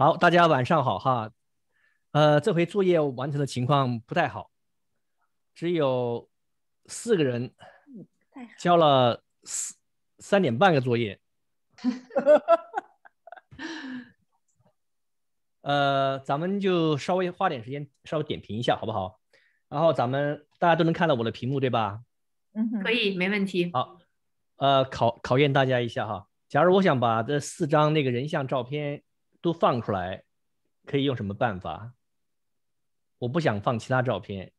好，大家晚上好哈。呃，这回作业完成的情况不太好，只有四个人交了四三点半个作业。呃，咱们就稍微花点时间，稍微点评一下，好不好？然后咱们大家都能看到我的屏幕，对吧？嗯，可以，没问题。好，呃，考考验大家一下哈。假如我想把这四张那个人像照片都放出来，可以用什么办法？我不想放其他照片，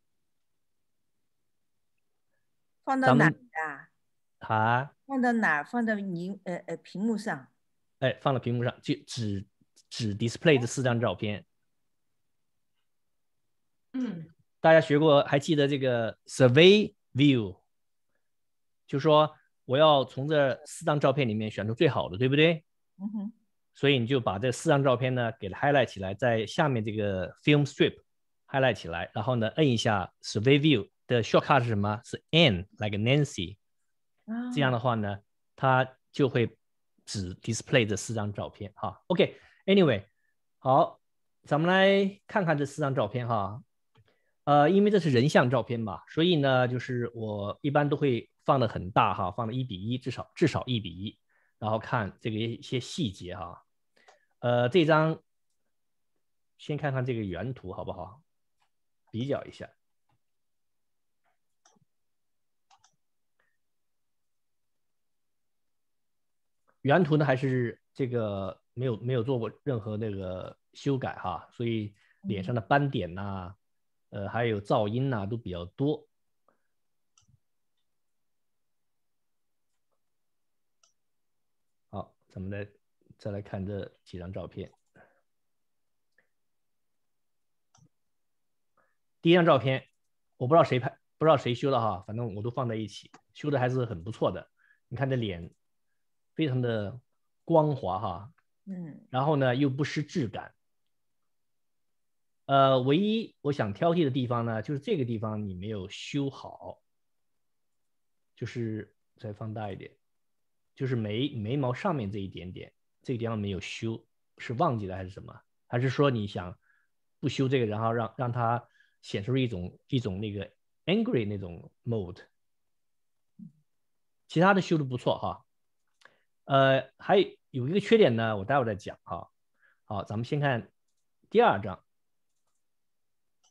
放到哪呀？啊？放到哪？放到荧呃呃屏幕上？哎，放到屏幕上，就只只 display 这四张照片。嗯，大家学过，还记得这个 survey view，就说我要从这四张照片里面选出最好的，对不对？嗯哼。所以你就把这四张照片呢给它 highlight 起来，在下面这个 film strip。highlight 起来，然后呢，摁一下 Survey View 的 shortcut 是什么？是 N，like Nancy。这样的话呢，它就会只 display 这四张照片哈。OK，Anyway，好，咱们来看看这四张照片哈。呃，因为这是人像照片嘛，所以呢，就是我一般都会放的很大哈，放的一比一，至少至少一比一，然后看这个一些细节哈。呃，这张先看看这个原图好不好？比较一下，原图呢还是这个没有没有做过任何那个修改哈，所以脸上的斑点呐，呃还有噪音呐都比较多。好，咱们来再来看这几张照片。第一张照片，我不知道谁拍，不知道谁修的哈，反正我都放在一起，修的还是很不错的。你看这脸，非常的光滑哈，嗯，然后呢又不失质感。呃，唯一我想挑剔的地方呢，就是这个地方你没有修好，就是再放大一点，就是眉眉毛上面这一点点，这个地方没有修，是忘记了还是什么？还是说你想不修这个，然后让让它？显示出一种一种那个 angry 那种 mode，其他的修的不错哈，呃，还有一个缺点呢，我待会再讲哈。好，咱们先看第二张，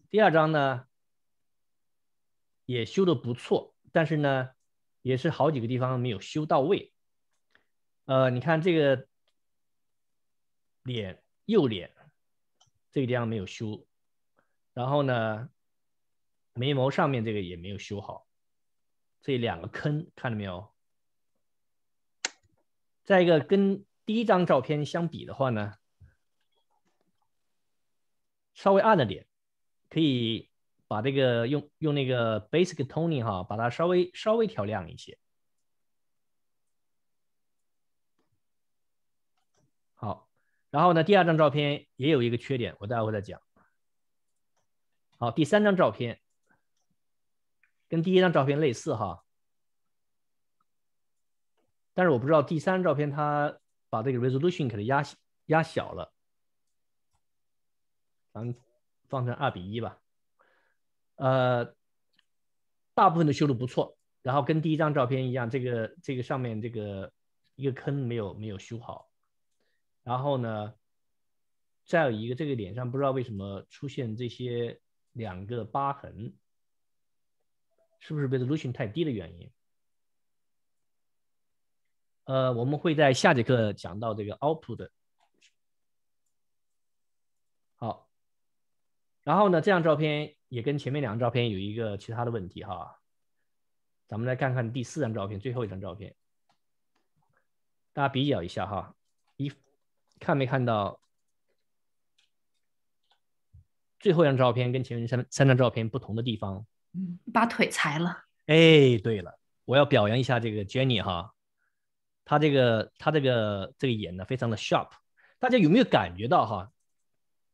第二张呢也修的不错，但是呢也是好几个地方没有修到位。呃，你看这个脸右脸这个地方没有修。然后呢，眉毛上面这个也没有修好，这两个坑看到没有？再一个跟第一张照片相比的话呢，稍微暗了点，可以把这个用用那个 basic Tony 哈，把它稍微稍微调亮一些。好，然后呢，第二张照片也有一个缺点，我待会再讲。好，第三张照片跟第一张照片类似哈，但是我不知道第三张照片它把这个 resolution 给它压压小了，咱们放成二比一吧。呃，大部分都修的不错，然后跟第一张照片一样，这个这个上面这个一个坑没有没有修好，然后呢，再有一个这个脸上不知道为什么出现这些。两个疤痕，是不是 resolution 太低的原因？呃，我们会在下节课讲到这个 output。好，然后呢，这张照片也跟前面两张照片有一个其他的问题哈。咱们来看看第四张照片，最后一张照片，大家比较一下哈，一看没看到？最后一张照片跟前面三三张照片不同的地方，嗯，把腿裁了。哎，对了，我要表扬一下这个 Jenny 哈，她这个她这个这个眼呢非常的 sharp，大家有没有感觉到哈？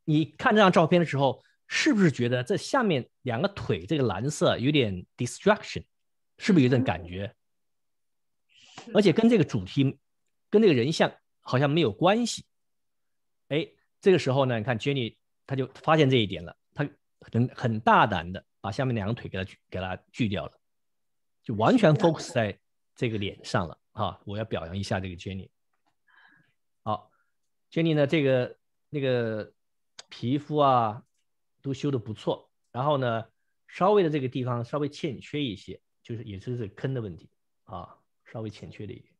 你看这张照片的时候，是不是觉得这下面两个腿这个蓝色有点 distraction，是不是有点感觉？而且跟这个主题跟这个人像好像没有关系。哎，这个时候呢，你看 Jenny 他就发现这一点了，他很很大胆的把下面两个腿给他给他锯掉了，就完全 focus 在这个脸上了啊！我要表扬一下这个 Jenny。好，Jenny 呢，这个那个皮肤啊都修的不错，然后呢，稍微的这个地方稍微欠缺一些，就是也是这坑的问题啊，稍微欠缺的一点。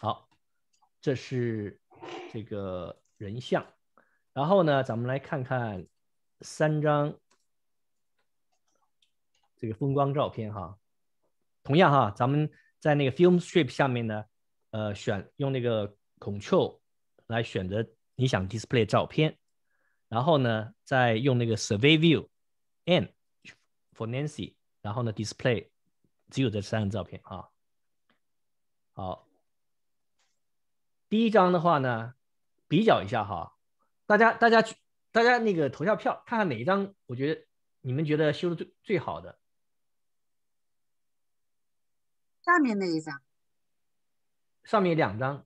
好，这是这个人像，然后呢，咱们来看看三张这个风光照片哈。同样哈，咱们在那个 Film Strip 下面呢，呃，选用那个 Control 来选择你想 display 照片，然后呢，再用那个 Survey View N for Nancy，然后呢 display 只有这三张照片啊。好。第一张的话呢，比较一下哈，大家大家大家那个投下票，看看哪一张，我觉得你们觉得修的最最好的。下面那一张，上面两张，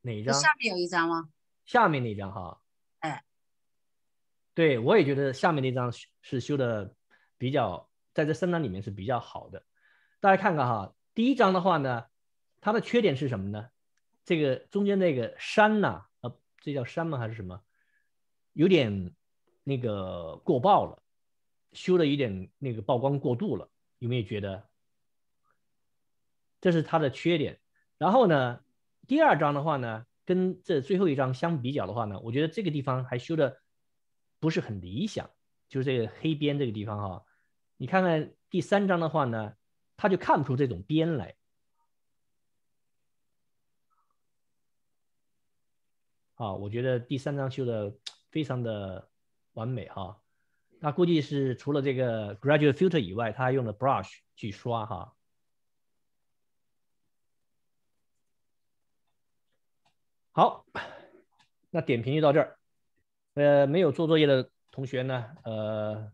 哪一张？下面有一张吗？下面那张哈。哎，对我也觉得下面那张是修的比较，在这三张里面是比较好的。大家看看哈，第一张的话呢，它的缺点是什么呢？这个中间那个山呐，呃，这叫山吗？还是什么？有点那个过曝了，修的有点那个曝光过度了，有没有觉得？这是它的缺点。然后呢，第二张的话呢，跟这最后一张相比较的话呢，我觉得这个地方还修的不是很理想，就是这个黑边这个地方哈。你看看第三张的话呢，它就看不出这种边来。啊，我觉得第三张修的 非常的完美哈，那估计是除了这个 graduate filter 以外，他还用了 brush 去刷哈。好，那点评就到这儿。呃，没有做作业的同学呢，呃，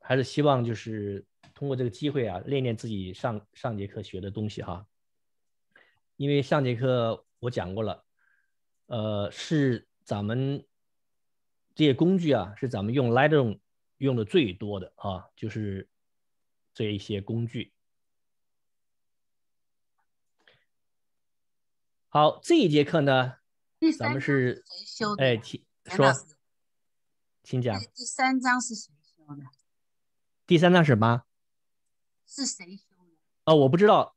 还是希望就是通过这个机会啊，练练自己上上节课学的东西哈。因为上节课我讲过了。呃，是咱们这些工具啊，是咱们用 Lightroom 用的最多的啊，就是这一些工具。好，这一节课呢，咱们是哎，请说，请讲。第三章是谁修的？第三章是什么？是谁修的？哦，我不知道，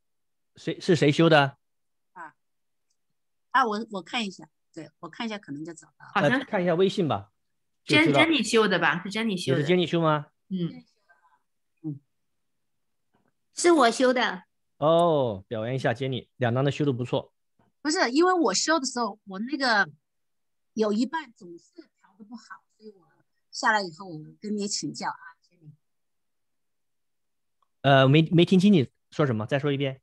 谁是谁修的？啊啊，我我看一下。对我看一下，可能就找到。好像看一下微信吧。Jen Jenny 修的吧？是 Jenny 修的。是 Jenny 修吗？嗯嗯，是我修的。哦，表扬一下 Jenny，两张的修的不错。不是，因为我修的时候，我那个有一半总是调的不好，所以我下来以后，我跟你请教啊，Jenny。呃，没没听清你说什么，再说一遍。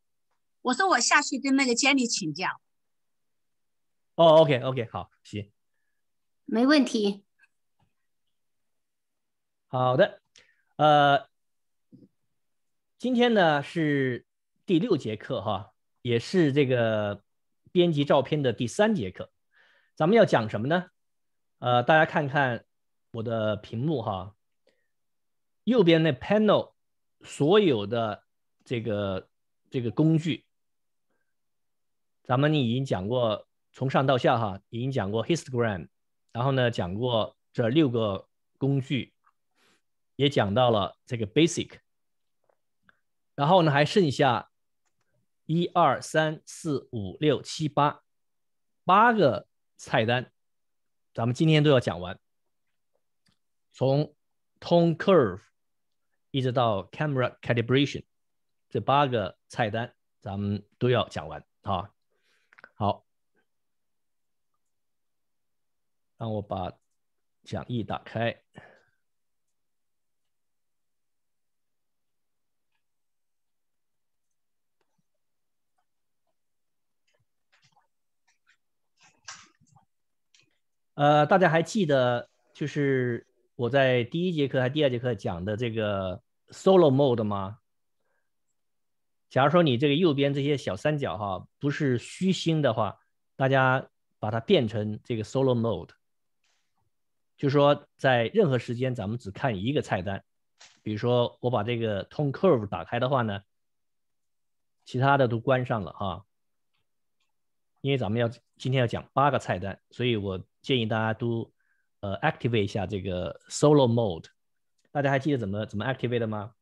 我说我下去跟那个 Jenny 请教。哦，OK，OK，好，行，没问题。好的，呃，今天呢是第六节课哈，也是这个编辑照片的第三节课。咱们要讲什么呢？呃，大家看看我的屏幕哈，右边那 panel 所有的这个这个工具，咱们已经讲过。从上到下哈，已经讲过 histogram，然后呢讲过这六个工具，也讲到了这个 basic，然后呢还剩下一二三四五六七八八个菜单，咱们今天都要讲完，从 tone curve 一直到 camera calibration 这八个菜单，咱们都要讲完啊，好。让我把讲义打开。呃，大家还记得，就是我在第一节课还第二节课讲的这个 Solo Mode 吗？假如说你这个右边这些小三角哈不是虚心的话，大家。把它变成这个 solo mode，就是说在任何时间咱们只看一个菜单。比如说我把这个 tone curve 打开的话呢，其他的都关上了哈。因为咱们要今天要讲八个菜单，所以我建议大家都呃 activate 一下这个 solo mode。大家还记得怎么怎么 activate 的吗？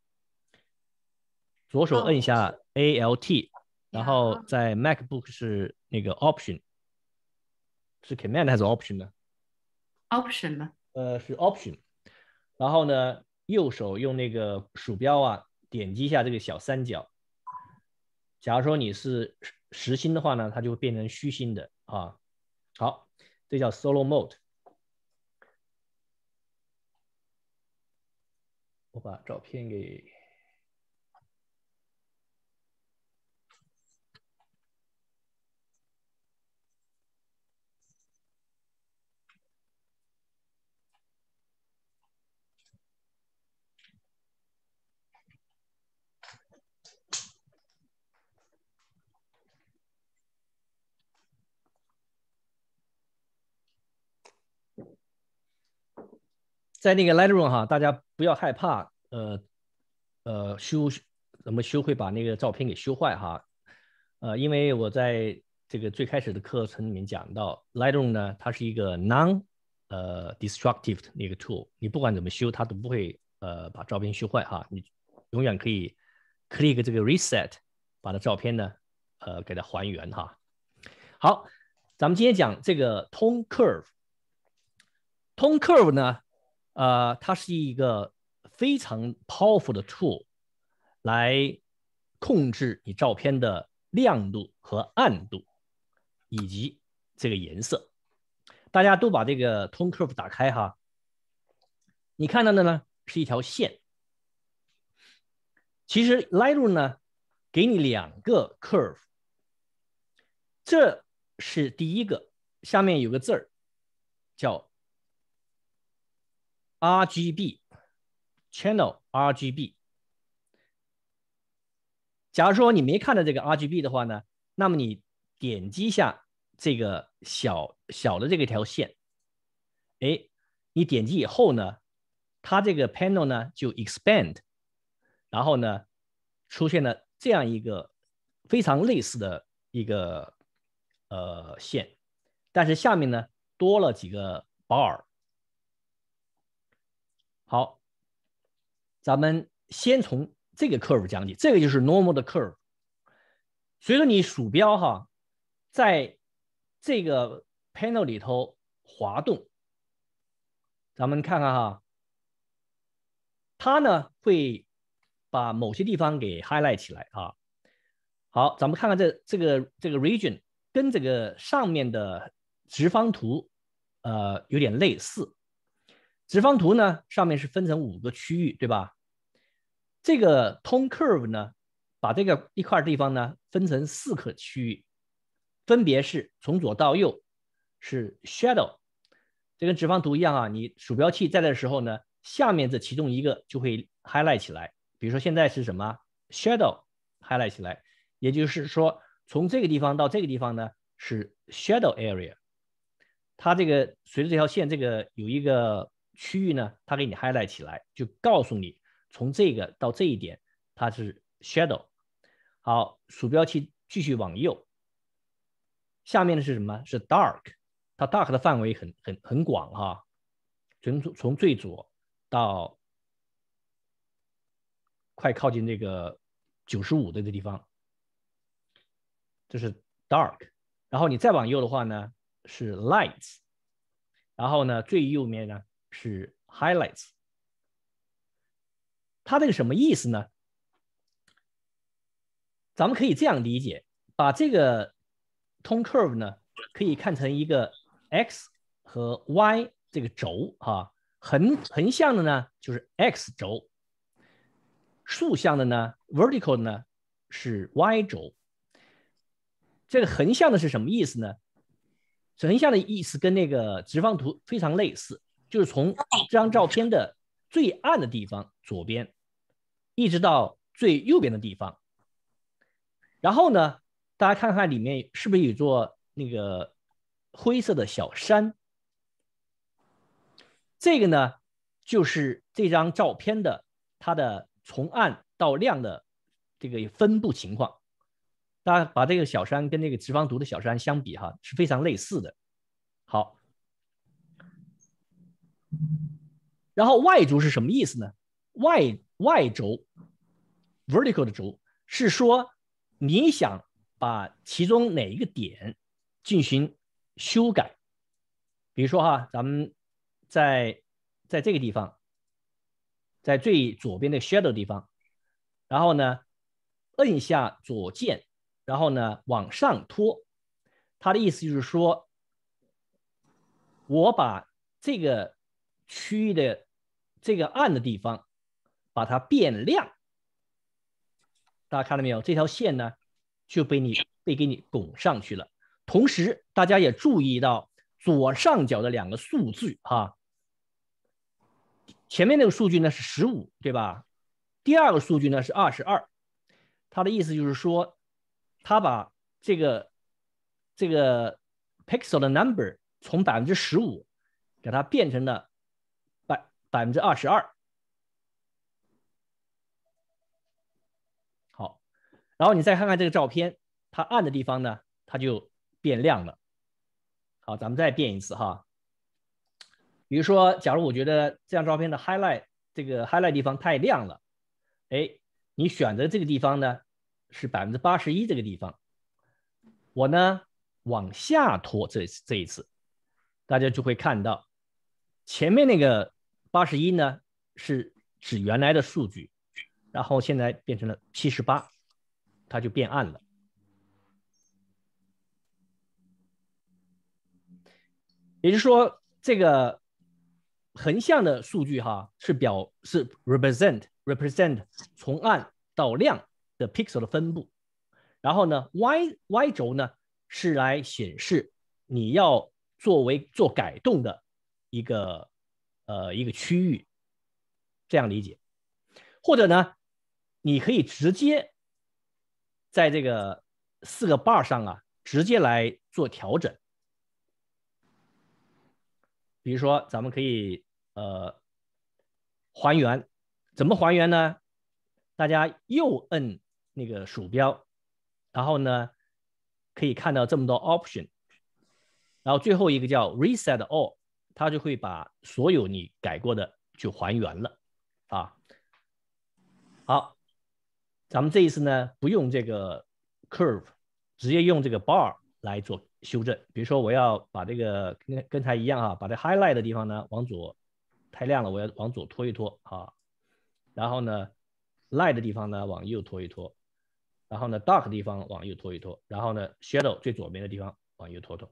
左手摁一下 Alt，然后在 MacBook 是那个 Option，是 Command 还是 Option 呢？Option 吧。呃，是 Option。然后呢，右手用那个鼠标啊，点击一下这个小三角。假如说你是实心的话呢，它就会变成虚心的啊。好，这叫 Solo Mode。我把照片给。在那个 Lightroom 哈，大家不要害怕，呃，呃，修怎么修会把那个照片给修坏哈，呃，因为我在这个最开始的课程里面讲到，Lightroom 呢，它是一个 non 呃 destructive 的那个 tool，你不管怎么修，它都不会呃把照片修坏哈，你永远可以 click 这个 reset，把它照片呢呃给它还原哈。好，咱们今天讲这个 tone curve，tone curve 呢。呃，它是一个非常 powerful 的 tool，来控制你照片的亮度和暗度，以及这个颜色。大家都把这个 tone curve 打开哈，你看到的呢是一条线。其实 Lightroom 呢给你两个 curve，这是第一个，下面有个字儿叫。RGB channel RGB，假如说你没看到这个 RGB 的话呢，那么你点击一下这个小小的这个条线，哎，你点击以后呢，它这个 panel 呢就 expand，然后呢出现了这样一个非常类似的一个呃线，但是下面呢多了几个 bar。好，咱们先从这个 curve 讲起，这个就是 normal 的 curve。随着你鼠标哈，在这个 panel 里头滑动，咱们看看哈，它呢会把某些地方给 highlight 起来啊。好，咱们看看这这个这个 region 跟这个上面的直方图呃有点类似。直方图呢，上面是分成五个区域，对吧？这个 tone curve 呢，把这个一块地方呢分成四个区域，分别是从左到右是 shadow，这跟直方图一样啊。你鼠标器在的时候呢，下面这其中一个就会 highlight 起来。比如说现在是什么 shadow highlight 起来，也就是说从这个地方到这个地方呢是 shadow area。它这个随着这条线，这个有一个。区域呢，它给你 highlight 起来，就告诉你从这个到这一点它是 shadow。好，鼠标器继续往右，下面的是什么？是 dark。它 dark 的范围很很很广哈，从从最左到快靠近这个九十五的这地方，这是 dark。然后你再往右的话呢，是 lights。然后呢，最右面呢？是 highlights，它这个什么意思呢？咱们可以这样理解，把这个 tone curve 呢，可以看成一个 x 和 y 这个轴啊，横横向的呢就是 x 轴，竖向的呢 vertical 呢是 y 轴。这个横向的是什么意思呢？横向的意思跟那个直方图非常类似。就是从这张照片的最暗的地方左边，一直到最右边的地方。然后呢，大家看看里面是不是有座那个灰色的小山。这个呢，就是这张照片的它的从暗到亮的这个分布情况。大家把这个小山跟那个直方图的小山相比，哈，是非常类似的。好，然后 y 轴是什么意思呢？y y 轴 vertical 的轴是说你想把其中哪一个点进行修改，比如说哈，咱们在在这个地方，在最左边的 shadow 地方，然后呢，摁下左键。然后呢，往上拖，它的意思就是说，我把这个区域的这个暗的地方，把它变亮。大家看到没有？这条线呢，就被你被给你拱上去了。同时，大家也注意到左上角的两个数据哈，前面那个数据呢是十五，对吧？第二个数据呢是二十二。它的意思就是说。它把这个这个 pixel 的 number 从百分之十五给它变成了百分之二十二。好，然后你再看看这个照片，它暗的地方呢，它就变亮了。好，咱们再变一次哈。比如说，假如我觉得这张照片的 highlight 这个 highlight 地方太亮了，哎，你选择这个地方呢？是百分之八十一这个地方，我呢往下拖这这一次，大家就会看到前面那个八十一呢是指原来的数据，然后现在变成了七十八，它就变暗了。也就是说，这个横向的数据哈是表是 represent represent 从暗到亮。的 pixel 的分布，然后呢，y y 轴呢是来显示你要作为做改动的一个呃一个区域，这样理解，或者呢，你可以直接在这个四个 bar 上啊，直接来做调整。比如说，咱们可以呃还原，怎么还原呢？大家右摁。那个鼠标，然后呢，可以看到这么多 option，然后最后一个叫 reset all，它就会把所有你改过的就还原了啊。好，咱们这一次呢不用这个 curve，直接用这个 bar 来做修正。比如说我要把这个跟跟才一样啊，把这 highlight 的地方呢往左太亮了，我要往左拖一拖啊，然后呢 light 的地方呢往右拖一拖。然后呢，dark 的地方往右拖一拖，然后呢，shadow 最左边的地方往右拖拖。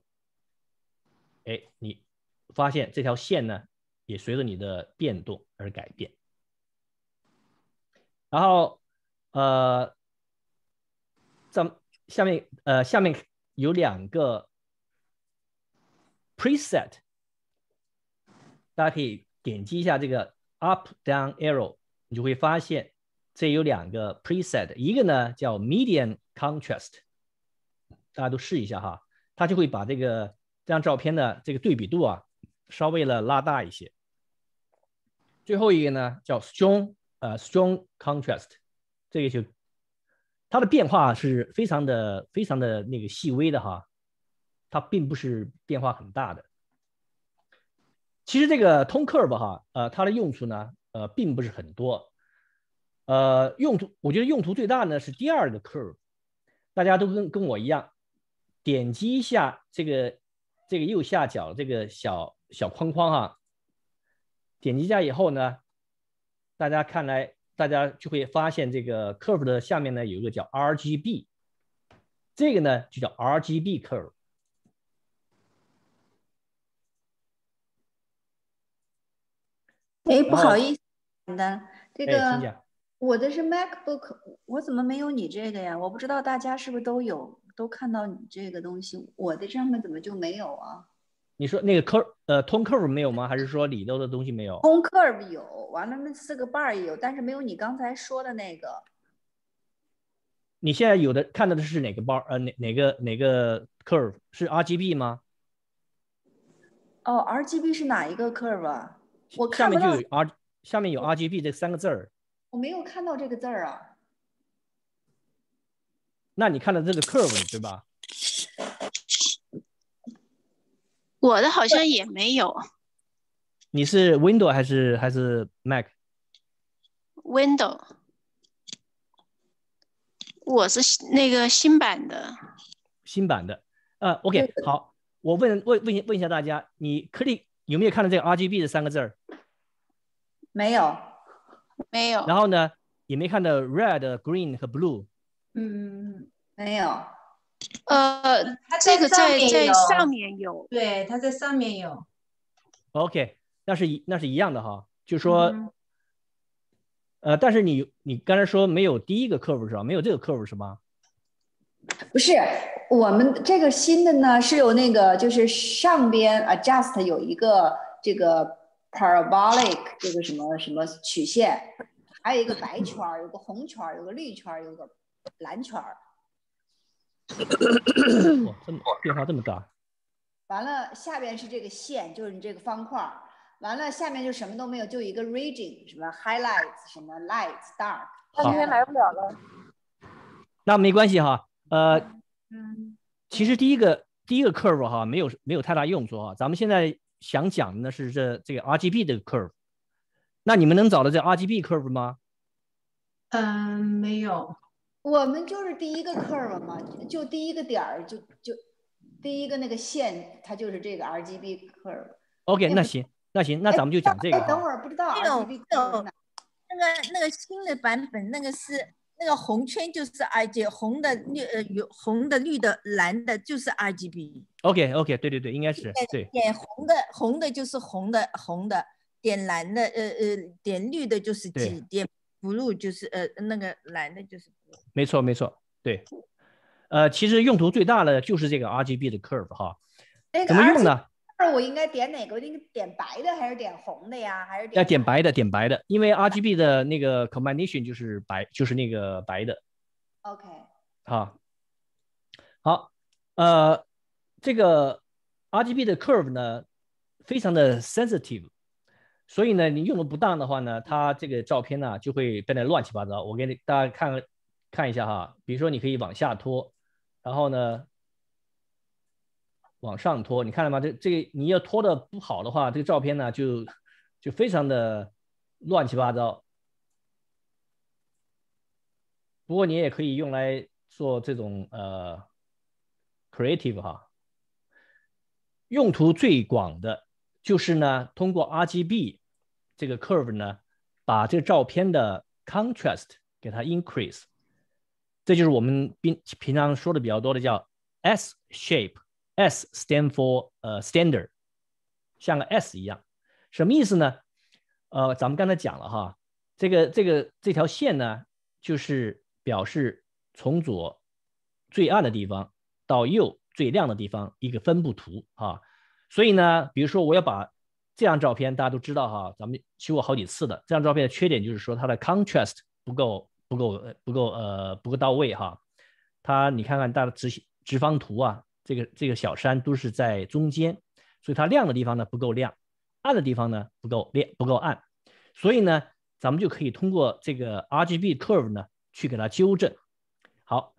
哎，你发现这条线呢，也随着你的变动而改变。然后，呃，咱下面呃下面有两个 preset，大家可以点击一下这个 up down arrow，你就会发现。这有两个 preset，一个呢叫 median contrast，大家都试一下哈，它就会把这个这张照片的这个对比度啊稍微的拉大一些。最后一个呢叫 strong，呃 strong contrast，这个就它的变化是非常的非常的那个细微的哈，它并不是变化很大的。其实这个通 curve 哈，呃它的用处呢，呃并不是很多。呃，用途我觉得用途最大呢是第二个 curve，大家都跟跟我一样，点击一下这个这个右下角这个小小框框哈，点击一下以后呢，大家看来大家就会发现这个 curve 的下面呢有一个叫 RGB，这个呢就叫 RGB curve。哎，不好意思的，这个。我的是 MacBook，我怎么没有你这个呀？我不知道大家是不是都有都看到你这个东西，我的上面怎么就没有啊？你说那个 curve 呃 tone curve 没有吗？还是说里头的东西没有？tone curve 有，完了那四个 bar 也有，但是没有你刚才说的那个。你现在有的看到的是哪个 bar？呃，哪哪个哪个 curve 是 RGB 吗？哦，RGB 是哪一个 curve 啊？我看不到，面就有 R，下面有 RGB 这三个字儿。我没有看到这个字儿啊。那你看到这个 curve 对吧？我的好像也没有你是 Window 还是还是 Mac？Window，我是新那个新版的，新版的。呃，OK，好，我问问问问一下大家，你 click 有没有看到这个 RGB 的三个字儿？没有，没有。然后呢，也没看到 red、green 和 blue。嗯，没有。呃，它这个在在上面有，对，它在上面有。OK，那是一那是一样的哈，就说，嗯呃，但是你你刚才说没有第一个 curve 是吧？没有这个 curve 是吗？不是，我们这个新的呢是有那个，就是上边 adjust 有一个这个 parabolic 这个什么什么曲线，还有一个白圈儿，有个红圈儿，有个绿圈儿，有个蓝圈儿。哇，这么变化这么大。完了，下边是这个线，就是你这个方块儿。完了，下面就什么都没有，就一个 region，什么 highlights，什么 lights、dark。他今天来不了了。那没关系哈，呃，嗯，其实第一个第一个 curve 哈没有没有太大用处哈，咱们现在想讲的呢是这这个 RGB 这个 curve。那你们能找到这 RGB curve 吗？嗯，没有。我们就是第一个 curve 嘛，就第一个点儿，就就第一个那个线，它就是这个 RGB curve。OK，那行那行，那咱们就讲这个哎，等。会儿不知道 RGB 这 curve 那个那个新的版本，那个是那个红圈就是 RGB，红的绿呃有红的绿的蓝的就是 RGB，OK OK，对对对，应该是对。点红的红的就是红的红的，点蓝的呃呃点绿的就是对几，点 blue 就是呃那个蓝的就是。没错，没错，对。呃，其实用途最大的就是这个 RGB 的 curve 哈，那个怎么用呢？curve 我应该点哪个？我应该点白的还是点红的呀？还是要点点白的，点白的，因为 RGB 的那个 combination 就是白，就是那个白的 OK，好。好，呃，这个 RGB 的 curve 呢，非常的 sensitive，所以呢，你用的不当的话呢，它这个照片呢就会变得乱七八糟。我给你大家看看一下哈，比如说你可以往下拖，然后呢往上拖，你看了吗？这这个你要拖的不好的话，这个照片呢就就非常的乱七八糟。不过你也可以用来做这种呃 creative 哈，用途最广的就是呢，通过 RGB 这个 curve 呢，把这个照片的 contrast 给它 increase，这就是我们平平常说的比较多的叫 S shape，S stand for 呃 standard，像个 S 一样，什么意思呢？呃，咱们刚才讲了哈，这个这个这条线呢，就是表示从左最暗的地方到右最亮的地方一个分布图啊。所以呢，比如说我要把这张照片，大家都知道哈，咱们修过好几次的这张照片的缺点就是说它的 contrast 不够不够不够呃不够到位哈。它你看看它的直直方图啊，这个这个小山都是在中间，所以它亮的地方呢不够亮，暗的地方呢不够亮不够暗，所以呢，咱们就可以通过这个 RGB curve 呢去给它纠正。好，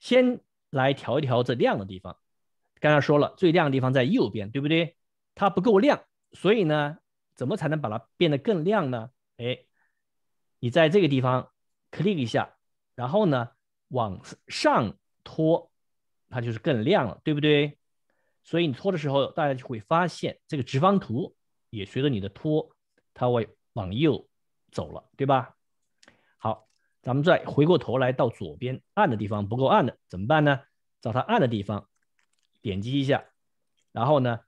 先来调一调这亮的地方。刚才说了，最亮的地方在右边，对不对？它不够亮，所以呢，怎么才能把它变得更亮呢？哎，你在这个地方 click 一下，然后呢往上拖，它就是更亮了，对不对？所以你拖的时候，大家就会发现这个直方图也随着你的拖，它会往右走了，对吧？好，咱们再回过头来到左边暗的地方不够暗的怎么办呢？找它暗的地方，点击一下，然后呢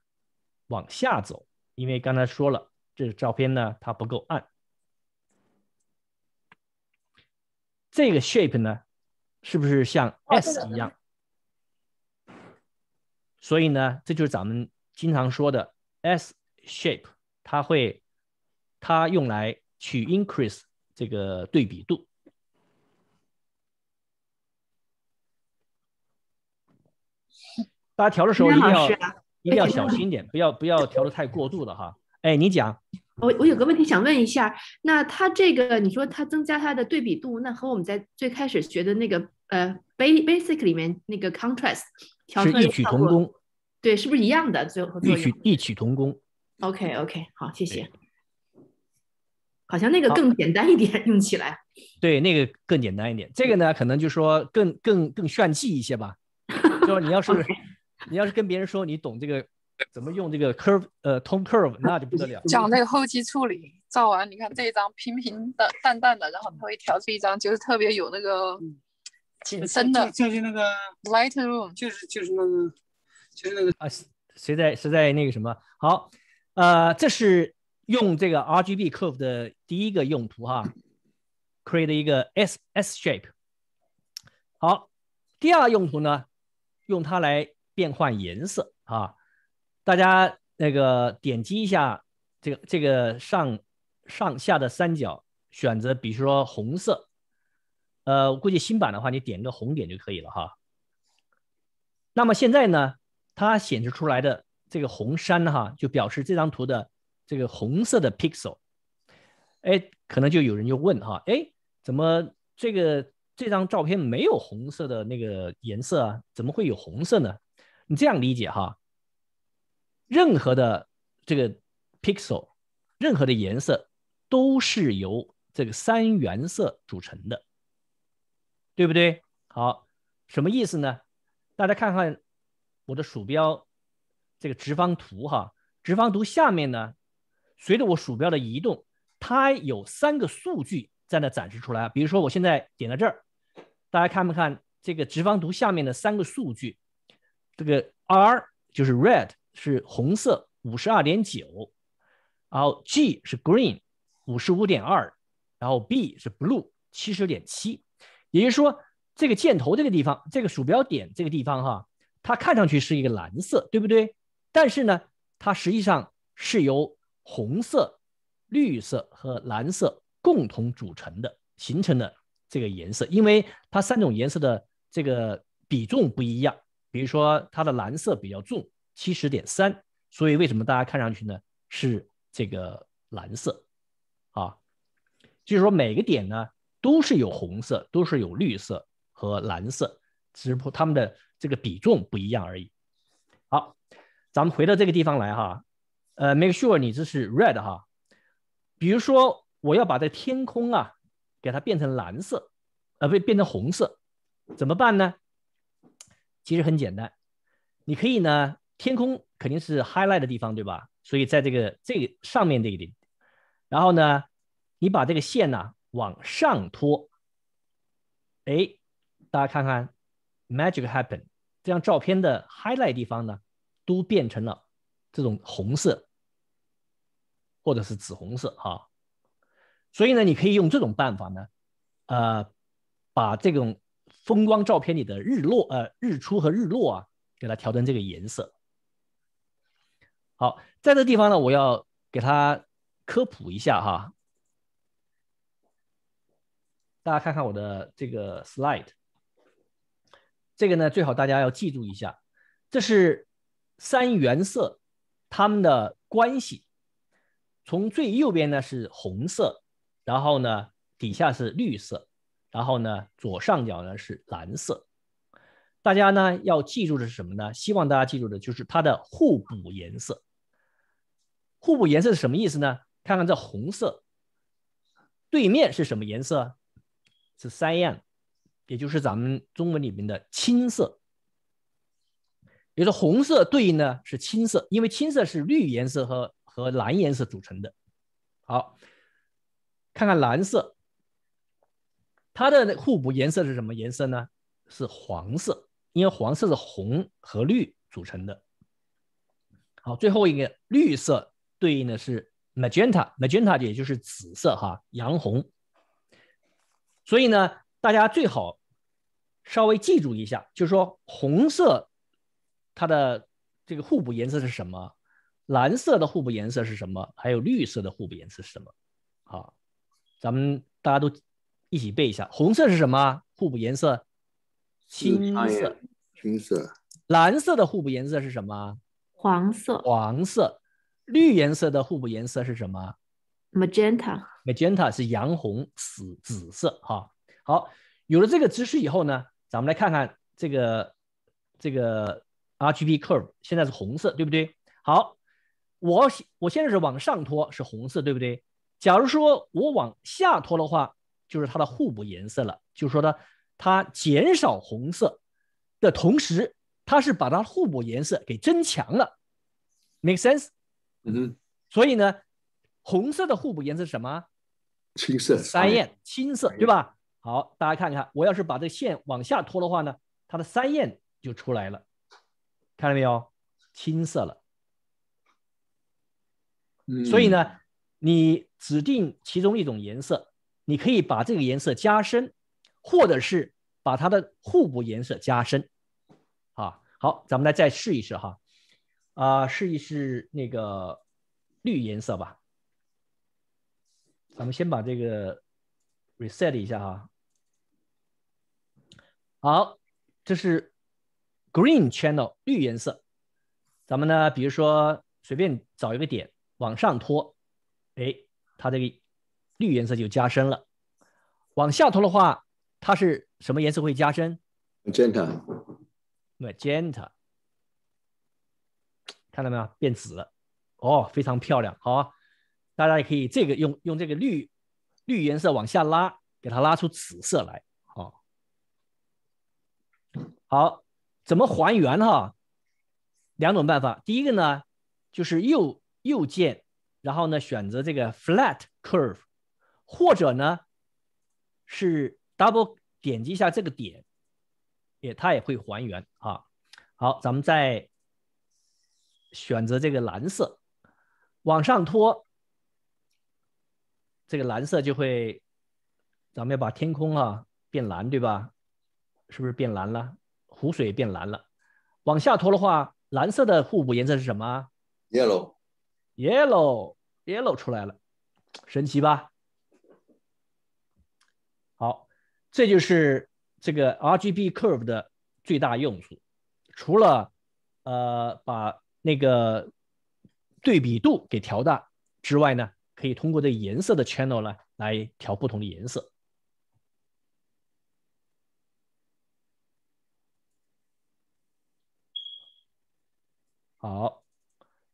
往下走，因为刚才说了，这个照片呢它不够暗。这个 shape 呢，是不是像 S 一样？所以呢，这就是咱们经常说的 S shape，它会它用来去 increase 这个对比度。大家调的时候一定要啊一定要 小心点，不要不要调的太过度了哈。哎，你讲，我我有个问题想问一下，那它这个你说它增加它的对比度，那和我们在最开始学的那个呃 basic basic 里面那个 contrast 调出来是异曲同工，对，是不是一样的最后异曲异曲同工。？OK OK，好，谢谢。好像那个更简单一点，用起来。对，那个更简单一点。这个呢，可能就说更更更炫技一些吧。就是你要是 你要是跟别人说你懂这个怎么用这个 curve 呃 tone curve，那就不得了。讲那个后期处理，照完你看这一张平平的、淡淡的，然后它会调出一张就是特别有那个紧身的就就是那个 Lightroom，就是就是那个就是那个啊，谁在谁在那个什么？好，呃，这是用这个 RGB curve 的第一个用途哈，create 一个 S S shape。好，第二用途呢，用它来变换颜色啊。大家那个点击一下这个这个上上下的三角，选择比如说红色，呃，我估计新版的话，你点个红点就可以了哈。那么现在呢，它显示出来的这个红山哈，就表示这张图的这个红色的 pixel。哎，可能就有人就问哈，哎，怎么这个这张照片没有红色的那个颜色啊？怎么会有红色呢？你这样理解哈，任何的这个 pixel，任何的颜色都是由这个三原色组成的，对不对？好，什么意思呢？大家看看我的鼠标这个直方图哈，直方图下面呢，随着我鼠标的移动，它有三个数据在那展示出来。比如说我现在点到这儿，大家看不看这个直方图下面的三个数据？这个 R 就是 red 是红色五十二点九，然后 G 是 green 五十五点二，然后 B 是 blue 七十点七，也就是说。这个箭头这个地方，这个鼠标点这个地方哈，它看上去是一个蓝色，对不对？但是呢，它实际上是由红色、绿色和蓝色共同组成的，形成的这个颜色。因为它三种颜色的这个比重不一样，比如说它的蓝色比较重，七十点三，所以为什么大家看上去呢是这个蓝色啊？就是说每个点呢都是有红色，都是有绿色。和蓝色，只不过它们的这个比重不一样而已。好，咱们回到这个地方来哈，呃，make sure 你这是 red 哈。比如说我要把这天空啊，给它变成蓝色，呃，不变成红色，怎么办呢？其实很简单，你可以呢，天空肯定是 highlight 的地方，对吧？所以在这个这上面这个点，然后呢，你把这个线呢往上拖，哎。大家看看，magic happen，这张照片的 highlight 地方呢，都变成了这种红色，或者是紫红色哈。所以呢，你可以用这种办法呢，呃，把这种风光照片里的日落、呃日出和日落啊，给它调成这个颜色。好，在这地方呢，我要给它科普一下哈。大家看看我的这个 slide。这个呢，最好大家要记住一下，这是三原色它们的关系。从最右边呢是红色，然后呢底下是绿色，然后呢左上角呢是蓝色。大家呢要记住的是什么呢？希望大家记住的就是它的互补颜色。互补颜色是什么意思呢？看看这红色，对面是什么颜色？是 cyan。也就是咱们中文里面的青色，也就是红色对应的是青色，因为青色是绿颜色和和蓝颜色组成的。好，看看蓝色，它的互补颜色是什么颜色呢？是黄色，因为黄色是红和绿组成的。好，最后一个绿色对应的是 magenta，magenta 也就是紫色哈，洋红。所以呢。大家最好稍微记住一下，就是说红色它的这个互补颜色是什么？蓝色的互补颜色是什么？还有绿色的互补颜色是什么？好，咱们大家都一起背一下。红色是什么？互补颜色青色。青色。蓝色的互补颜色是什么？黄色黄色。绿颜色的互补颜色是什么？magenta。magenta 是洋红、紫紫色。哈，好，有了这个知识以后呢，咱们来看看这个这个 RGB curve，现在是红色，对不对？好，我我现在是往上拖是红色，对不对？假如说我往下拖的话，就是它的互补颜色了，就是说呢，它减少红色的同时，它是把它互补颜色给增强了，make sense？嗯，所以呢，红色的互补颜色是什么？青色三艳，青色，对吧？好，大家看看，我要是把这线往下拖的话呢，它的三艳就出来了，看到没有？青色了。嗯所以呢，你指定其中一种颜色，你可以把这个颜色加深，或者是把它的互补颜色加深。啊，好，咱们来再试一试哈，啊、试一试那个绿颜色吧。咱们先把这个 reset 一下哈。好，这是 green channel 绿颜色。咱们呢，比如说随便找一个点往上拖，哎，它这个绿颜色就加深了。往下拖的话，它是什么颜色会加深 magenta，？magenta，看到没有？变紫了。哦，非常漂亮。好啊，大家也可以这个用用这个绿绿颜色往下拉，给它拉出紫色来。好，好，怎么还原哈？两种办法。第一个呢，就是右右键，然后呢选择这个 flat curve，或者呢是 double 点击一下这个点，也它也会还原啊。好，咱们再选择这个蓝色，往上拖，这个蓝色就会，咱们要把天空啊变蓝，对吧？是不是变蓝了？湖水变蓝了。往下拖的话，蓝色的互补颜色是什么 yellow，？yellow yellow 出来了，神奇吧？好，这就是这个 RGB curve 的最大用处。除了呃把那个对比度给调大之外呢，可以通过这颜色的 channel 呢来调不同的颜色。好，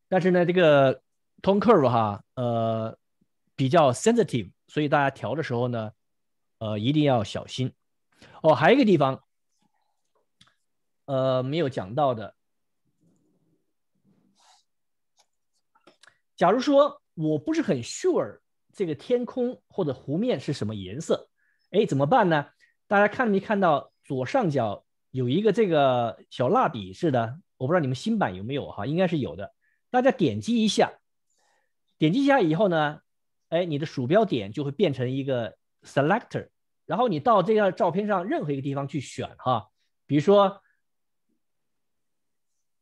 但是呢，这个 tone curve 哈，呃，比较 sensitive，所以大家调的时候呢，呃，一定要小心。哦，还有一个地方，呃，没有讲到的。假如说我不是很 sure 这个天空或者湖面是什么颜色，哎，怎么办呢？大家看没看到左上角有一个这个小蜡笔似的？我不知道你们新版有没有哈，应该是有的。大家点击一下，点击一下以后呢，哎，你的鼠标点就会变成一个 selector，然后你到这个照片上任何一个地方去选哈，比如说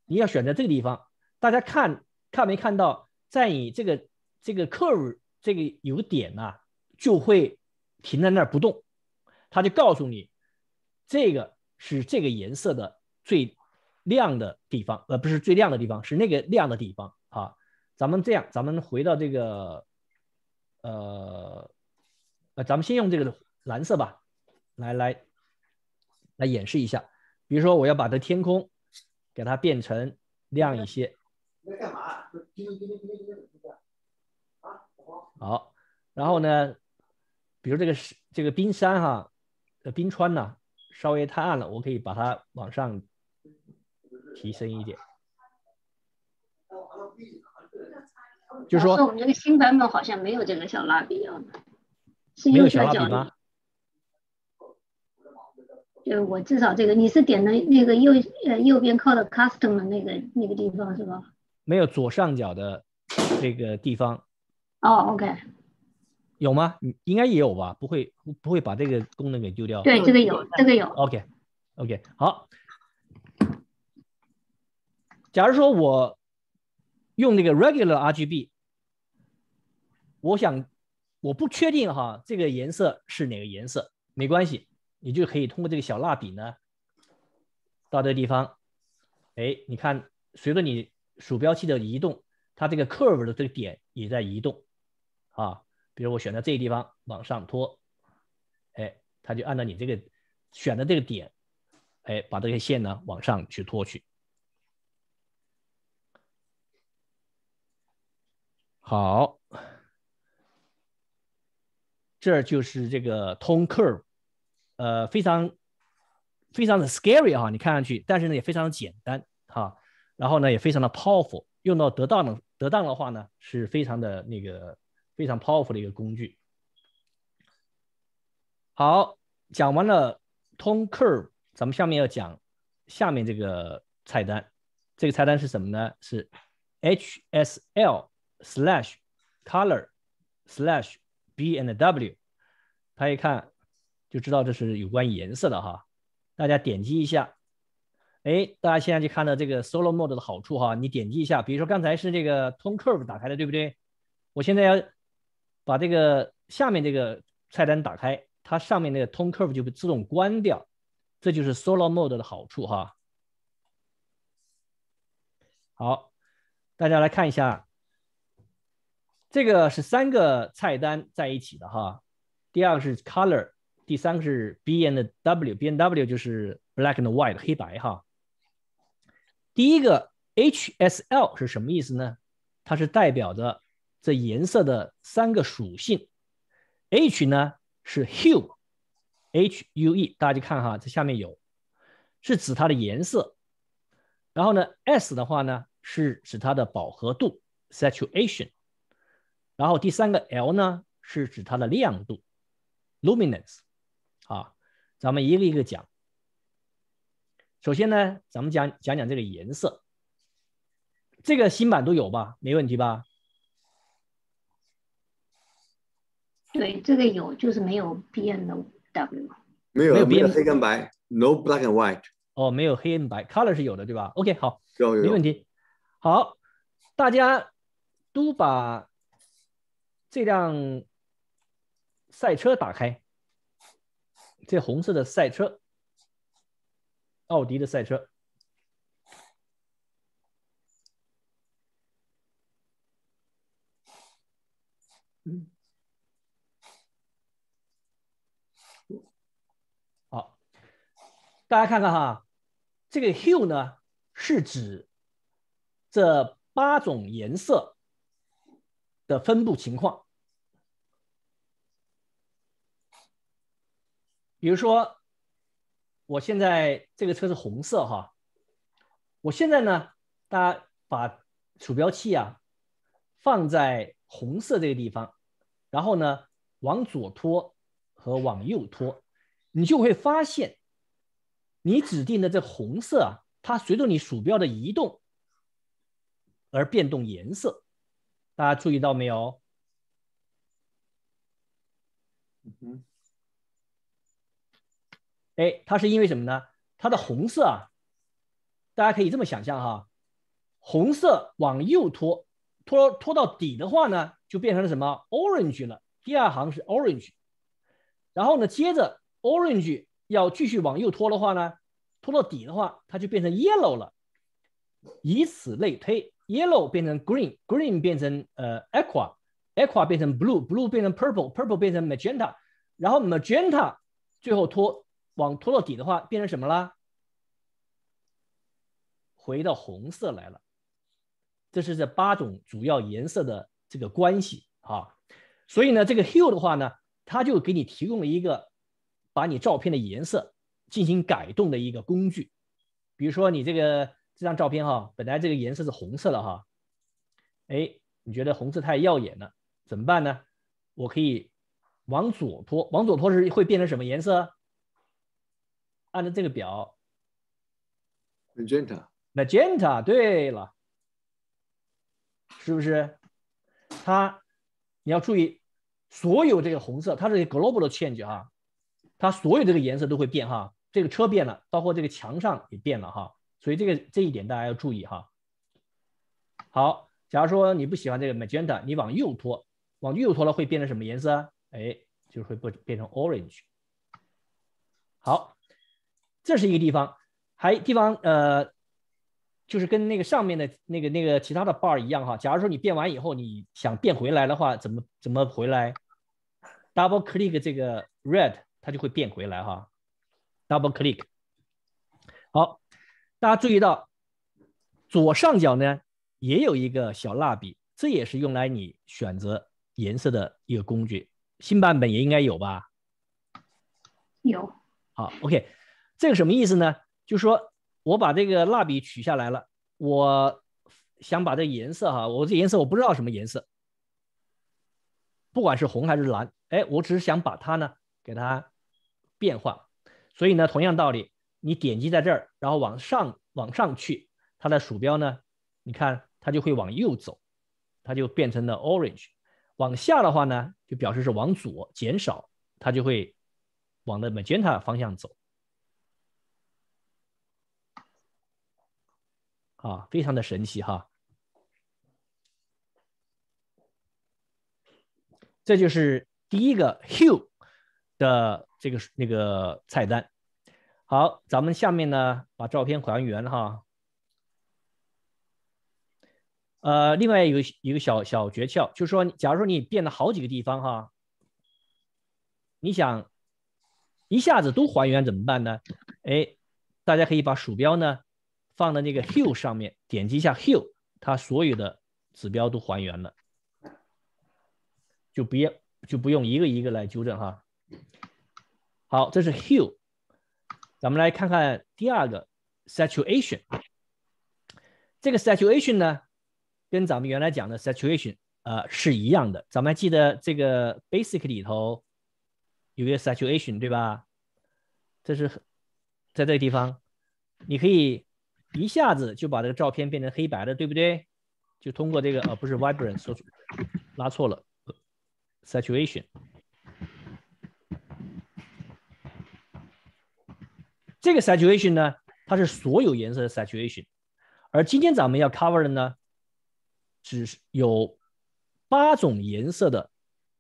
你要选择这个地方，大家看看没看到，在你这个这个 curve 这个有个点呐、就会停在那儿不动，它就告诉你这个是这个颜色的最亮的地方，呃，不是最亮的地方，是那个亮的地方啊。咱们这样，咱们回到这个，呃，呃，咱们先用这个蓝色吧，来来来演示一下。比如说，我要把这天空给它变成亮一些，好，然后呢，比如这个是这个冰山哈，呃，冰川呢稍微太暗了，我可以把它往上提升一点。就是说我们这个新版本好像没有这个小蜡笔啊，是没有右下角小蜡笔吗？就我至少这个你是点的那个右呃右边靠的 custom 的那个那个地方是吧？没有左上角的这个地方哦，OK，有吗？你应该也有吧？不会不会把这个功能给丢掉？对，这个有，这个有。OK OK，好。假如说我用那个 regular RGB，我想我不确定哈这个颜色是哪个颜色，没关系，你就可以通过这个小蜡笔呢，到这个地方，哎，你看随着你鼠标器的移动，它这个 curve 的这个点也在移动啊。比如我选择这个地方往上拖，哎，它就按照你这个选的这个点，哎，把这个线呢往上去拖去。好，这就是这个 tone curve，呃，非常非常的 scary 哈，你看上去，但是呢也非常简单哈，然后呢也非常的 powerful，用到得当的得当的话呢是非常的那个非常 powerful 的一个工具。好，讲完了 tone curve，咱们下面要讲下面这个菜单，这个菜单是什么呢？是 HSL。slash color slash B and W，他一看就知道这是有关颜色的哈。大家点击一下，哎，大家现在就看到这个 Solo Mode 的好处哈。你点击一下，比如说刚才是这个 Tone Curve 打开的，对不对？我现在要把这个下面这个菜单打开，它上面那个 Tone Curve 就会自动关掉，这就是 Solo Mode 的好处哈。好，大家来看一下。这个是三个菜单在一起的哈，第二个是 color，第三个是 B and W，B and W 就是 black and white 黑白哈。第一个 HSL 是什么意思呢？它是代表着这颜色的三个属性。H 呢是 hue，H U E，大家就看哈，这下面有，是指它的颜色。然后呢，S 的话呢是指它的饱和度 saturation。然后第三个 L 呢，是指它的亮度，luminance，啊，咱们一个一个讲。首先呢，咱们讲讲讲这个颜色，这个新版都有吧？没问题吧？对，这个有，就是没有 B N W，没有没有黑跟白，no black and white。哦，没有黑跟白，color 是有的，对吧？OK，好，有有，没问题。好，大家都把。这辆赛车打开，这红色的赛车，奥迪的赛车。好，大家看看哈，这个 hue 呢是指这八种颜色。的分布情况，比如说，我现在这个车是红色哈，我现在呢，大家把鼠标器啊放在红色这个地方，然后呢往左拖和往右拖，你就会发现，你指定的这红色啊，它随着你鼠标的移动而变动颜色。大家注意到没有？嗯哎，它是因为什么呢？它的红色啊，大家可以这么想象哈，红色往右拖，拖拖到底的话呢，就变成了什么？orange 了。第二行是 orange，然后呢，接着 orange 要继续往右拖的话呢，拖到底的话，它就变成 yellow 了，以此类推。Yellow 变成 green，green 变成呃 aqua，aqua 变成 blue，blue 变成 purple，purple 变成 magenta，然后 magenta 最后拖往拖到底的话变成什么了？回到红色来了。这是这八种主要颜色的这个关系啊。所以呢，这个 hue 的话呢，它就给你提供了一个把你照片的颜色进行改动的一个工具。比如说你这个。这张照片哈，本来这个颜色是红色的哈，哎，你觉得红色太耀眼了，怎么办呢？我可以往左拖，往左拖是会变成什么颜色？按照这个表，magenta，magenta，对了，是不是？它你要注意，所有这个红色，它是 global 的 change 哈，它所有这个颜色都会变哈，这个车变了，包括这个墙上也变了哈。所以这个这一点大家要注意哈。好，假如说你不喜欢这个 magenta，你往右拖，往右拖了会变成什么颜色？哎，就会不变成 orange。好，这是一个地方，还地方呃，就是跟那个上面的那个那个其他的 bar 一样哈。假如说你变完以后，你想变回来的话，怎么怎么回来？Double click 这个 red，它就会变回来哈。Double click。好，大家注意到左上角呢也有一个小蜡笔，这也是用来你选择颜色的一个工具。新版本也应该有吧？有。好，OK，这个什么意思呢？就是说我把这个蜡笔取下来了，我想把这颜色哈，我这颜色我不知道什么颜色，不管是红还是蓝，哎，我只是想把它呢给它变化。所以呢，同样道理，你点击在这儿，然后往上往上去，它的鼠标呢，你看它就会往右走，它就变成了 orange。往下的话呢，就表示是往左减少，它就会往的 magenta 方向走。啊，非常的神奇哈！这就是第一个 hue 的这个那个菜单。好，咱们下面呢把照片还原哈。呃，另外一个一个小小诀窍，就是说，假如说你变了好几个地方哈，你想一下子都还原怎么办呢？哎，大家可以把鼠标呢。放在那个 Hue 上面，点击一下 Hue，它所有的指标都还原了，就不要就不用一个一个来纠正哈。好，这是 Hue，咱们来看看第二个 Saturation。这个 Saturation 呢，跟咱们原来讲的 Saturation 呃是一样的。咱们还记得这个 Basic 里头有一个 Saturation 对吧？这是在这个地方，你可以。一下子就把这个照片变成黑白的，对不对？就通过这个，呃，不是 vibrant，说拉错了，saturation。这个 saturation 呢，它是所有颜色的 saturation，而今天咱们要 cover 的呢，只是有八种颜色的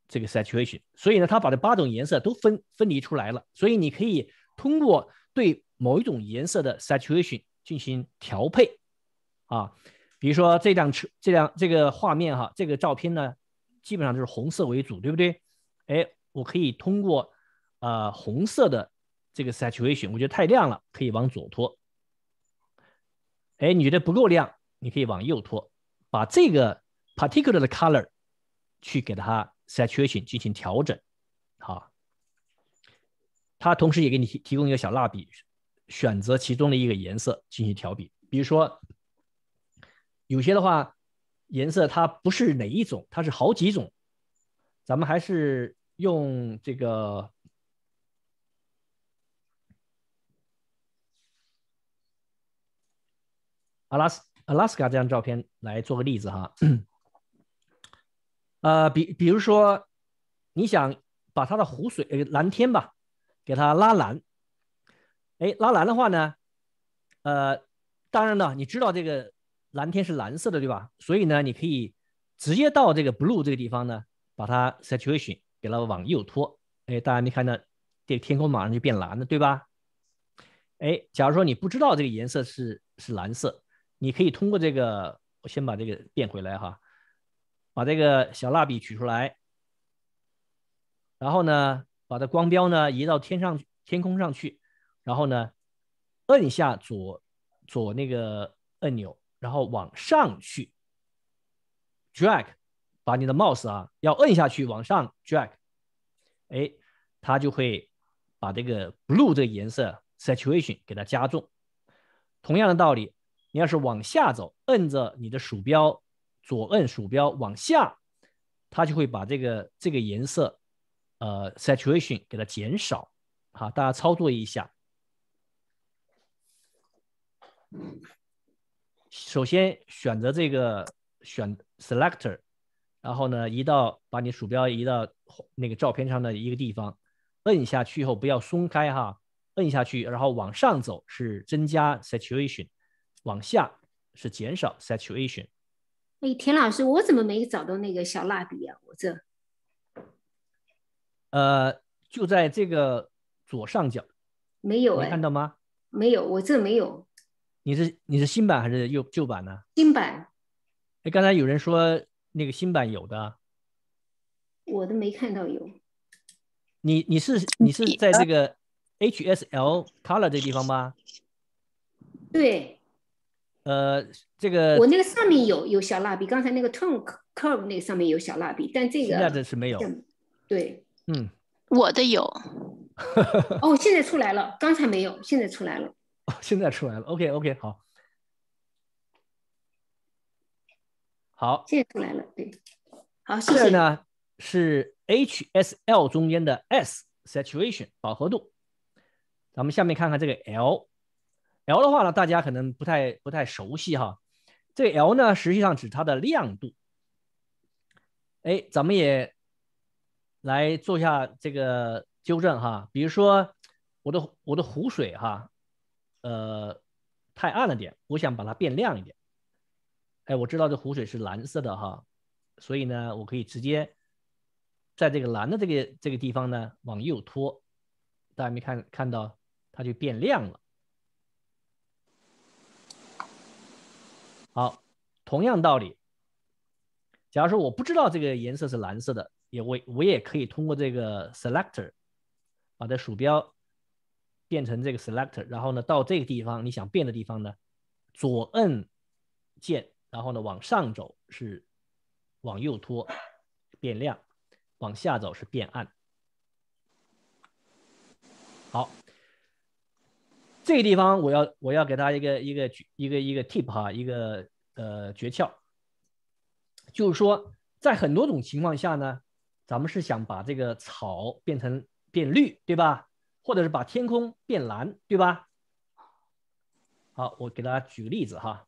这个 saturation，所以呢，它把这八种颜色都分分离出来了，所以你可以通过对某一种颜色的 saturation。进行调配啊，比如说这辆车、这辆这个画面哈，这个照片呢，基本上就是红色为主，对不对？哎，我可以通过呃红色的这个 saturation，我觉得太亮了，可以往左拖。哎，你觉得不够亮，你可以往右拖，把这个 particular 的 color 去给它 saturation 进行调整。好，它同时也给你提提供一个小蜡笔。选择其中的一个颜色进行调比，比如说有些的话，颜色它不是哪一种，它是好几种。咱们还是用这个阿拉斯阿拉斯加这张照片来做个例子哈。呃，比比如说你想把它的湖水呃蓝天吧，给它拉蓝。哎，拉蓝的话呢，呃，当然呢，你知道这个蓝天是蓝色的，对吧？所以呢，你可以直接到这个 blue 这个地方呢，把它 saturation 给它往右拖。哎，大家没看到这个天空马上就变蓝了，对吧？哎，假如说你不知道这个颜色是是蓝色，你可以通过这个，我先把这个变回来哈，把这个小蜡笔取出来，然后呢，把它光标呢移到天上天空上去。然后呢，摁下左左那个按钮，然后往上去，drag，把你的 mouse 啊要摁下去往上 drag，哎，它就会把这个 blue 这个颜色 saturation 给它加重。同样的道理，你要是往下走，摁着你的鼠标左摁鼠标往下，它就会把这个这个颜色呃 saturation 给它减少。好，大家操作一下。首先选择这个选 selector，然后呢移到把你鼠标移到那个照片上的一个地方，摁下去以后不要松开哈，摁下去，然后往上走是增加 saturation，往下是减少 saturation。哎，田老师，我怎么没找到那个小蜡笔啊？我这，呃，就在这个左上角，没有没看到吗？没有，我这没有。你是你是新版还是旧旧版呢？新版，哎，刚才有人说那个新版有的，我都没看到有。你你是你是在这个 HSL Color 这地方吗？对，呃，这个我那个上面有有小蜡笔，刚才那个 Tone Curve 那个上面有小蜡笔，但这个现在这是没有。对，嗯，我的有。哦，现在出来了，刚才没有，现在出来了。哦，现在出来了。OK OK，好，好，现在出来了，对，好，谢谢。这呢是 HSL 中间的 S saturation 饱和度。咱们下面看看这个 L，L 的话呢，大家可能不太不太熟悉哈。这个 L 呢，实际上指它的亮度。哎，咱们也来做一下这个纠正哈。比如说我的我的湖水哈，呃，太暗了点，我想把它变亮一点。哎，我知道这湖水是蓝色的哈，所以呢，我可以直接在这个蓝的这个这个地方呢往右拖，大家没看看到它就变亮了。好，同样道理，假如说我不知道这个颜色是蓝色的，也我我也可以通过这个 selector 把这鼠标变成这个 selector，然后呢到这个地方你想变的地方呢，左摁键。然后呢，往上走是往右拖变亮，往下走是变暗。好，这个地方我要我要给大家一个一个一个一个 tip 哈，一个呃诀窍，就是说在很多种情况下呢，咱们是想把这个草变成变绿，对吧？或者是把天空变蓝，对吧？好，我给大家举个例子哈。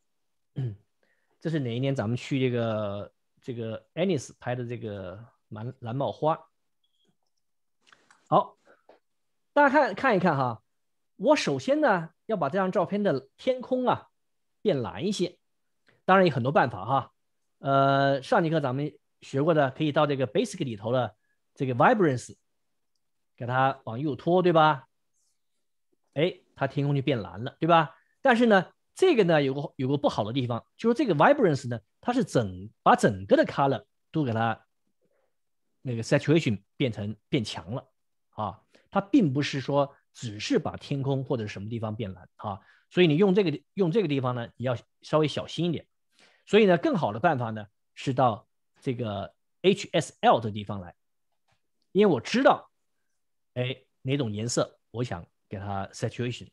这是哪一年咱们去这个这个 Anis 拍的这个蓝蓝帽花？好，大家看看一看哈。我首先呢要把这张照片的天空啊变蓝一些，当然有很多办法哈。呃，上节课咱们学过的，可以到这个 Basic 里头的这个 Vibrance，给它往右拖，对吧？哎，它天空就变蓝了，对吧？但是呢。这个呢有个有个不好的地方，就是这个 vibrance 呢，它是整把整个的 color 都给它那个 saturation 变成变强了啊，它并不是说只是把天空或者什么地方变蓝啊，所以你用这个用这个地方呢，你要稍微小心一点。所以呢，更好的办法呢是到这个 HSL 的地方来，因为我知道，哎，哪种颜色我想给它 saturation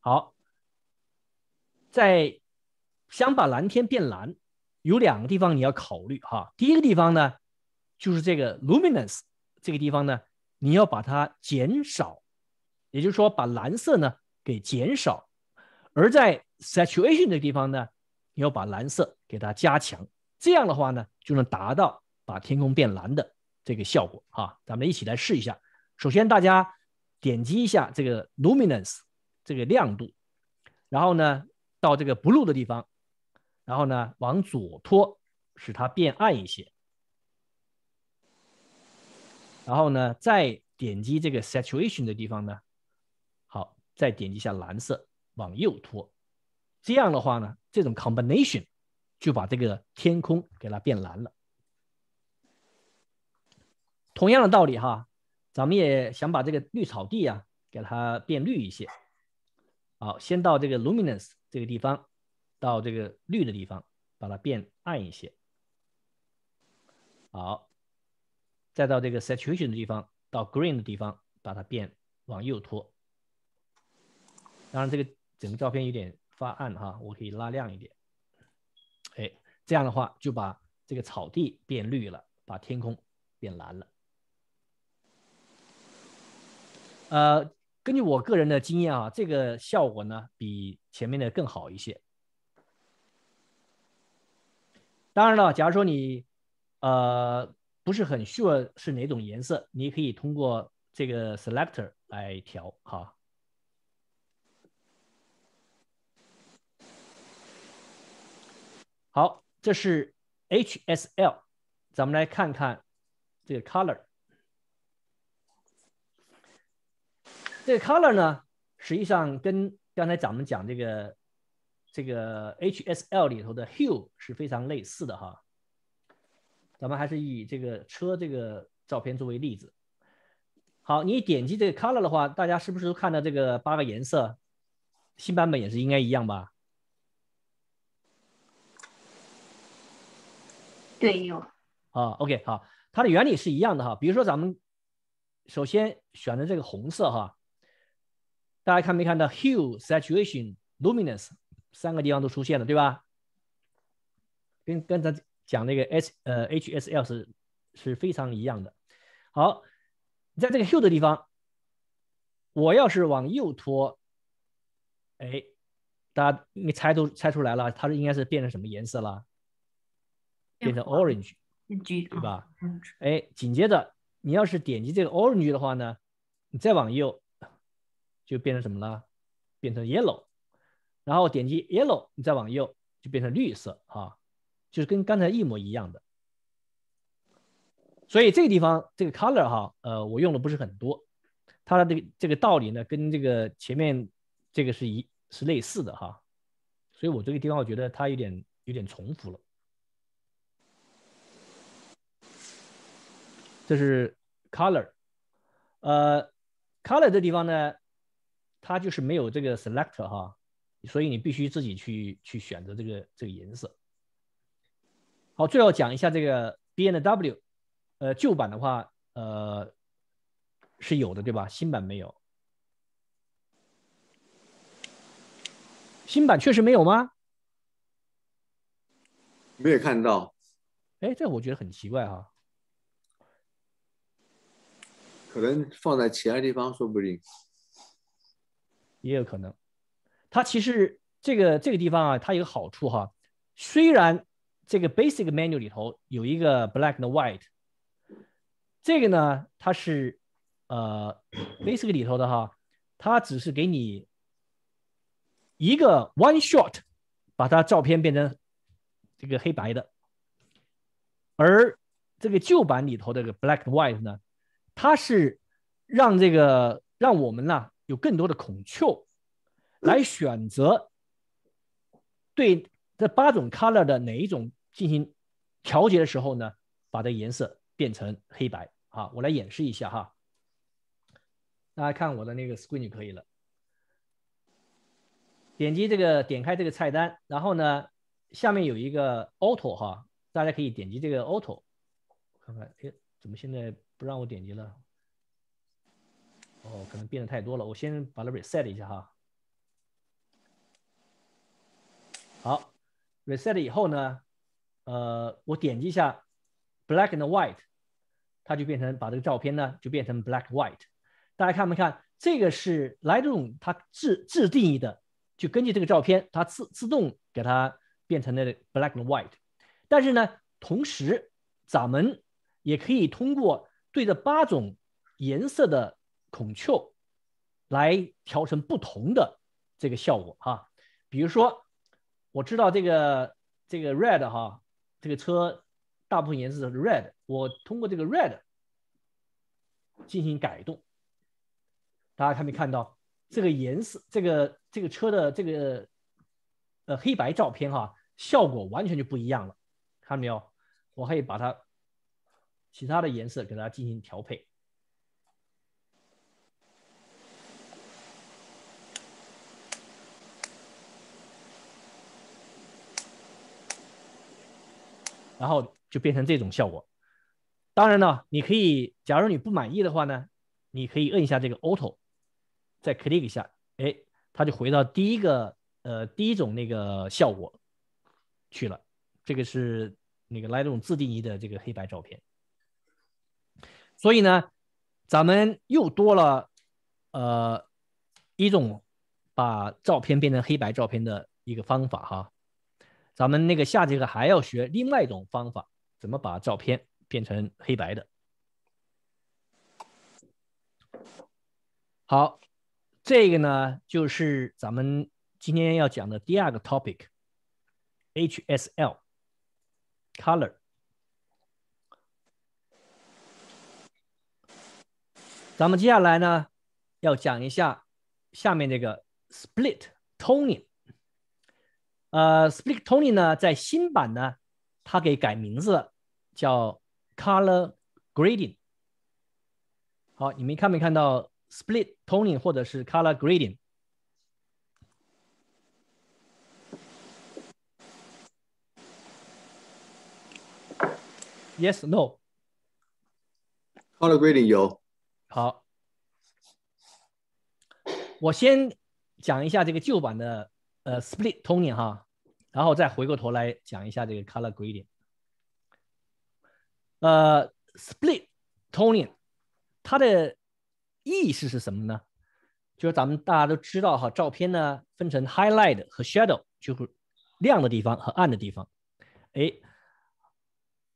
好。在想把蓝天变蓝，有两个地方你要考虑哈。第一个地方呢，就是这个 luminance 这个地方呢，你要把它减少，也就是说把蓝色呢给减少。而在 saturation 这个地方呢，你要把蓝色给它加强。这样的话呢，就能达到把天空变蓝的这个效果哈。咱们一起来试一下。首先大家点击一下这个 luminance 这个亮度，然后呢。到这个 blue 的地方，然后呢往左拖，使它变暗一些。然后呢再点击这个 saturation 的地方呢，好，再点击一下蓝色，往右拖。这样的话呢，这种 combination 就把这个天空给它变蓝了。同样的道理哈，咱们也想把这个绿草地啊给它变绿一些。好，先到这个 luminance 这个地方，到这个绿的地方，把它变暗一些。好，再到这个 saturation 的地方，到 green 的地方，把它变往右拖。当然，这个整个照片有点发暗哈，我可以拉亮一点。哎，这样的话就把这个草地变绿了，把天空变蓝了。呃。根据我个人的经验啊，这个效果呢比前面的更好一些。当然了，假如说你呃不是很 sure 是哪种颜色，你可以通过这个 selector 来调哈。好，这是 HSL，咱们来看看这个 color。这个 color 呢，实际上跟刚才咱们讲这个这个 HSL 里头的 hue 是非常类似的哈。咱们还是以这个车这个照片作为例子。好，你点击这个 color 的话，大家是不是都看到这个八个颜色？新版本也是应该一样吧？对，有。啊，OK，好，它的原理是一样的哈。比如说咱们首先选的这个红色哈，大家看没看到 hue、saturation、luminous 三个地方都出现了，对吧？跟刚才讲那个 S 呃 HSL 是是非常一样的。好。在这个 hue 的地方，我要是往右拖，哎，大家你猜都猜出来了，它是应该是变成什么颜色了？变成 orange，对吧？哎，紧接着你要是点击这个 orange 的话呢，你再往右就变成什么了？变成 yellow，然后点击 yellow，你再往右就变成绿色啊，就是跟刚才一模一样的。所以这个地方这个 color 哈，呃，我用的不是很多，它的这个这个道理呢，跟这个前面这个是一是类似的哈，所以我这个地方我觉得它有点有点重复了。这是 color，呃，color 这地方呢，它就是没有这个 selector 哈，所以你必须自己去去选择这个这个颜色。好，最后讲一下这个 B N W。呃，旧版的话，呃，是有的，对吧？新版没有。新版确实没有吗？没有看到。哎，这我觉得很奇怪哈。可能放在其他地方，说不定。也有可能。它其实这个这个地方啊，它有个好处哈。虽然这个 basic menu 里头有一个 black and white。这个呢，它是呃，basic 里头的哈，它只是给你一个 one shot，把它照片变成这个黑白的，而这个旧版里头这个 black and white 呢，它是让这个让我们呢有更多的孔雀来选择对这八种 color 的哪一种进行调节的时候呢，把这颜色。变成黑白啊！我来演示一下哈，大家看我的那个 screen 就可以了。点击这个，点开这个菜单，然后呢，下面有一个 auto 哈，大家可以点击这个 auto，看看，哎，怎么现在不让我点击了？哦，可能变得太多了，我先把它 reset 一下哈。好，reset 以后呢，呃，我点击一下 black and white。它就变成把这个照片呢，就变成 black white。大家看没看？这个是 Lightroom 它自自定义的，就根据这个照片，它自自动给它变成了 black and white。但是呢，同时咱们也可以通过对这八种颜色的孔雀来调成不同的这个效果哈。比如说，我知道这个这个 red 哈，这个车。大部分颜色是 red，我通过这个 red 进行改动，大家看没看到这个颜色？这个这个车的这个呃黑白照片哈，效果完全就不一样了，看到没有？我可以把它其他的颜色给它进行调配。然后就变成这种效果。当然呢，你可以，假如你不满意的话呢，你可以摁一下这个 Auto，再 click 一下，哎，它就回到第一个呃第一种那个效果去了。这个是那个 Lightroom 自定义的这个黑白照片。所以呢，咱们又多了呃一种把照片变成黑白照片的一个方法哈。咱们那个下节课还要学另外一种方法，怎么把照片变成黑白的。好，这个呢就是咱们今天要讲的第二个 topic，HSL color。咱们接下来呢要讲一下下面这个 split toning。呃，split toning 呢，在新版呢，它给改名字了，叫 color grading。好，你们看没看到 split toning 或者是 color grading？Yes, no. Color grading 有。好，我先讲一下这个旧版的呃 split toning 哈，然后再回过头来讲一下这个 color grading。呃，split toning 它的意思是什么呢？就是咱们大家都知道哈，照片呢分成 highlight 和 shadow，就是亮的地方和暗的地方。哎。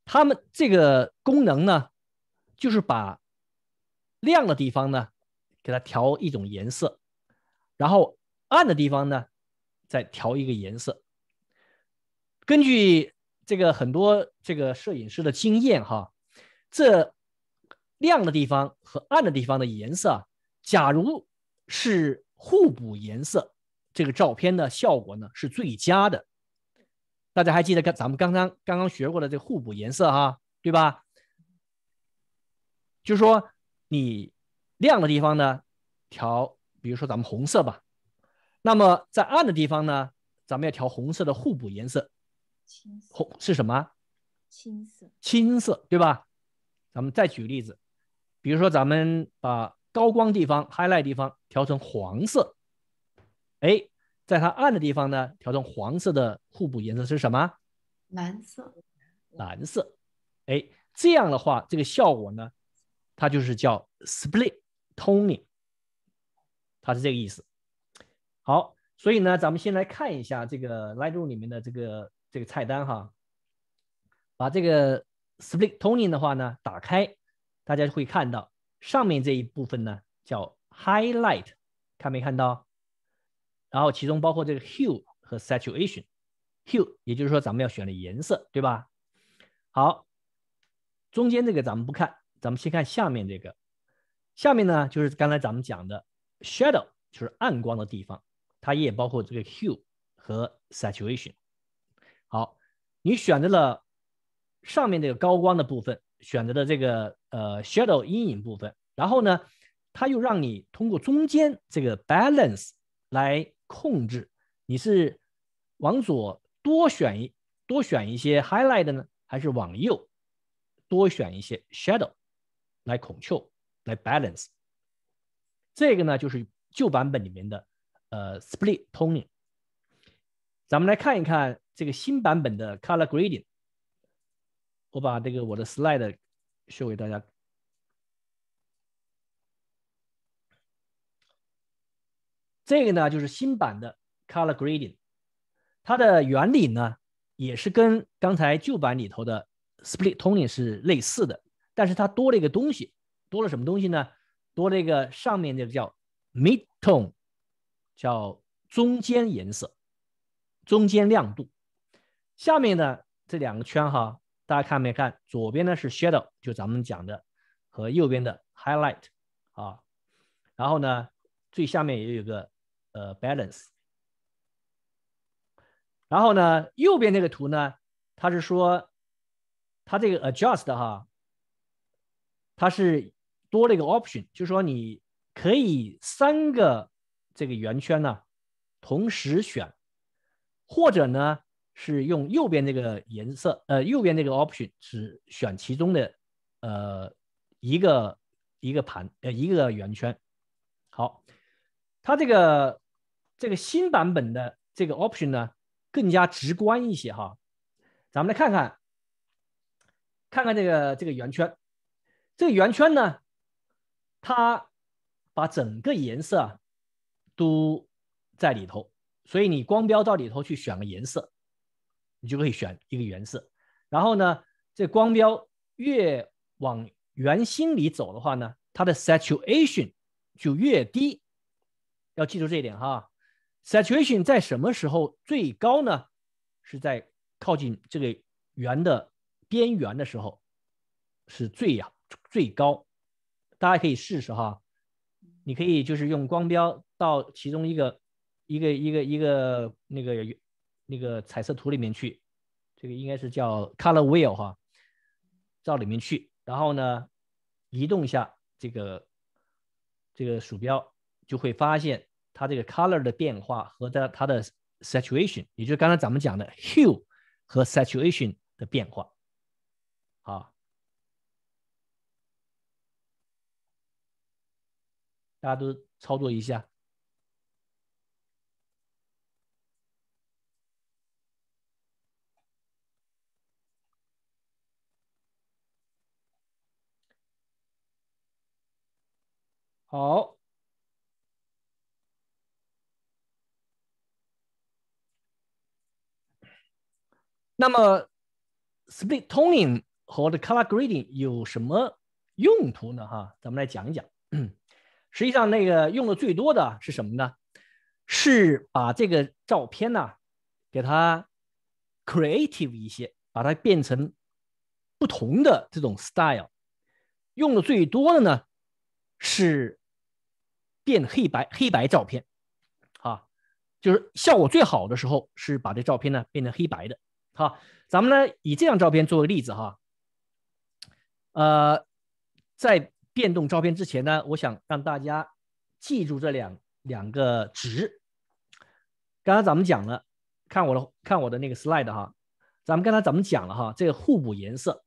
它们这个功能呢，就是把亮的地方呢，给它调一种颜色，然后暗的地方呢，再调一个颜色。根据这个很多这个摄影师的经验哈，这亮的地方和暗的地方的颜色，假如是互补颜色，这个照片的效果呢是最佳的。大家还记得刚咱们刚刚刚刚学过的这个互补颜色哈，对吧？就是说你亮的地方呢调，比如说咱们红色吧。那么在暗的地方呢，咱们要调红色的互补颜色。青红是什么？青色。青色，对吧？咱们再举个例子，比如说咱们把高光地方 highlight 地方调成黄色，哎。在它暗的地方呢，调成黄色的互补颜色是什么？蓝色。蓝色。哎，这样的话，这个效果呢，它就是叫 split toning，它是这个意思。好，所以呢，咱们先来看一下这个 Lightroom 里面的这个这个菜单哈。把这个 split toning 的话呢，打开，大家会看到上面这一部分呢叫 highlight，看没看到？然后其中包括这个 hue 和 saturation，hue 也就是说咱们要选的颜色，对吧？好，中间这个咱们不看，咱们先看下面这个。下面呢就是刚才咱们讲的 shadow，就是暗光的地方，它也包括这个 hue 和 saturation。好，你选择了上面这个高光的部分，选择的这个呃 shadow 阴影部分，然后呢，它又让你通过中间这个 balance 来。控制你是往左多选一多选一些 highlight 呢，还是往右多选一些 shadow 来 control 来 balance？这个呢就是旧版本里面的呃 split toning。咱们来看一看这个新版本的 color grading。我把这个我的 slide show 给大家。这个呢就是新版的 color grading，它的原理呢也是跟刚才旧版里头的 split toning 是类似的，但是它多了一个东西，多了什么东西呢？多了一个上面这个叫 mid tone，叫中间颜色，中间亮度。下面呢这两个圈哈，大家看没看？左边呢是 shadow，就咱们讲的，和右边的 highlight 啊，然后呢最下面也有个。呃，balance。然后呢，右边这个图呢，它是说，它这个 adjust 哈，它是多了一个 option，就是说你可以三个这个圆圈呢同时选，或者呢是用右边这个颜色，呃，右边这个 option 只选其中的呃一个一个盘呃一个圆圈。好，它这个。这个新版本的这个 option 呢，更加直观一些哈。咱们来看看，看看这个这个圆圈。这个圆圈呢，它把整个颜色都在里头，所以你光标到里头去选个颜色，你就可以选一个颜色。然后呢，这光标越往圆心里走的话呢，它的 saturation 就越低。要记住这一点哈。Saturation 在什么时候最高呢？是在靠近这个圆的边缘的时候，是最呀最高。大家可以试试哈，你可以就是用光标到其中一个一个一个一个那个那个彩色图里面去，这个应该是叫 Color Wheel 哈，到里面去，然后呢，移动一下这个这个鼠标，就会发现它这个 color 的变化和它它的 saturation，也就是刚才咱们讲的 hue 和 saturation 的变化，啊，大家都操作一下。好，那么 split toning 和 the color grading 有什么用途呢？哈，咱们来讲一讲。实际上，那个用的最多的是什么呢？是把这个照片呢，给它 creative 一些，把它变成不同的这种 style。用的最多的呢？是变黑白黑白照片，啊，就是效果最好的时候是把这照片呢变成黑白的。好，咱们呢以这张照片作为例子哈，呃，在变动照片之前呢，我想让大家记住这两两个值。刚才咱们讲了，看我的看我的那个 slide 哈，咱们刚才咱们讲了哈，这个互补颜色，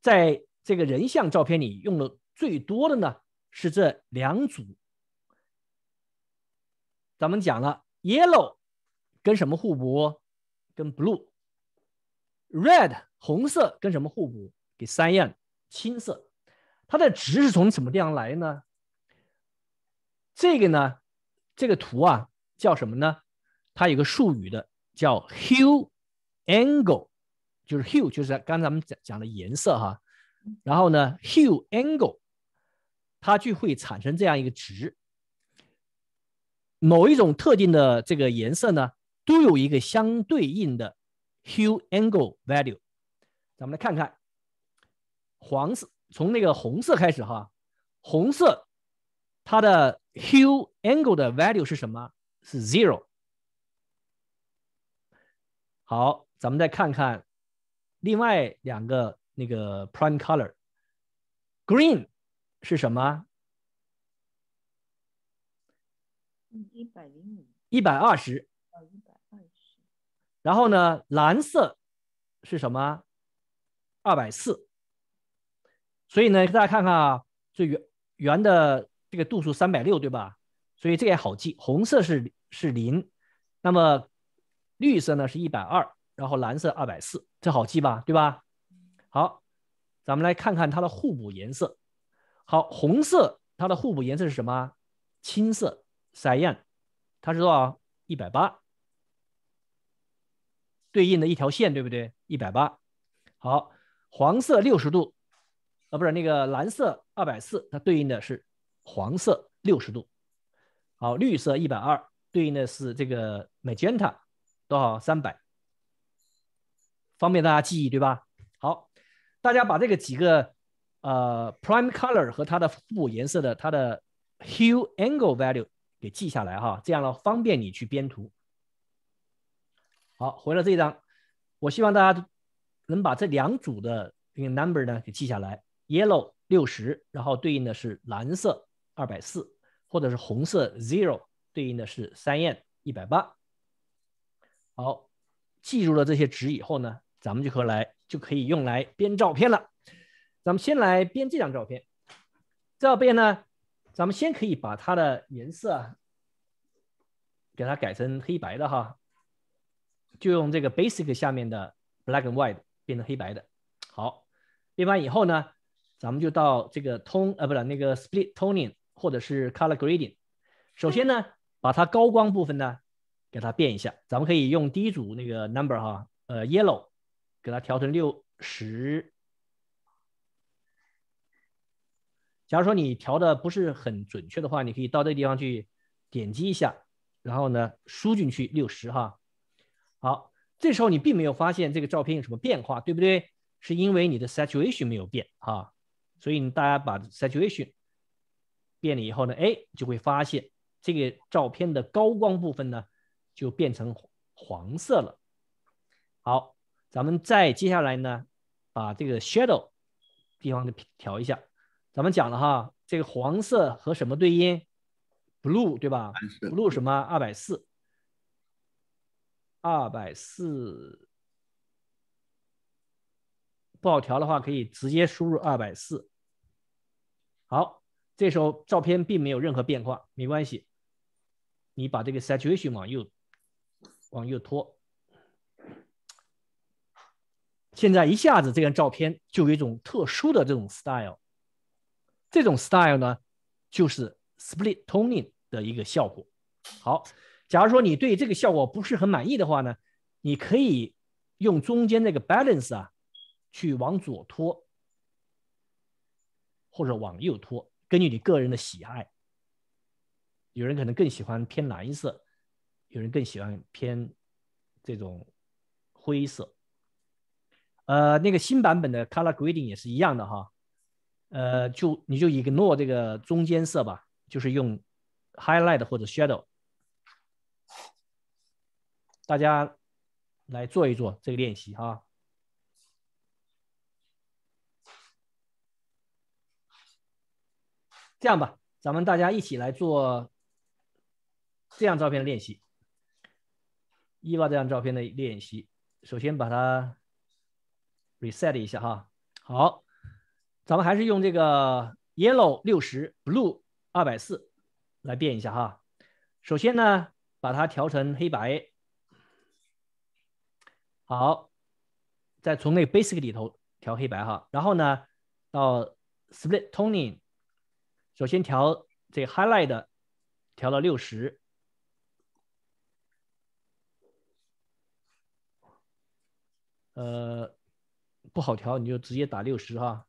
在这个人像照片里用的最多的呢。是这两组，咱们讲了，yellow 跟什么互补？跟 blue，red 红色跟什么互补？给 cyan 青色。它的值是从什么地方来呢？这个呢，这个图啊叫什么呢？它有个术语的，叫 hue angle，就是 hue 就是刚才咱们讲讲的颜色哈。然后呢，hue angle。它就会产生这样一个值，某一种特定的这个颜色呢，都有一个相对应的 hue angle value。咱们来看看，黄色从那个红色开始哈，红色它的 hue angle 的 value 是什么？是 zero。好，咱们再看看另外两个那个 prime color，green。是什么？一百零五，一百二十。一百二十。然后呢，蓝色是什么？二百四。所以呢，大家看看啊，这圆圆的这个度数三百六，对吧？所以这个也好记。红色是是零，那么绿色呢是一百二，然后蓝色二百四，这好记吧？对吧？好，咱们来看看它的互补颜色。好，红色它的互补颜色是什么？青色，cyan，它是多少？一百八，对应的一条线，对不对？一百八。好，黄色六十度，啊，不是那个蓝色二百四，它对应的是黄色六十度。好，绿色一百二，对应的是这个 magenta，多少？三百，方便大家记忆，对吧？好，大家把这个几个。呃，prime color 和它的互补颜色的它的 hue angle value 给记下来哈，这样呢方便你去编图。好，回了这一张，我希望大家能把这两组的这个 number 呢给记下来，yellow 六十，然后对应的是蓝色二百四，或者是红色 zero 对应的是三燕一百八。好，记住了这些值以后呢，咱们就可来就可以用来编照片了。咱们先来编这张照片。这照片呢，咱们先可以把它的颜色给它改成黑白的哈，就用这个 Basic 下面的 Black and White 变成黑白的。好，变完以后呢，咱们就到这个 Tone 呃，不是那个 Split Toning 或者是 Color Grading。首先呢，把它高光部分呢给它变一下。咱们可以用第一组那个 Number 哈，呃，Yellow 给它调成六十。假如说你调的不是很准确的话，你可以到这个地方去点击一下，然后呢输进去六十哈。好，这时候你并没有发现这个照片有什么变化，对不对？是因为你的 saturation 没有变哈。所以大家把 saturation 变了以后呢，哎，就会发现这个照片的高光部分呢就变成黄色了。好，咱们再接下来呢，把这个 shadow 地方的调一下。咱们讲了哈，这个黄色和什么对应？blue 对吧？blue 什么？二百四，二百四。不好调的话，可以直接输入二百四。好，这时候照片并没有任何变化，没关系。你把这个 saturation 往右，往右拖。现在一下子这张照片就有一种特殊的这种 style。这种 style 呢，就是 split toning 的一个效果。好，假如说你对这个效果不是很满意的话呢，你可以用中间那个 balance 啊。去往左拖，或者往右拖，根据你个人的喜爱。有人可能更喜欢偏蓝色，有人更喜欢偏这种灰色。呃，那个新版本的 color grading 也是一样的哈。呃，就你就 ignore 这个中间色吧，就是用 highlight 或者 shadow。大家来做一做这个练习哈。这样吧，咱们大家一起来做这张照片的练习。伊娃这张照片的练习，首先把它 reset 一下哈。好，咱们还是用这个 yellow 六十，blue 二百四来变一下哈。首先呢，把它调成黑白。好，再从那 basic 里头调黑白哈。然后呢，到 split toning。首先调这 highlight 调到六十，呃，不好调，你就直接打六十哈。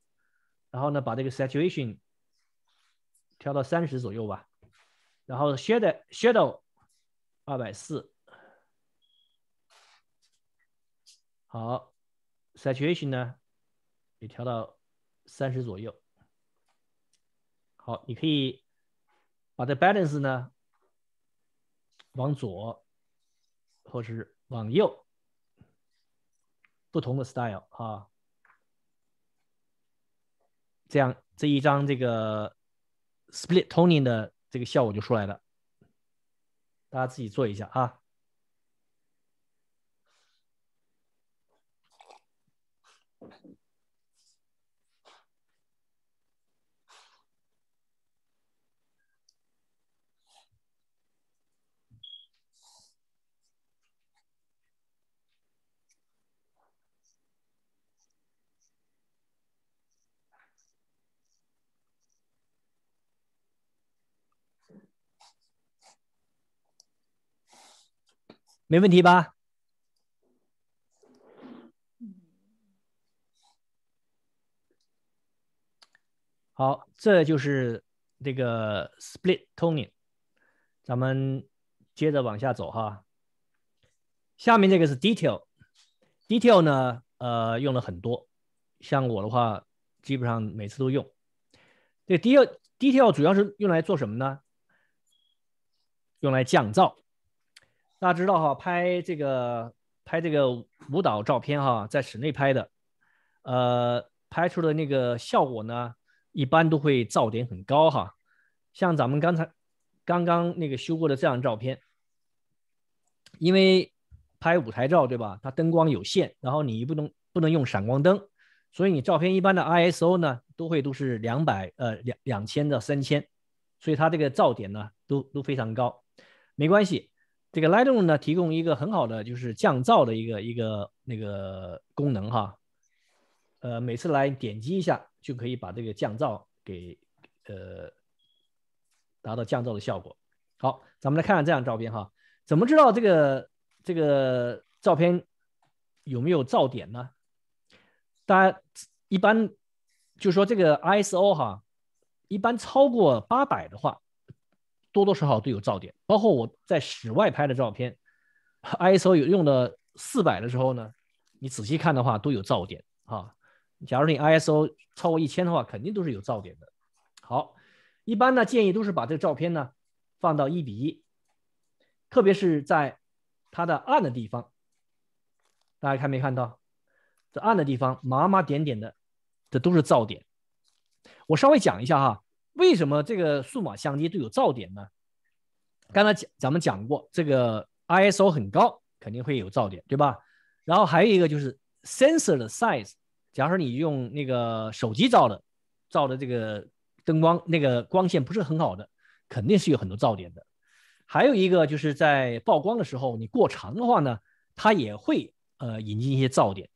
然后呢，把这个 saturation 调到三十左右吧。然后 shadow shadow 二百四，好，saturation 呢也调到三十左右。好，你可以把这 balance 呢往左，或者是往右，不同的 style 啊，这样这一张这个 split toning 的这个效果就出来了，大家自己做一下啊。没问题吧？好，这就是这个 split toning。咱们接着往下走哈。下面这个是 detail，detail 呢，呃，用了很多。像我的话，基本上每次都用。这 detail detail 主要是用来做什么呢？用来降噪。大家知道哈，拍这个拍这个舞蹈照片哈，在室内拍的，呃，拍出的那个效果呢，一般都会噪点很高哈。像咱们刚才刚刚那个修过的这张照片，因为拍舞台照对吧？它灯光有限，然后你不能不能用闪光灯，所以你照片一般的 ISO 呢，都会都是两百呃两两千到三千，所以它这个噪点呢，都都非常高，没关系。这个 Lightroom 呢，提供一个很好的就是降噪的一个一个那个功能哈，呃，每次来点击一下就可以把这个降噪给呃达到降噪的效果。好，咱们来看看这张照片哈，怎么知道这个这个照片有没有噪点呢？大家一般就说这个 ISO 哈，一般超过八百的话。多多少少都有噪点，包括我在室外拍的照片，ISO 有用的四百的时候呢，你仔细看的话都有噪点啊。假如你 ISO 超过一千的话，肯定都是有噪点的。好，一般呢建议都是把这个照片呢放到一比一，特别是在它的暗的地方，大家看没看到？这暗的地方麻麻点点的，这都是噪点。我稍微讲一下哈，为什么这个数码相机都有噪点呢？刚才讲咱们讲过，这个 ISO 很高，肯定会有噪点，对吧？然后还有一个就是 sensor 的 size，假如说你用那个手机照的，照的这个灯光那个光线不是很好的，肯定是有很多噪点的。还有一个就是在曝光的时候，你过长的话呢，它也会呃引进一些噪点。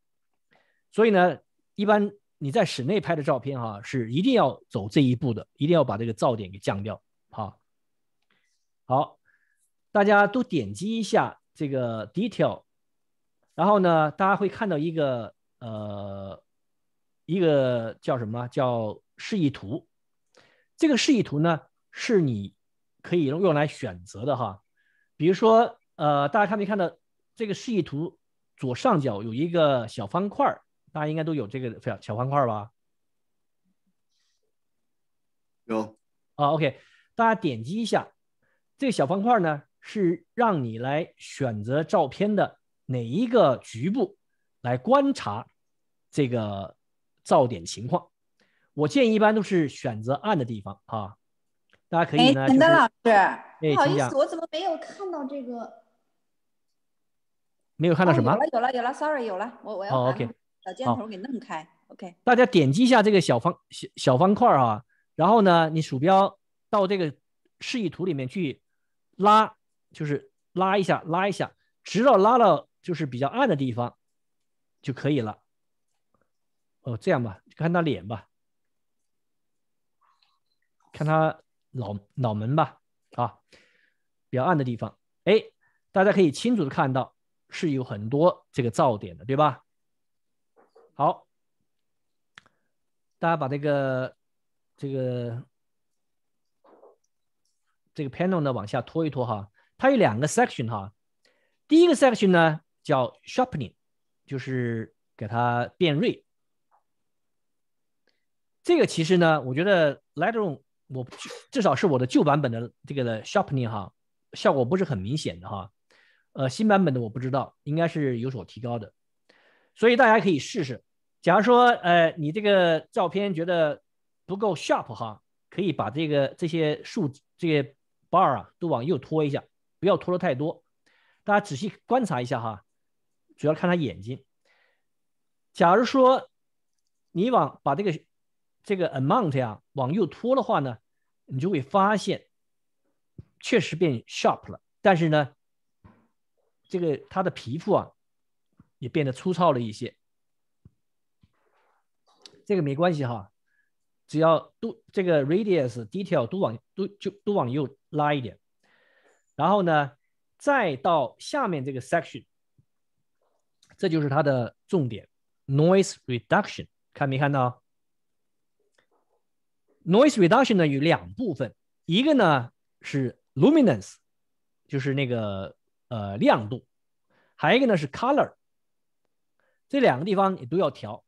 所以呢，一般你在室内拍的照片哈，是一定要走这一步的，一定要把这个噪点给降掉。好，好，大家都点击一下这个 detail，然后呢，大家会看到一个呃一个叫什么叫示意图。这个示意图呢，是你可以用来选择的哈。比如说呃，大家看没看到这个示意图左上角有一个小方块儿？大家应该都有这个小小方块吧？有啊，OK，大家点击一下这个小方块呢，是让你来选择照片的哪一个局部来观察这个噪点情况。我建议一般都是选择暗的地方啊，大家可以呢。哎，陈丹老师，不好意思，我怎么没有看到这个？没有看到什么？有了，有了，有了，Sorry，有了，我我要哦，OK。小箭头给弄开，OK。大家点击一下这个小方小小方块啊，然后呢，你鼠标到这个示意图里面去拉，就是拉一下，拉一下，直到拉到就是比较暗的地方就可以了。哦，这样吧，看他脸吧，看他脑脑门吧，啊，比较暗的地方，哎，大家可以清楚的看到是有很多这个噪点的，对吧？好，大家把这个这个这个 panel 呢往下拖一拖哈，它有两个 section 哈。第一个 section 呢叫 sharpening，就是给它变锐。这个其实呢，我觉得 Lightroom 我至少是我的旧版本的这个的 sharpening 哈，效果不是很明显的哈。呃，新版本的我不知道，应该是有所提高的。所以大家可以试试。假如说，呃，你这个照片觉得不够 sharp 哈，可以把这个这些数这些 bar 啊都往右拖一下，不要拖的太多。大家仔细观察一下哈，主要看他眼睛。假如说你往把这个这个 amount 呀往右拖的话呢，你就会发现确实变 sharp 了，但是呢，这个他的皮肤啊。也变得粗糙了一些，这个没关系哈，只要都这个 radius detail 都往都就都往右拉一点，然后呢，再到下面这个 section，这就是它的重点，noise reduction，看没看到？noise reduction 呢有两部分，一个呢是 luminance，就是那个呃亮度，还有一个呢是 color。这两个地方你都要调，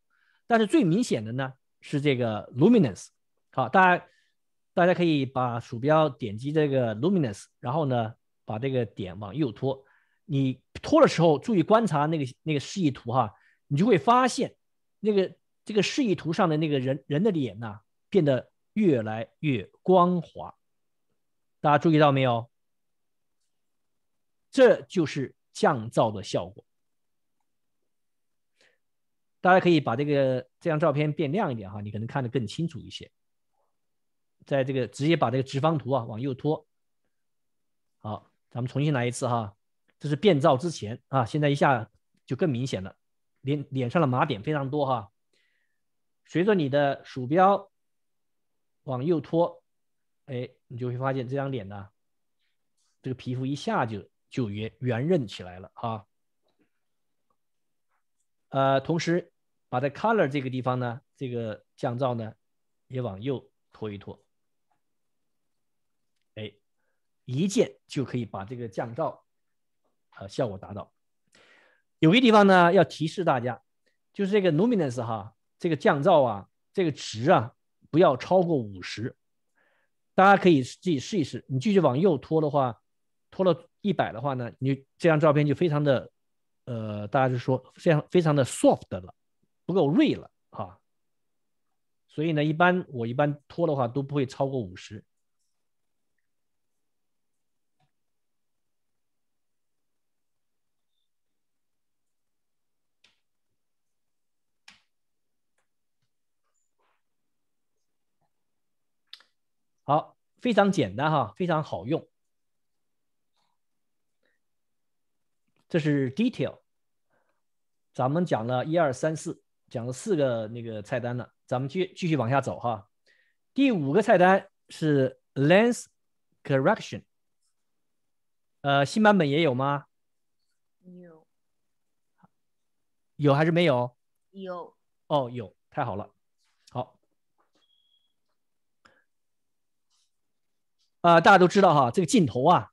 但是最明显的呢是这个 luminance。好，大家大家可以把鼠标点击这个 luminance，然后呢把这个点往右拖。你拖的时候注意观察那个那个示意图哈，你就会发现那个这个示意图上的那个人人的脸呐变得越来越光滑。大家注意到没有？这就是降噪的效果。大家可以把这个这张照片变亮一点哈，你可能看得更清楚一些。在这个直接把这个直方图啊往右拖。好，咱们重新来一次哈，这是变噪之前啊，现在一下就更明显了，脸脸上的麻点非常多哈。随着你的鼠标往右拖，哎，你就会发现这张脸呢，这个皮肤一下就就圆圆润起来了哈。呃，同时。把在 color 这个地方呢，这个降噪呢，也往右拖一拖，哎，一键就可以把这个降噪，呃，效果达到。有个地方呢要提示大家，就是这个 luminance 哈，这个降噪啊，这个值啊，不要超过五十。大家可以自己试一试，你继续往右拖的话，拖了一百的话呢，你这张照片就非常的，呃，大家就说非常非常的 soft 了，不够锐了哈。所以呢，一般我一般拖的话都不会超过五十。好，非常简单哈，非常好用。这是 detail，咱们讲了一二三四，讲了四个那个菜单了，咱们继继续往下走哈。第五个菜单是 lens correction，呃，新版本也有吗？有有还是没有？有哦，有，太好了。好，啊、大家都知道哈，这个镜头啊，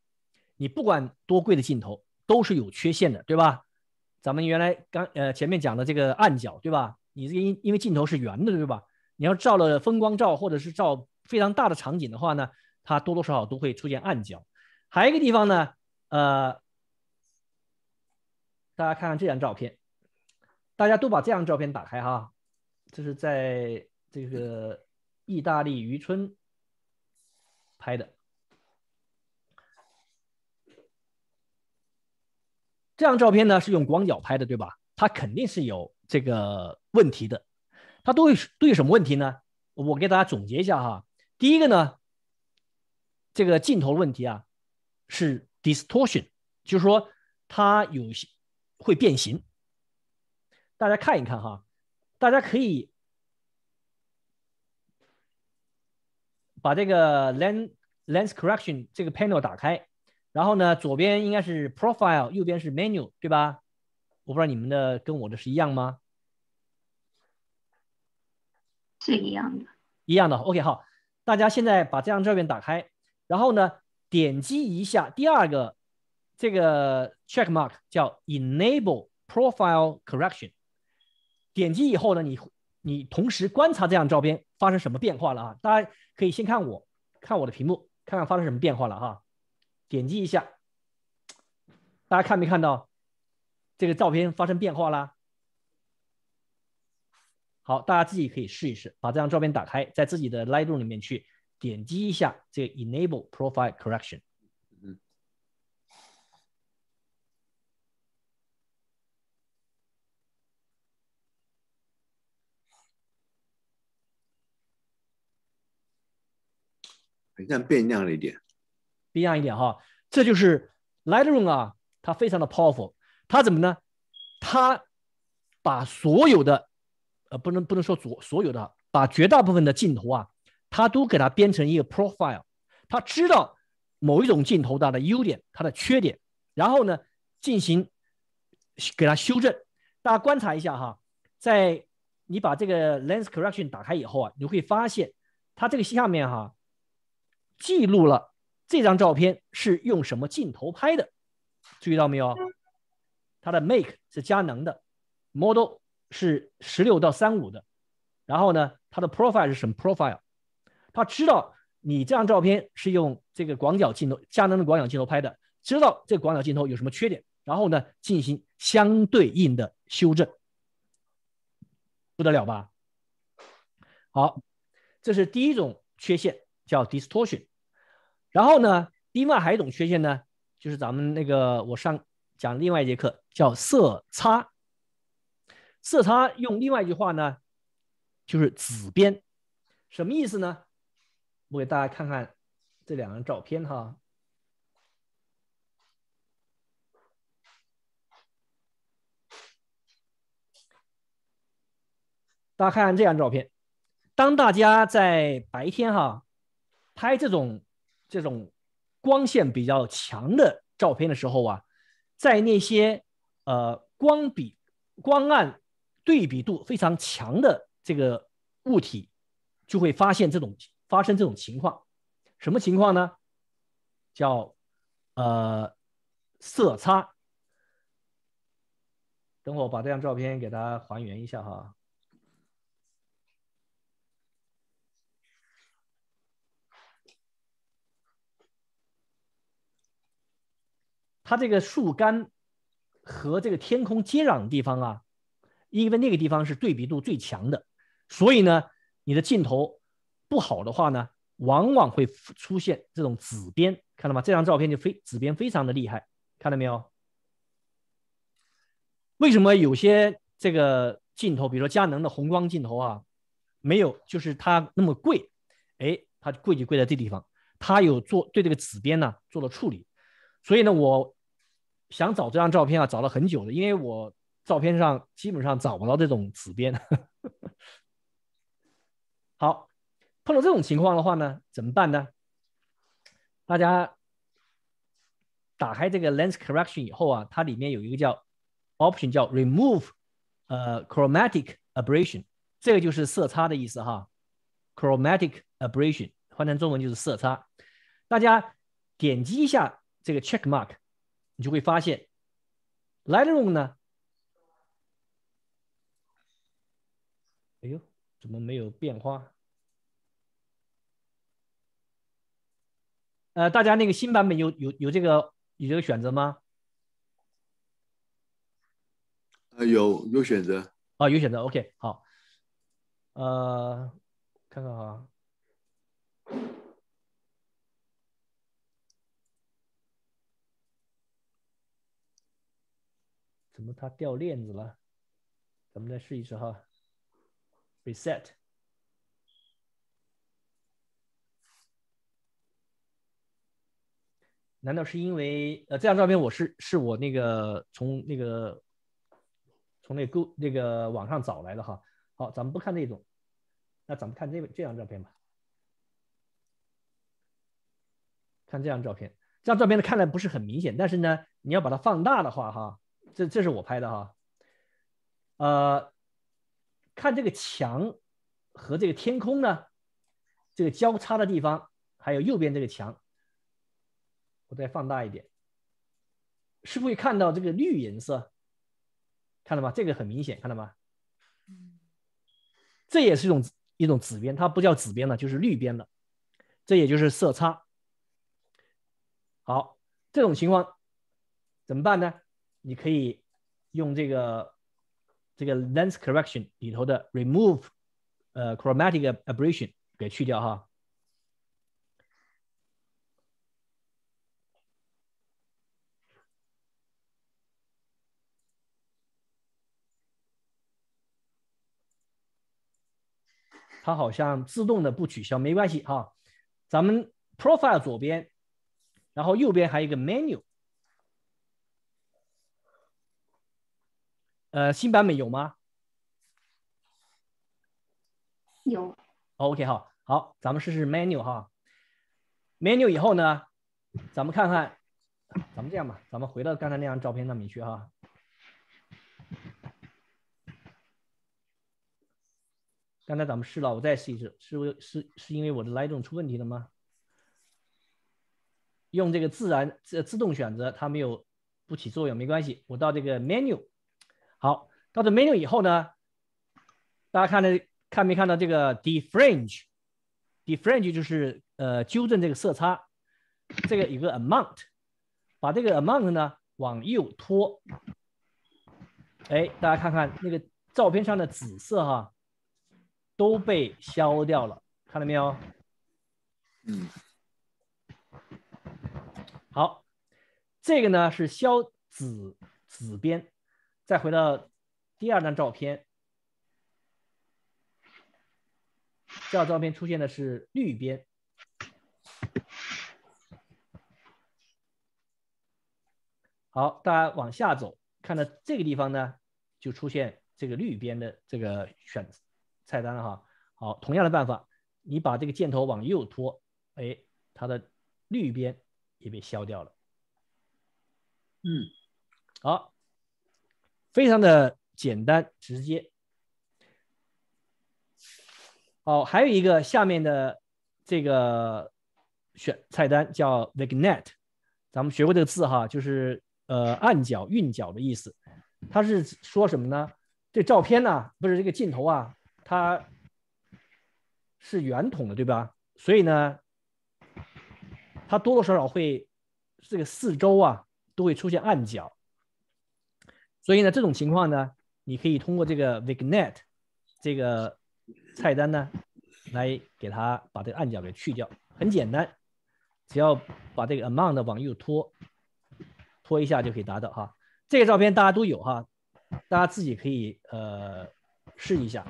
你不管多贵的镜头都是有缺陷的，对吧？咱们原来刚呃前面讲的这个暗角，对吧？你这个因因为镜头是圆的，对吧？你要照了风光照或者是照非常大的场景的话呢，它多多少少都会出现暗角。还有一个地方呢，呃，大家看看这张照片，大家都把这张照片打开哈，这是在这个意大利渔村拍的。这张照片呢是用广角拍的，对吧？它肯定是有这个问题的。它都有都有什么问题呢？我给大家总结一下哈。第一个呢，这个镜头问题啊是 distortion，就是说它有些会变形。大家看一看哈，大家可以把这个 lens lens correction 这个 panel 打开，然后呢，左边应该是 profile，右边是 menu，对吧？我不知道你们的跟我的是一样吗？是一样的。一样的。OK，好，大家现在把这张照片打开，然后呢，点击一下第二个这个 check mark 叫 Enable Profile Correction。点击以后呢，你你同时观察这张照片发生什么变化了啊？大家可以先看我看我的屏幕，看看发生什么变化了哈。点击一下，大家看没看到这个照片发生变化啦？好，大家自己可以试一试，把这张照片打开，在自己的 Lightroom 里面去点击一下这个 Enable Profile Correction。嗯，好像变亮了一点。不一样一点哈，这就是 Lightroom 啊，它非常的 powerful，它怎么呢？它把所有的，呃，不能不能说所所有的，把绝大部分的镜头啊，它都给它编成一个 profile，它知道某一种镜头它的优点，它的缺点，然后呢进行给它修正。大家观察一下哈，在你把这个 lens correction 打开以后啊，你会发现它这个下面哈记录了。这张照片是用什么镜头拍的？注意到没有？它的 make 是佳能的，model 是十六到三五的，然后呢，它的 profile 是什么 profile？他知道你这张照片是用这个广角镜头，佳能的广角镜头拍的，知道这个广角镜头有什么缺点，然后呢，进行相对应的修正，不得了吧？好，这是第一种缺陷，叫 distortion。然后呢，另外还有一种缺陷呢，就是咱们那个我上讲另外一节课叫色差。色差用另外一句话呢，就是紫边，什么意思呢？我给大家看看这两张照片哈。大家看看这张照片，当大家在白天哈拍这种。这种光线比较强的照片的时候啊，在那些呃光比光暗对比度非常强的这个物体，就会发现这种发生这种情况。什么情况呢？叫呃色差。等会我把这张照片给大家还原一下哈。它这个树干和这个天空接壤的地方啊，因为那个地方是对比度最强的，所以呢，你的镜头不好的话呢，往往会出现这种紫边，看到吗？这张照片就非紫边非常的厉害，看到没有？为什么有些这个镜头，比如说佳能的红光镜头啊，没有就是它那么贵？哎，它贵就贵在这地方，它有做对这个紫边呢做了处理，所以呢，我想找这张照片啊，找了很久的，因为我照片上基本上找不到这种紫边。好，碰到这种情况的话呢，怎么办呢？大家打开这个 Lens Correction 以后啊，它里面有一个叫 Option 叫 Remove 呃 Chromatic Aberration，这个就是色差的意思哈，Chromatic Aberration 换成中文就是色差。大家点击一下这个 Check Mark，你就会发现 Lightroom 呢，哎呦，怎么没有变化？呃，大家那个新版本有有有这个有这个选择吗？呃，有有选择啊，有选择。OK，好，呃，看看哈，怎么它掉链子了？咱们再试一试哈，Reset。难道是因为呃这张照片我是是我那个从那个从那个那个网上找来的哈？好，咱们不看那种，那咱们看这这张照片吧。看这张照片，这张照片呢看来不是很明显，但是呢你要把它放大的话哈，这这是我拍的哈。呃，看这个墙和这个天空呢，这个交叉的地方，还有右边这个墙。我再放大一点，是不是看到这个绿颜色？看到吗？这个很明显，看到吗？这也是一种一种紫边，它不叫紫边了，就是绿边了。这也就是色差。好，这种情况怎么办呢？你可以用这个这个 lens correction 里头的 remove 呃 chromatic aberration 给去掉哈。它好像自动的不取消，没关系哈。咱们 profile 左边，然后右边还有一个 menu。呃，新版本有吗？有。OK 哈，好，咱们试试 menu 哈。menu 以后呢，咱们看看，咱们这样吧，咱们回到刚才那张照片上面去哈。刚才咱们试了，我再试一试，是是是因为我的 Lightroom 出问题了吗？用这个自然自自动选择，它没有不起作用，没关系。我到这个 Menu，好，到这 Menu 以后呢，大家看到看没看到这个 Defringe？Defringe 就是呃纠正这个色差，这个有个 Amount，把这个 Amount 呢往右拖，哎，大家看看那个照片上的紫色哈。都被消掉了，看到没有？嗯，好，这个呢是消紫紫边，再回到第二张照片，这张照片出现的是绿边。好，大家往下走，看到这个地方呢，就出现这个绿边的这个选。菜单了哈，好，同样的办法，你把这个箭头往右拖，哎，它的绿边也被消掉了。嗯，好，非常的简单直接。好，还有一个下面的这个选菜单叫 vignette，咱们学过这个字哈，就是呃暗角、韵脚的意思。它是说什么呢？这照片呢，不是这个镜头啊。它是圆筒的，对吧？所以呢，它多多少少会这个四周啊都会出现暗角。所以呢，这种情况呢，你可以通过这个 Vignette 这个菜单呢，来给它把这个暗角给去掉。很简单，只要把这个 Amount 往右拖，拖一下就可以达到哈。这个照片大家都有哈，大家自己可以呃试一下。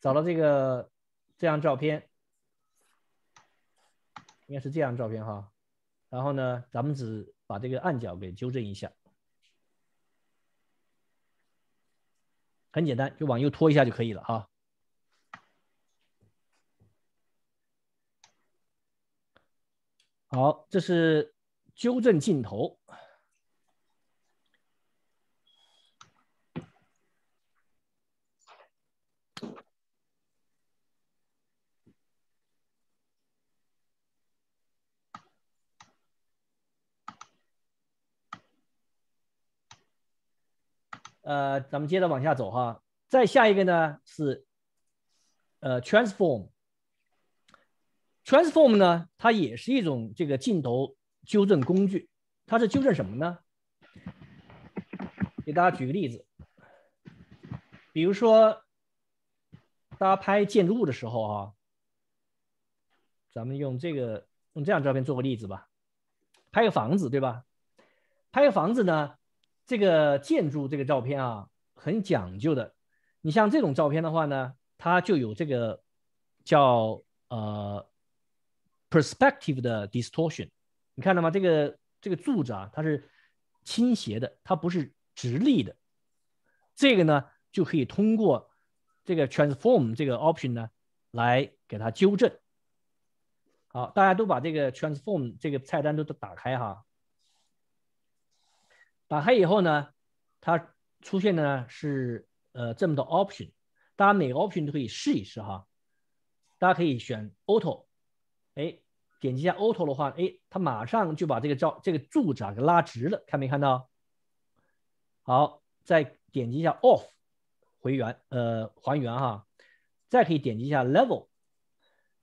找到这个这张照片，应该是这张照片哈。然后呢，咱们只把这个暗角给纠正一下，很简单，就往右拖一下就可以了哈。好，这是纠正镜头。呃，咱们接着往下走哈。再下一个呢是呃 transform。transform 呢，它也是一种这个镜头纠正工具。它是纠正什么呢？给大家举个例子，比如说大家拍建筑物的时候啊，咱们用这个用这张照片做个例子吧。拍个房子对吧？拍个房子呢？这个建筑这个照片啊，很讲究的。你像这种照片的话呢，它就有这个叫呃 perspective 的 distortion。你看到吗？这个这个柱子啊，它是倾斜的，它不是直立的。这个呢，就可以通过这个 transform 这个 option 呢，来给它纠正。好，大家都把这个 transform 这个菜单都都打开哈。打开以后呢，它出现的呢是呃这么多 option，大家每个 option 都可以试一试哈。大家可以选 auto，哎，点击一下 auto 的话，哎，它马上就把这个照这个柱子啊给拉直了，看没看到？好，再点击一下 off，回原呃还原哈，再可以点击一下 level，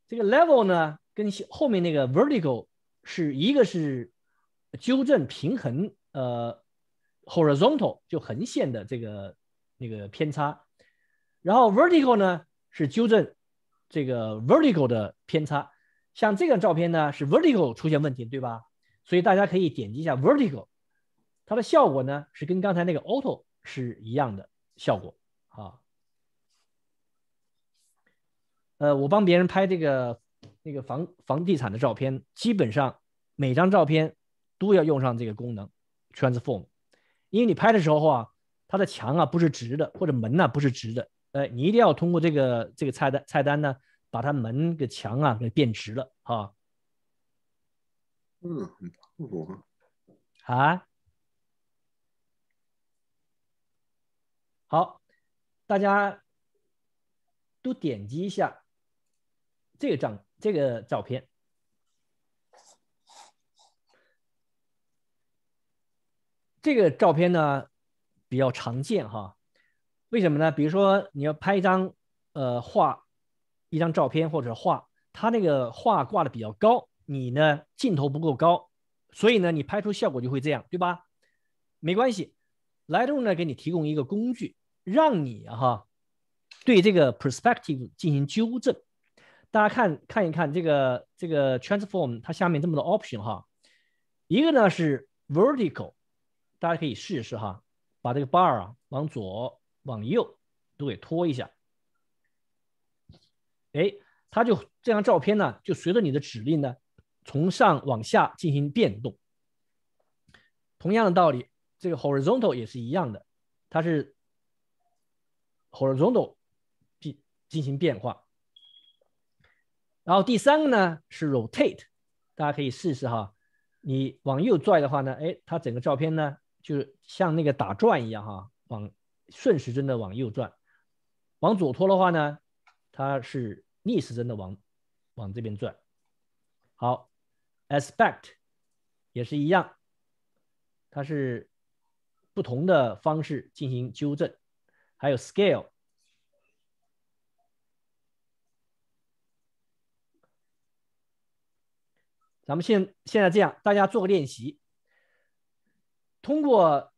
这个 level 呢跟后面那个 vertical 是一个是纠正平衡呃。Horizontal 就横线的这个那个偏差，然后 vertical 呢是纠正这个 vertical 的偏差。像这个照片呢是 vertical 出现问题，对吧？所以大家可以点击一下 vertical，它的效果呢是跟刚才那个 auto 是一样的效果啊。呃，我帮别人拍这个那个房房地产的照片，基本上每张照片都要用上这个功能 transform。因为你拍的时候啊，它的墙啊不是直的，或者门呢不是直的，哎，你一定要通过这个这个菜单菜单呢，把它门的墙啊给变直了啊。嗯，很棒啊。好，大家都点击一下这个张这个照片。这个照片呢比较常见哈，为什么呢？比如说你要拍一张呃画，一张照片或者画，它那个画挂的比较高，你呢镜头不够高，所以呢你拍出效果就会这样，对吧？没关系，Lightroom 呢给你提供一个工具，让你哈对这个 perspective 进行纠正。大家看看一看这个这个 transform 它下面这么多 option 哈，一个呢是 vertical。大家可以试一试哈，把这个 bar 啊往左、往右都给拖一下，哎，它就这张照片呢，就随着你的指令呢，从上往下进行变动。同样的道理，这个 horizontal 也是一样的，它是 horizontal 进进行变化。然后第三个呢是 rotate，大家可以试试哈，你往右拽的话呢，哎，它整个照片呢。就是像那个打转一样哈往顺时针的往右转。往左拖的话呢它是逆时针的往往这边转。好 aspect 也是一样它是不同的方式进行纠正。还有 scale 咱们现现在这样大家做个练习通过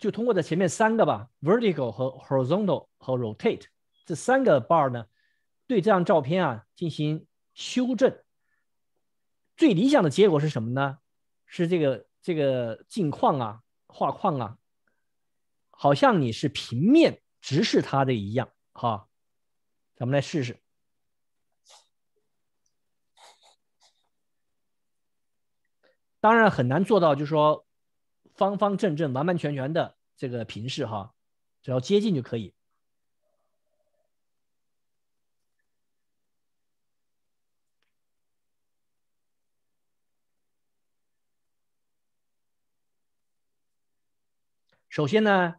就通过这前面三个吧，vertical 和 horizontal 和 rotate 这三个 bar 呢，对这张照片啊进行修正。最理想的结果是什么呢？是这个这个镜框啊、画框啊，好像你是平面直视它的一样。哈，咱们来试试。当然很难做到，就是说方方正正、完完全全的这个平视哈，只要接近就可以。首先呢，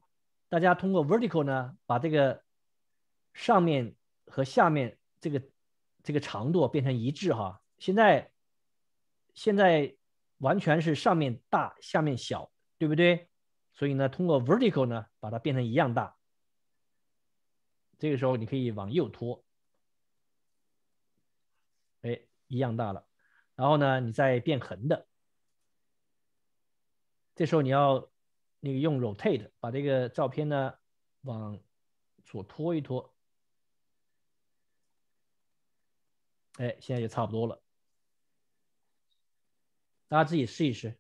大家通过 vertical 呢，把这个上面和下面这个这个长度变成一致哈。现在现在完全是上面大，下面小，对不对？所以呢，通过 vertical 呢，把它变成一样大。这个时候你可以往右拖，哎，一样大了。然后呢，你再变横的，这时候你要。那个用 rotate 把这个照片呢往左拖一拖，哎，现在就差不多了。大家自己试一试。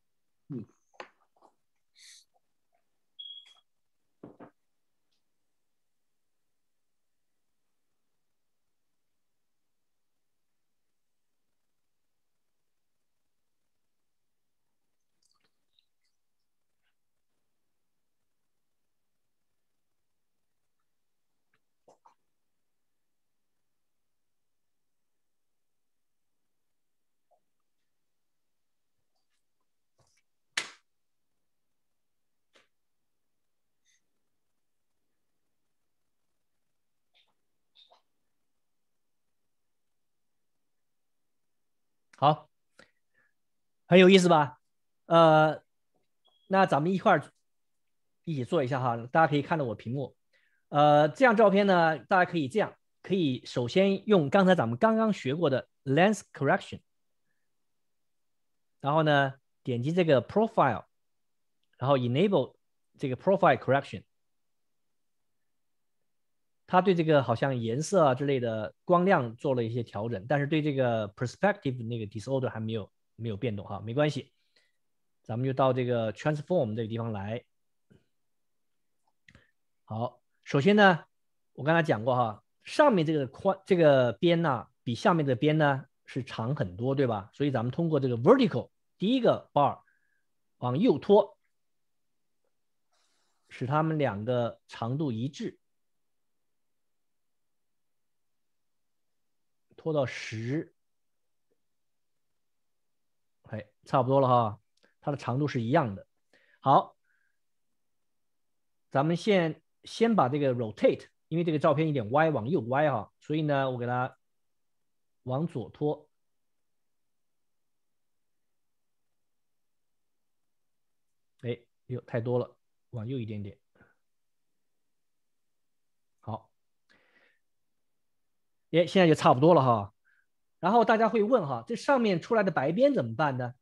好，很有意思吧？呃，那咱们一块儿一起做一下哈。大家可以看到我屏幕。呃，这样照片呢，大家可以这样，可以首先用刚才咱们刚刚学过的 Lens Correction，然后呢，点击这个 Profile，然后 Enable 这个 Profile Correction。它对这个好像颜色啊之类的光亮做了一些调整，但是对这个 perspective 那个 disorder 还没有没有变动哈，没关系，咱们就到这个 transform 这个地方来。好，首先呢，我刚才讲过哈，上面这个宽这个边呢，比下面的边呢是长很多，对吧？所以咱们通过这个 vertical 第一个 bar 往右拖，使它们两个长度一致。拖到十，哎，差不多了哈，它的长度是一样的。好，咱们先先把这个 rotate，因为这个照片有点歪，往右歪哈，所以呢，我给它往左拖。哎，哟，太多了，往右一点点。哎，现在就差不多了哈。然后大家会问哈，这上面出来的白边怎么办呢？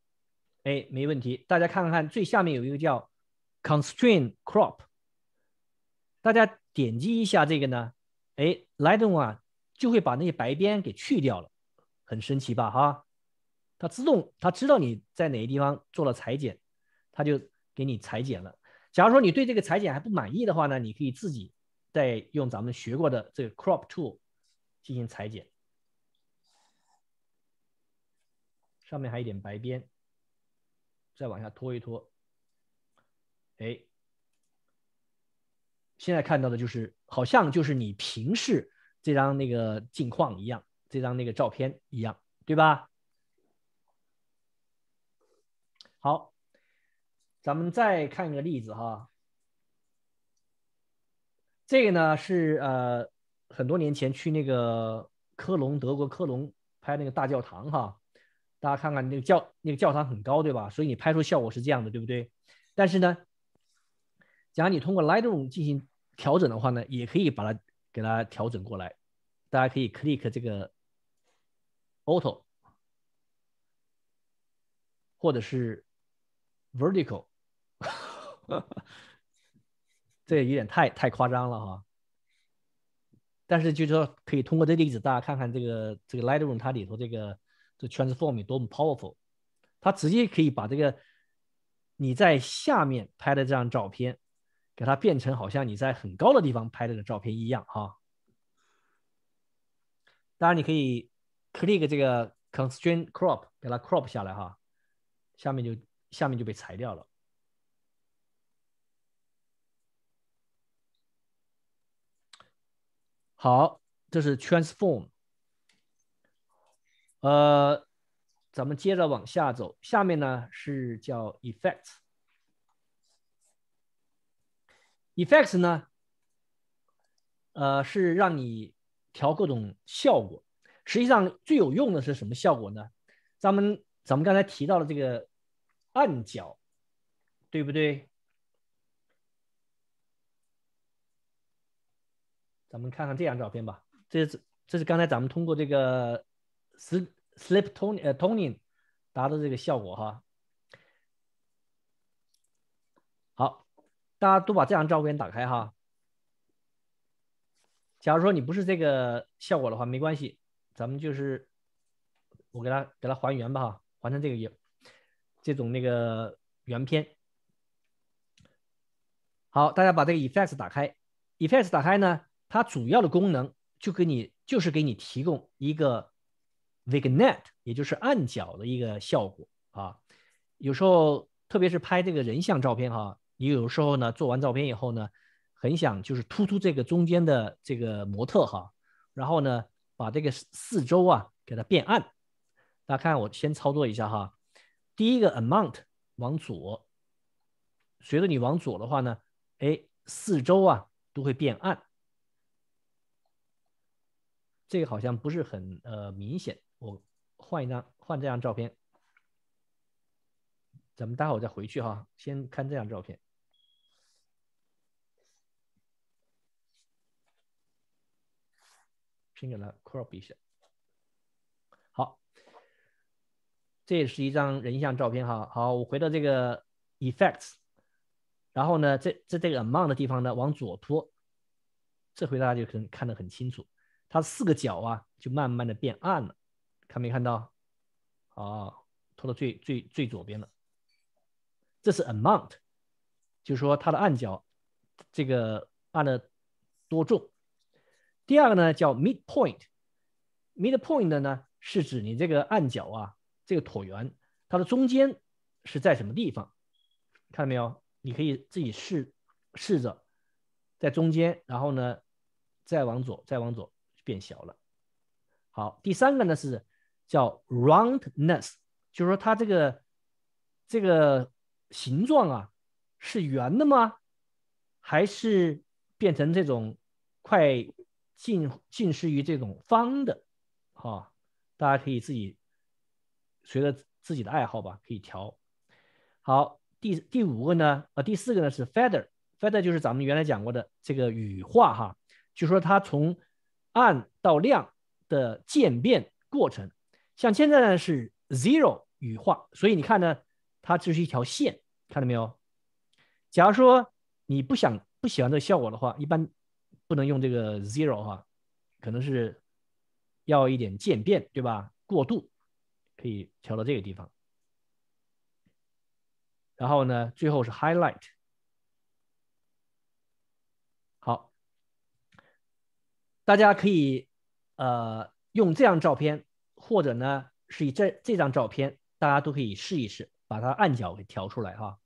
哎，没问题。大家看看最下面有一个叫 constrain Crop，大家点击一下这个呢，哎，Lightroom 啊就会把那些白边给去掉了，很神奇吧哈？它自动它知道你在哪个地方做了裁剪，它就给你裁剪了。假如说你对这个裁剪还不满意的话呢，你可以自己再用咱们学过的这个 Crop Tool。进行裁剪，上面还有一点白边，再往下拖一拖，哎，现在看到的就是好像就是你平视这张那个镜框一样，这张那个照片一样，对吧？好，咱们再看一个例子哈，这个呢是呃。很多年前去那个科隆，德国科隆拍那个大教堂哈，大家看看那个教那个教堂很高对吧？所以你拍出效果是这样的，对不对？但是呢，假如你通过 Lightroom 进行调整的话呢，也可以把它给它调整过来。大家可以 click 这个 Auto，或者是 vertical，这有点太太夸张了哈。但是就是说，可以通过这例子，大家看看这个这个 Lightroom 它里头这个这 transform 有多么 powerful，它直接可以把这个你在下面拍的这张照片，给它变成好像你在很高的地方拍的照片一样哈。当然，你可以 click 这个 constraint crop，给它 crop 下来哈，下面就下面就被裁掉了。好，这是 transform。呃，咱们接着往下走，下面呢是叫 effects。effects 呢，呃，是让你调各种效果。实际上最有用的是什么效果呢？咱们咱们刚才提到了这个暗角，对不对？咱们看看这张照片吧。这是这是刚才咱们通过这个 slip slip toning 呃 toning 达到这个效果哈。好，大家都把这张照片打开哈。假如说你不是这个效果的话，没关系，咱们就是我给它给它还原吧哈，还成这个也这种那个原片。好，大家把这个 effects 打开，effects 打开呢。它主要的功能就给你就是给你提供一个 vignette，也就是暗角的一个效果啊。有时候特别是拍这个人像照片哈，你有时候呢做完照片以后呢，很想就是突出这个中间的这个模特哈，然后呢把这个四周啊给它变暗。大家看我先操作一下哈，第一个 amount 往左，随着你往左的话呢，哎四周啊都会变暗。这个好像不是很呃明显，我换一张，换这张照片，咱们待会儿再回去哈，先看这张照片，先给它 crop 一下。好，这也是一张人像照片哈。好，我回到这个 effects，然后呢，在在这个 amount 的地方呢，往左拖，这回大家就可能看得很清楚。它四个角啊，就慢慢的变暗了，看没看到？啊，拖到最最最左边了。这是 amount，就是说它的暗角，这个暗的多重。第二个呢叫 midpoint，midpoint 呢是指你这个暗角啊，这个椭圆它的中间是在什么地方？看到没有？你可以自己试试着在中间，然后呢再往左，再往左。变小了。好，第三个呢是叫 roundness，就是说它这个这个形状啊是圆的吗？还是变成这种快近近似于这种方的？哈，大家可以自己随着自己的爱好吧，可以调。好，第第五个呢，呃，第四个呢是 feather，feather 就是咱们原来讲过的这个羽化哈，就说它从暗到亮的渐变过程，像现在呢是 zero 羽化，所以你看呢，它就是一条线，看到没有？假如说你不想不喜欢这个效果的话，一般不能用这个 zero 哈，可能是要一点渐变，对吧？过渡可以调到这个地方，然后呢，最后是 highlight。大家可以呃用这张照片，或者呢是以这这张照片，大家都可以试一试，把它暗角给调出来哈。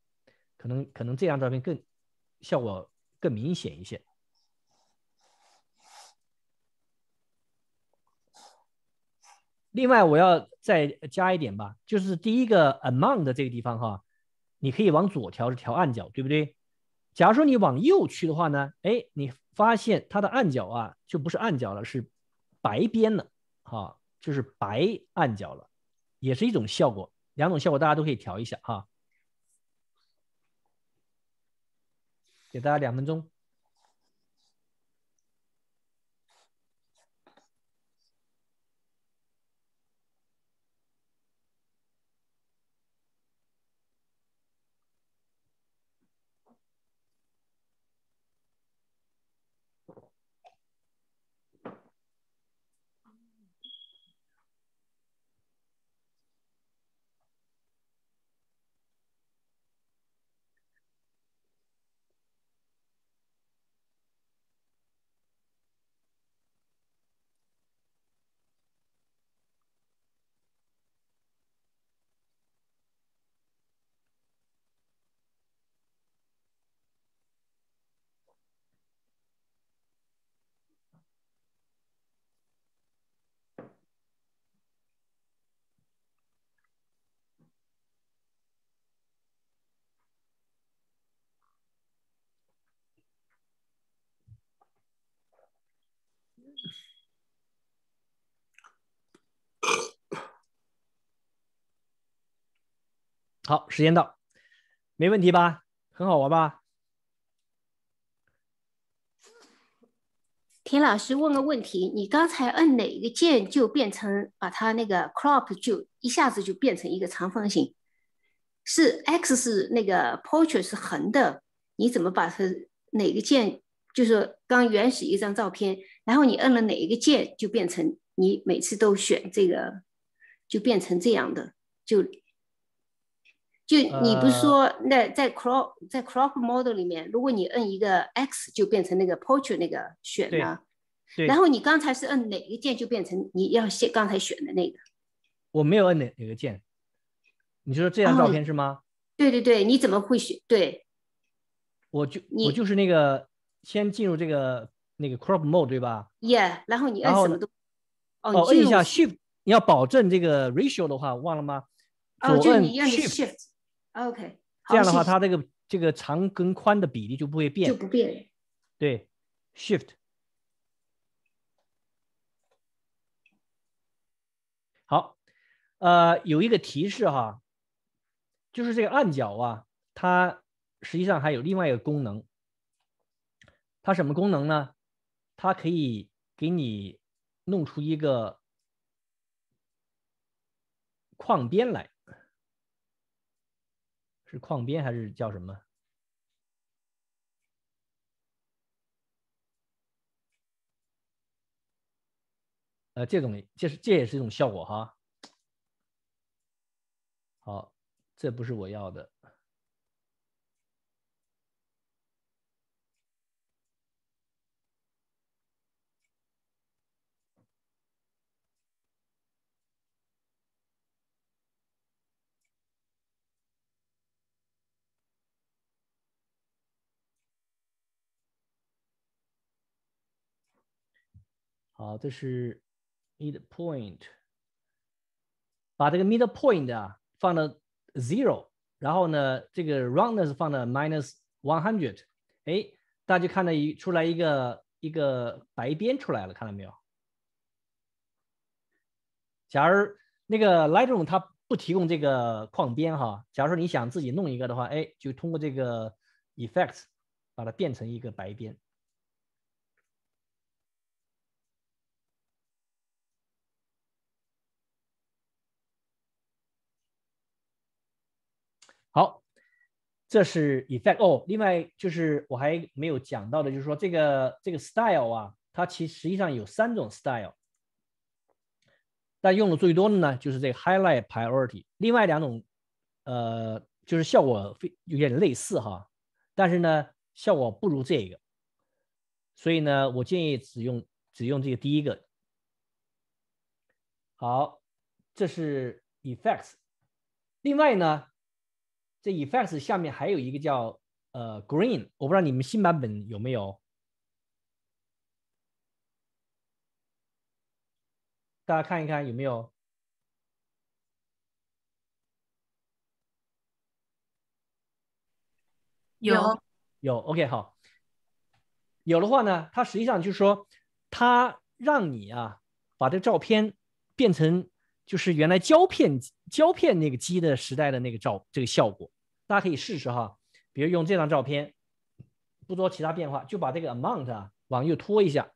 可能可能这张照片更效果更明显一些。另外我要再加一点吧，就是第一个 amount 的这个地方哈，你可以往左调是调暗角，对不对？假如说你往右去的话呢，哎你。发现它的暗角啊，就不是暗角了，是白边了，哈，就是白暗角了，也是一种效果。两种效果大家都可以调一下哈。给大家两分钟。好，时间到，没问题吧？很好玩吧？田老师问个问题，你刚才摁哪个键就变成把它那个 crop 就一下子就变成一个长方形？是 X 是那个 portrait 是横的，你怎么把它哪个键就是刚原始一张照片，然后你摁了哪一个键就变成你每次都选这个，就变成这样的，就就你不是说那在 crop 在 crop model 里面，如果你摁一个 X 就变成那个 portrait 那个选对了，对然后你刚才是摁哪个键就变成你要选刚才选的那个？我没有摁哪哪个键，你说这张照片是吗？对对对，你怎么会选？对，我就我就是那个先进入这个那个 crop mode 对吧？Yeah，然后你然后呢摁什么都，哦，哦，摁一下 shift，你要保证这个 ratio 的话，忘了吗？哦，就你按 shift，shift。OK，这样的话，它这个这个长跟宽的比例就不会变。就不变。对，shift。好，呃，有一个提示哈，就是这个按钮啊，它实际上还有另外一个功能。它什么功能呢？它可以给你弄出一个框边来，是框边还是叫什么？呃，这种这是这也是一种效果哈。好，这不是我要的。好，这是 mid point，把这个 mid point 啊放到 zero，然后呢，这个 roundness 放到 minus one hundred，哎，大家看到一出来一个一个白边出来了，看到没有？假如那个 Lightroom 它不提供这个框边哈，假如说你想自己弄一个的话，哎，就通过这个 effects 把它变成一个白边。好，这是 effect 哦。另外就是我还没有讲到的，就是说这个这个 style 啊，它其实实际上有三种 style，但用的最多的呢就是这个 highlight priority。另外两种，呃，就是效果非有点类似哈，但是呢效果不如这个，所以呢我建议只用只用这个第一个。好，这是 effects。另外呢。这 effects 下面还有一个叫呃 green，我不知道你们新版本有没有？大家看一看有没有？有有，OK 好。有的话呢，它实际上就是说，它让你啊把这个照片变成就是原来胶片胶片那个机的时代的那个照这个效果。大家可以试试哈，比如用这张照片，不做其他变化，就把这个 amount 啊往右拖一下，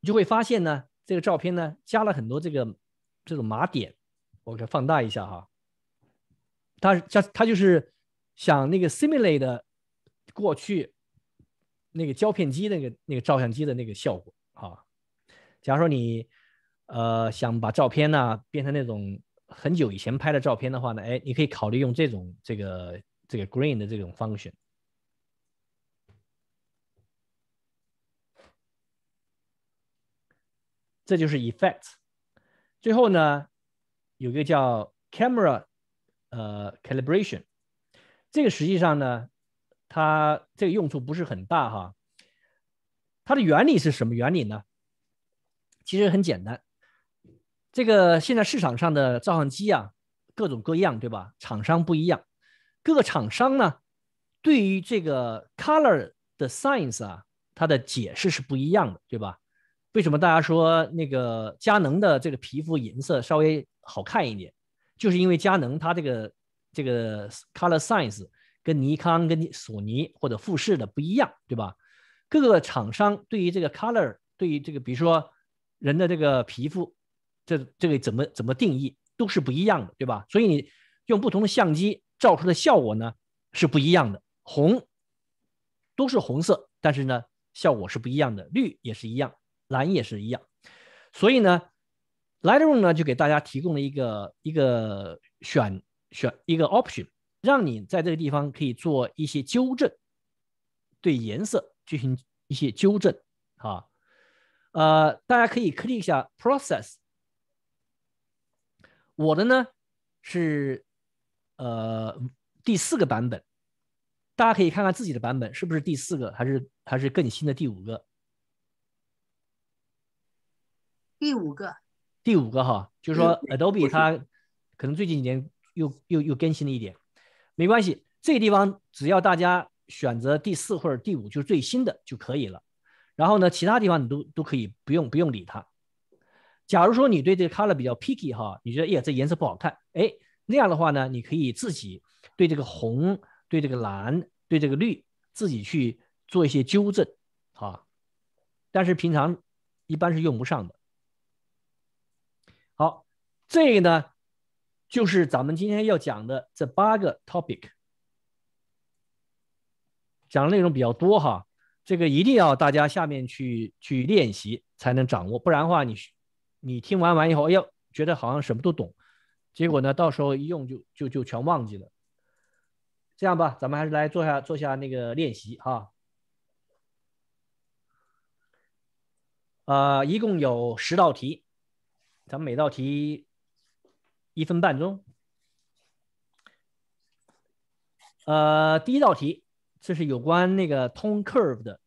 你就会发现呢，这个照片呢加了很多这个这种码点，我给它放大一下哈，它它它就是想那个 simulate 过去那个胶片机那个那个照相机的那个效果啊。假如说你呃想把照片呢变成那种。很久以前拍的照片的话呢，哎，你可以考虑用这种这个这个 green 的这种 function。这就是 effect。最后呢，有个叫 camera 呃 calibration，这个实际上呢，它这个用处不是很大哈。它的原理是什么原理呢？其实很简单。这个现在市场上的照相机啊，各种各样，对吧？厂商不一样，各个厂商呢，对于这个 color 的 science 啊，它的解释是不一样的，对吧？为什么大家说那个佳能的这个皮肤颜色稍微好看一点？就是因为佳能它这个这个 color science 跟尼康、跟索尼或者富士的不一样，对吧？各个厂商对于这个 color，对于这个比如说人的这个皮肤，这这个怎么怎么定义都是不一样的，对吧？所以你用不同的相机照出的效果呢是不一样的。红都是红色，但是呢效果是不一样的，绿也是一样，蓝也是一样。所以呢，Lightroom 呢就给大家提供了一个一个选选一个 option，让你在这个地方可以做一些纠正，对颜色进行一些纠正啊。呃，大家可以 click 一下 Process。我的呢是呃第四个版本，大家可以看看自己的版本是不是第四个，还是还是更新的第五个？第五个，第五个哈，就是说 Adobe 它可能最近几年又又又更新了一点，没关系，这个地方只要大家选择第四或者第五，就是最新的就可以了。然后呢，其他地方你都都可以不用不用理它。假如说你对这个 color 比较 picky 哈，你觉得哎呀这颜色不好看，哎那样的话呢，你可以自己对这个红、对这个蓝、对这个绿自己去做一些纠正啊。但是平常一般是用不上的。好，这个呢就是咱们今天要讲的这八个 topic，讲的内容比较多哈，这个一定要大家下面去去练习才能掌握，不然的话你。你听完完以后，哎呦，觉得好像什么都懂，结果呢，到时候一用就就就全忘记了。这样吧，咱们还是来做下做下那个练习哈。呃，一共有十道题，咱们每道题一分半钟。呃，第一道题，这是有关那个 tone curve 的，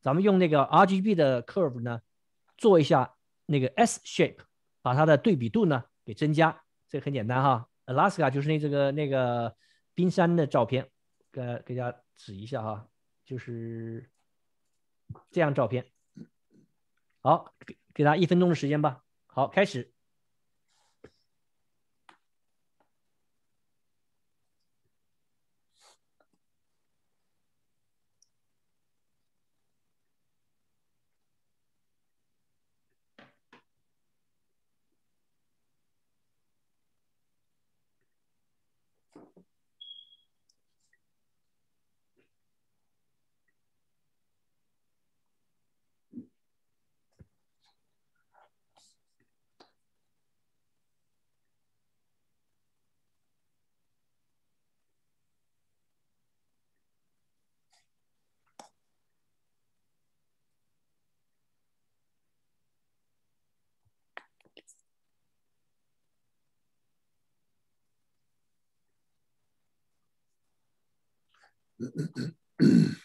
咱们用那个 RGB 的 curve 呢，做一下。那个 S shape，把它的对比度呢给增加，这个很简单哈。Alaska 就是那这个那个冰山的照片，给给大家指一下哈，就是这样照片。好，给给大家一分钟的时间吧。好，开始。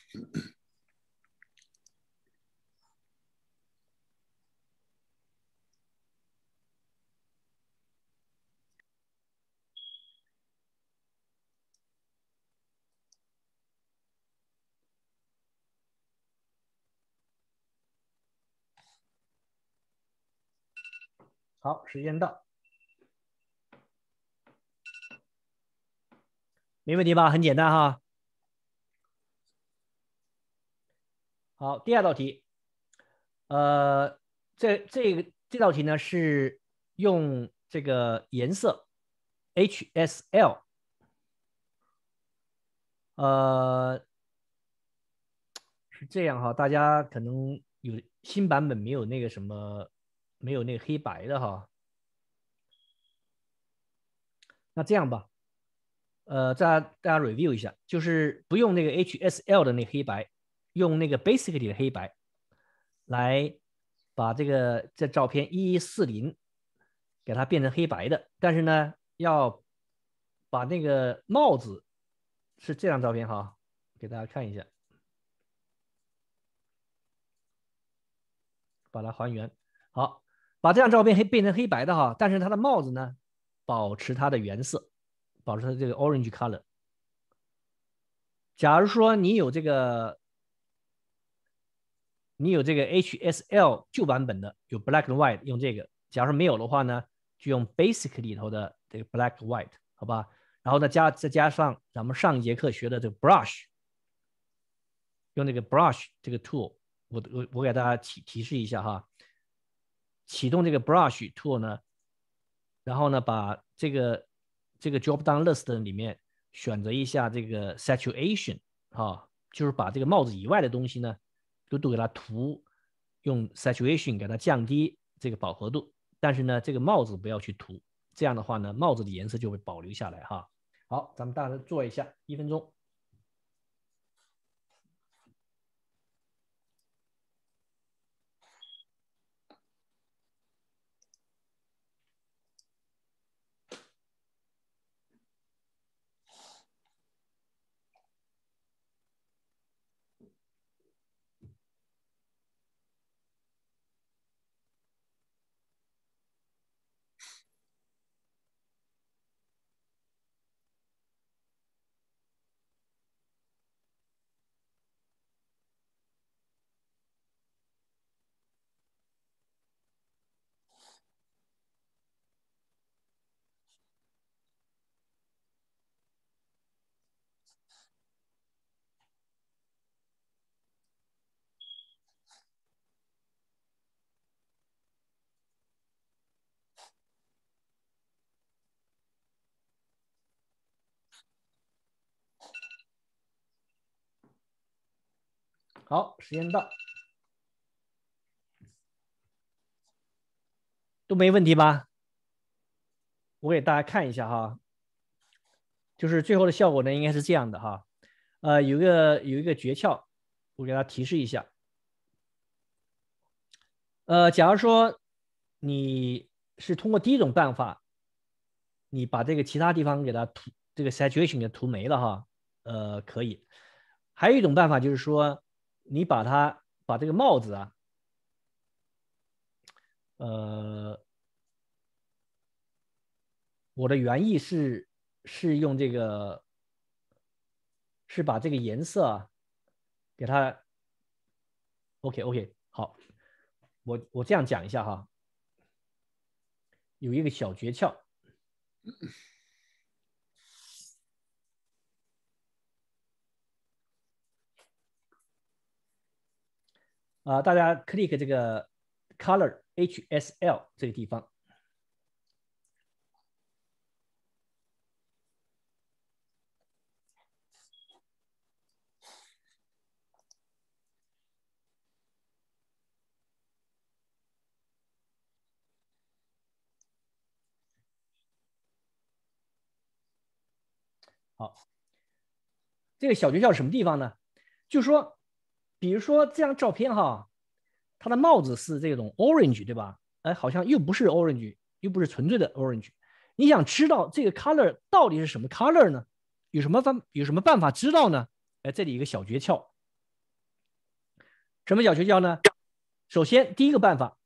好，时间到，没问题吧？很简单哈。好，第二道题，呃，这这个这道题呢是用这个颜色 HSL，呃，是这样哈，大家可能有新版本没有那个什么，没有那个黑白的哈。那这样吧，呃，大家大家 review 一下，就是不用那个 HSL 的那黑白。用那个 basically 的黑白来把这个这照片一一四零给它变成黑白的，但是呢，要把那个帽子是这张照片哈，给大家看一下，把它还原好，把这张照片黑变成黑白的哈，但是它的帽子呢，保持它的原色，保持它这个 orange color。假如说你有这个。你有这个 HSL 旧版本的，有 Black and White，用这个；假如没有的话呢，就用 Basic 里头的这个 Black and White，好吧？然后呢加再加上咱们上一节课学的这个 Brush，用这个 Brush 这个 tool，我我我给大家提提示一下哈，启动这个 Brush tool 呢，然后呢把这个这个 Drop down list 里面选择一下这个 Saturation 啊，就是把这个帽子以外的东西呢，都都给它涂，用 Saturation 给它降低这个饱和度，但是呢这个帽子不要去涂，这样的话呢帽子的颜色就会保留下来哈。好，咱们大家做一下，一分钟。好，时间到，都没问题吧？我给大家看一下哈，就是最后的效果呢，应该是这样的哈。呃，有个有一个诀窍，我给大家提示一下。呃，假如说你是通过第一种办法，你把这个其他地方给它涂这个 saturation 给涂没了哈，呃，可以。还有一种办法就是说。你把它把这个帽子啊，呃，我的原意是是用这个，是把这个颜色啊，给它，OK OK，好，我我这样讲一下哈，有一个小诀窍。啊，大家 click 这个 color HSL 这个地方。好，这个小诀窍什么地方呢？就说。比如说这张照片哈，它的帽子是这种 orange 对吧？哎，好像又不是 orange，又不是纯粹的 orange。你想知道这个 color 到底是什么 color 呢？有什么方有什么办法知道呢？哎，这里一个小诀窍。什么小诀窍呢？首先第一个办法，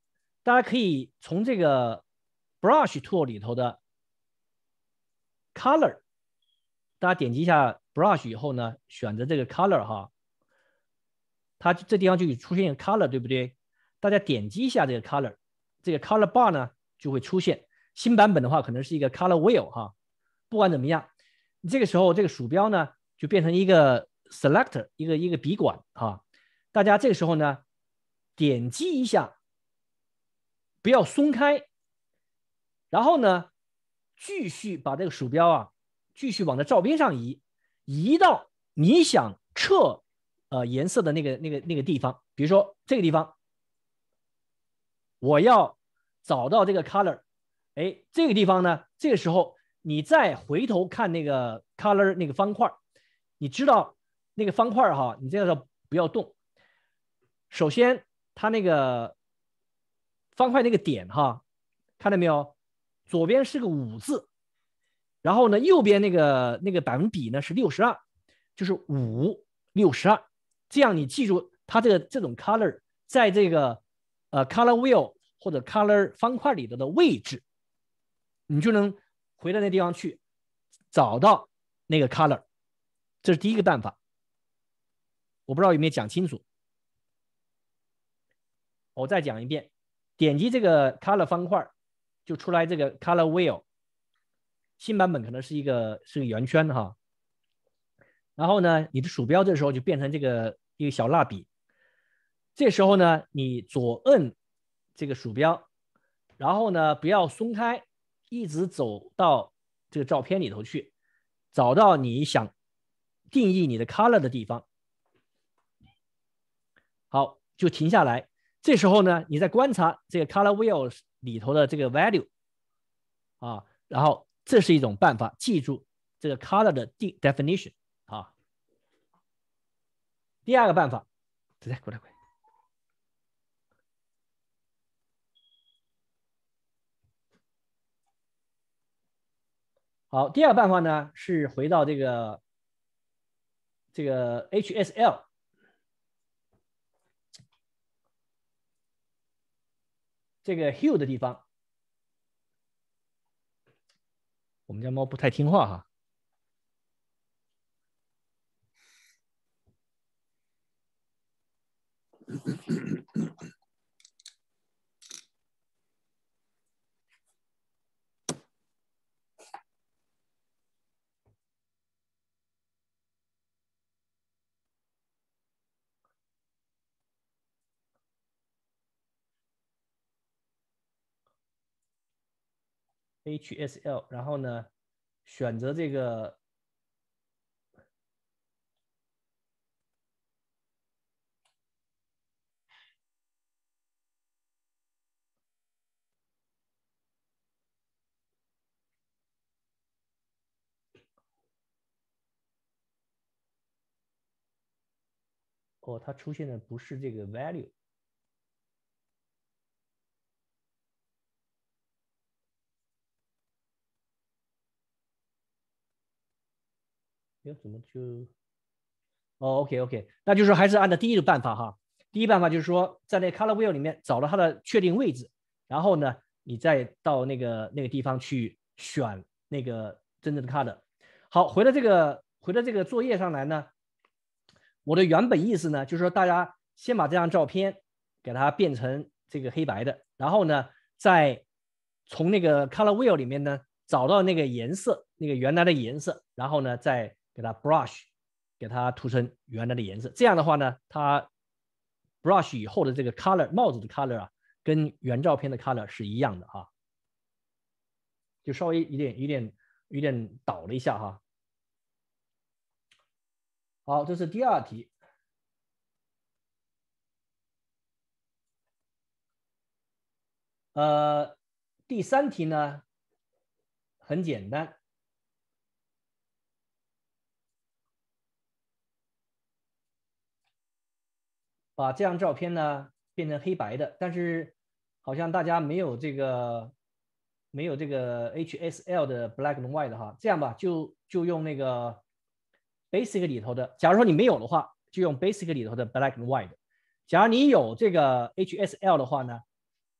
大家可以从这个 brush tool 里头的 color，大家点击一下 brush 以后呢，选择这个 color 哈。它这地方就出现 color，对不对？大家点击一下这个 color，这个 color bar 呢就会出现。新版本的话可能是一个 color wheel 哈。不管怎么样，这个时候这个鼠标呢就变成一个 selector，一个一个笔管哈。大家这个时候呢点击一下，不要松开，然后呢继续把这个鼠标啊继续往这照片上移，移到你想撤。呃，颜色的那个、那个、那个地方，比如说这个地方，我要找到这个 color，哎，这个地方呢，这个时候你再回头看那个 color 那个方块，你知道那个方块哈，你这个时候不要动。首先，它那个方块那个点哈，看到没有？左边是个五字，然后呢，右边那个那个百分比呢是六十二，就是五六十二。这样你记住它这个这种 color 在这个呃 color wheel 或者 color 方块里头的位置，你就能回到那地方去找到那个 color。这是第一个办法。我不知道有没有讲清楚。我再讲一遍，点击这个 color 方块，就出来这个 color wheel。新版本可能是一个是个圆圈哈。然后呢，你的鼠标这时候就变成这个一个小蜡笔。这时候呢，你左摁这个鼠标，然后呢不要松开，一直走到这个照片里头去，找到你想定义你的 color 的地方。好，就停下来。这时候呢，你再观察这个 color wheel 里头的这个 value 啊，然后这是一种办法，记住这个 color 的 definition。第二个办法，来过来过来。好，第二个办法呢是回到这个这个 HSL 这个 hue 的地方。我们家猫不太听话哈。HSL，然后呢，选择这个哦，它出现的不是这个 value。哟，怎么就？哦，OK OK，那就是还是按照第一个办法哈。第一办法就是说，在那 Color Wheel 里面找到它的确定位置，然后呢，你再到那个那个地方去选那个真正的 Color。好，回到这个回到这个作业上来呢，我的原本意思呢，就是说大家先把这张照片给它变成这个黑白的，然后呢，再从那个 Color Wheel 里面呢找到那个颜色，那个原来的颜色，然后呢再。给它 brush，给它涂成原来的颜色。这样的话呢，它 brush 以后的这个 color 帽子的 color 啊，跟原照片的 color 是一样的哈。就稍微有点、有点、有点倒了一下哈。好，这是第二题。呃，第三题呢，很简单。把这张照片呢变成黑白的，但是好像大家没有这个没有这个 HSL 的 Black and White 哈。这样吧，就就用那个 Basic 里头的。假如说你没有的话，就用 Basic 里头的 Black and White。假如你有这个 HSL 的话呢，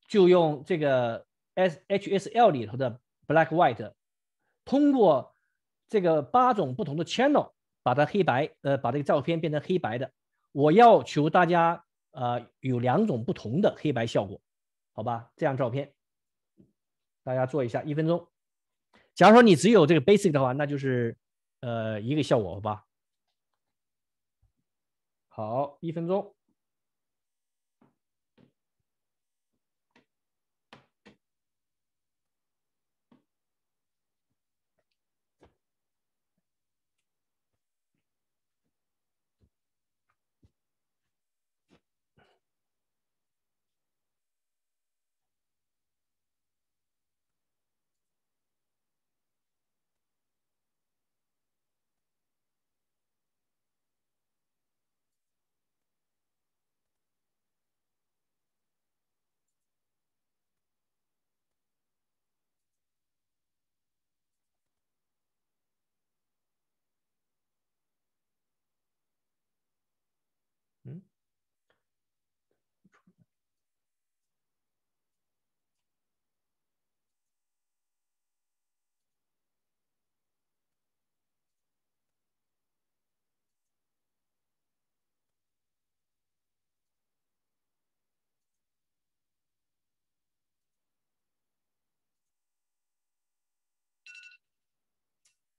就用这个 S HSL 里头的 Black White。通过这个八种不同的 Channel 把它黑白，呃，把这个照片变成黑白的。我要求大家，呃，有两种不同的黑白效果，好吧？这样照片，大家做一下，一分钟。假如说你只有这个 basic 的话，那就是呃一个效果，吧？好，一分钟。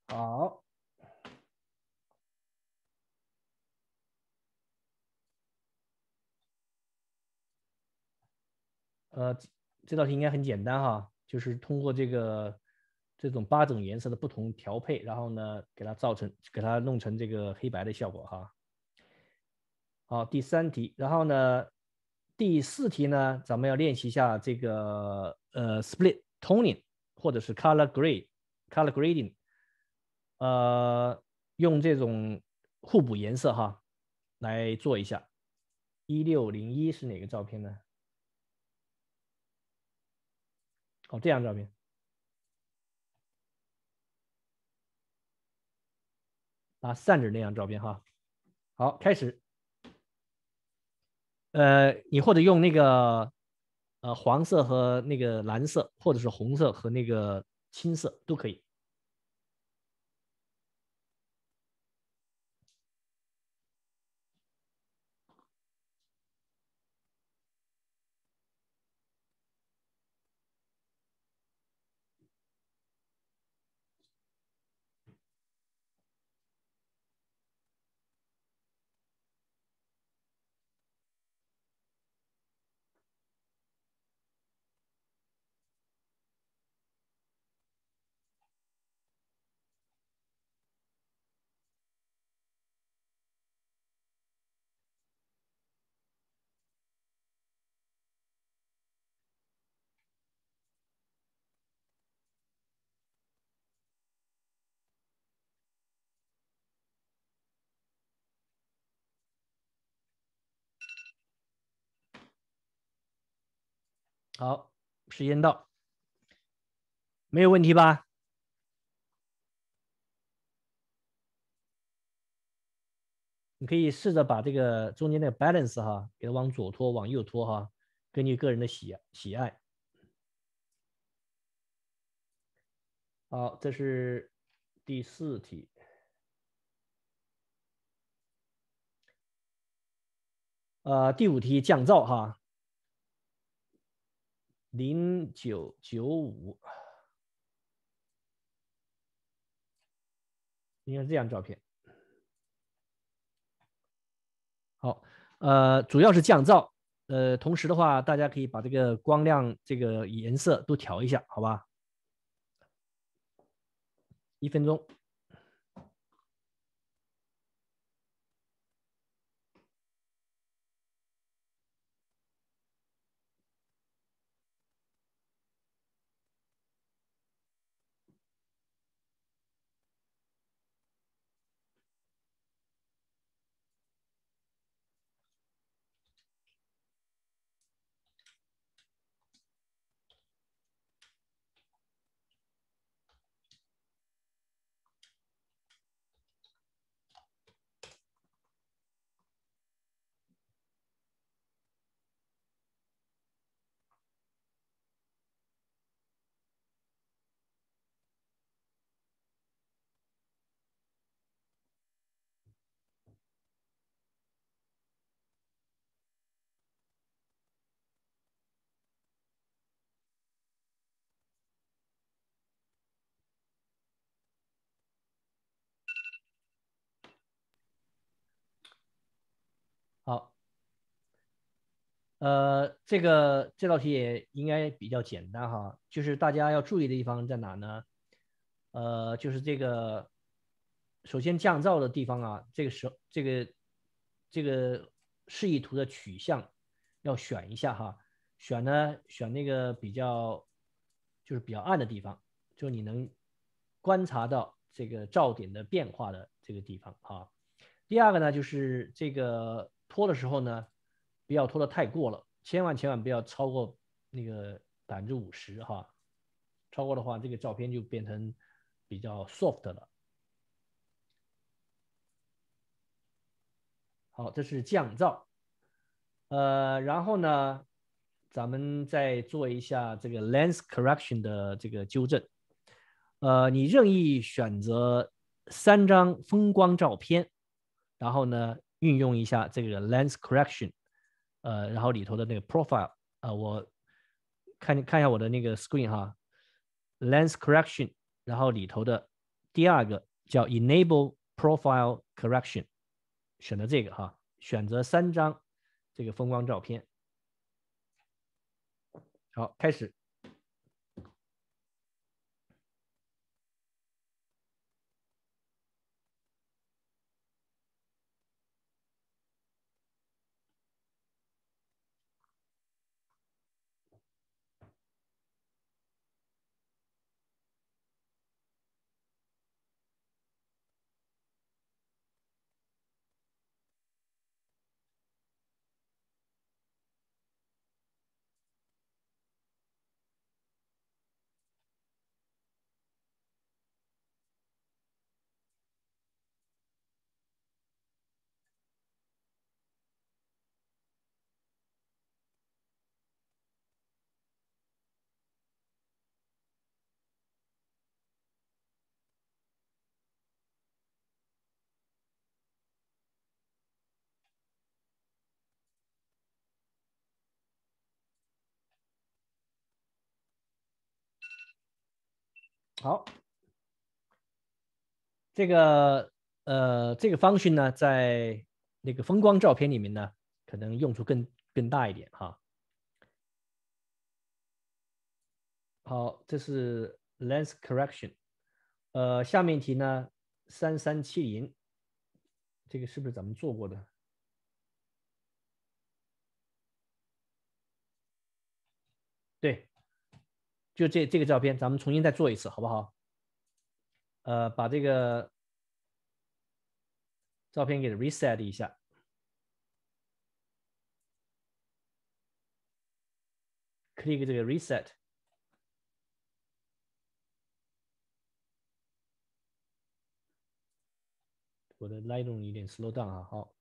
好，呃，这这道题应该很简单哈，就是通过这个这种八种颜色的不同调配，然后呢，给它造成给它弄成这个黑白的效果哈。好，第三题，然后呢，第四题呢，咱们要练习一下这个呃 split toning 或者是 color grade color grading，呃，用这种互补颜色哈来做一下。一六零一是哪个照片呢？哦，这张照片。啊，散着那张照片哈。好，开始。呃，你或者用那个呃黄色和那个蓝色，或者是红色和那个青色都可以。好，时间到，没有问题吧？你可以试着把这个中间那个 balance 哈，给它往左拖，往右拖哈，根据个人的喜喜爱。好，这是第四题。呃，第五题降噪哈。零九九五，应该是这张照片。好，呃，主要是降噪，呃，同时的话，大家可以把这个光亮、这个颜色都调一下，好吧？一分钟。好，呃，这个这道题也应该比较简单哈，就是大家要注意的地方在哪呢？呃，就是这个，首先降噪的地方啊，这个时候这个这个示意图的取向要选一下哈，选呢选那个比较就是比较暗的地方，就你能观察到这个噪点的变化的这个地方哈。第二个呢，就是这个。拖的时候呢，不要拖得太过了，千万千万不要超过那个百分之五十哈，超过的话，这个照片就变成比较 soft 了。好，这是降噪，呃，然后呢，咱们再做一下这个 lens correction 的这个纠正，呃，你任意选择三张风光照片，然后呢。运用一下这个 lens correction，呃，然后里头的那个 profile，呃，我看看一下我的那个 screen 哈，lens correction，然后里头的第二个叫 Enable Profile Correction，选择这个哈，选择三张这个风光照片。好，开始。好，这个呃，这个方式呢，在那个风光照片里面呢，可能用处更更大一点哈。好，这是 lens correction，呃，下面一题呢，三三七零，这个是不是咱们做过的？对。就这这个照片，咱们重新再做一次，好不好？呃，把这个照片给 reset 一下，click 这个 reset。我的 Lightroom 有点 slow down 啊，好，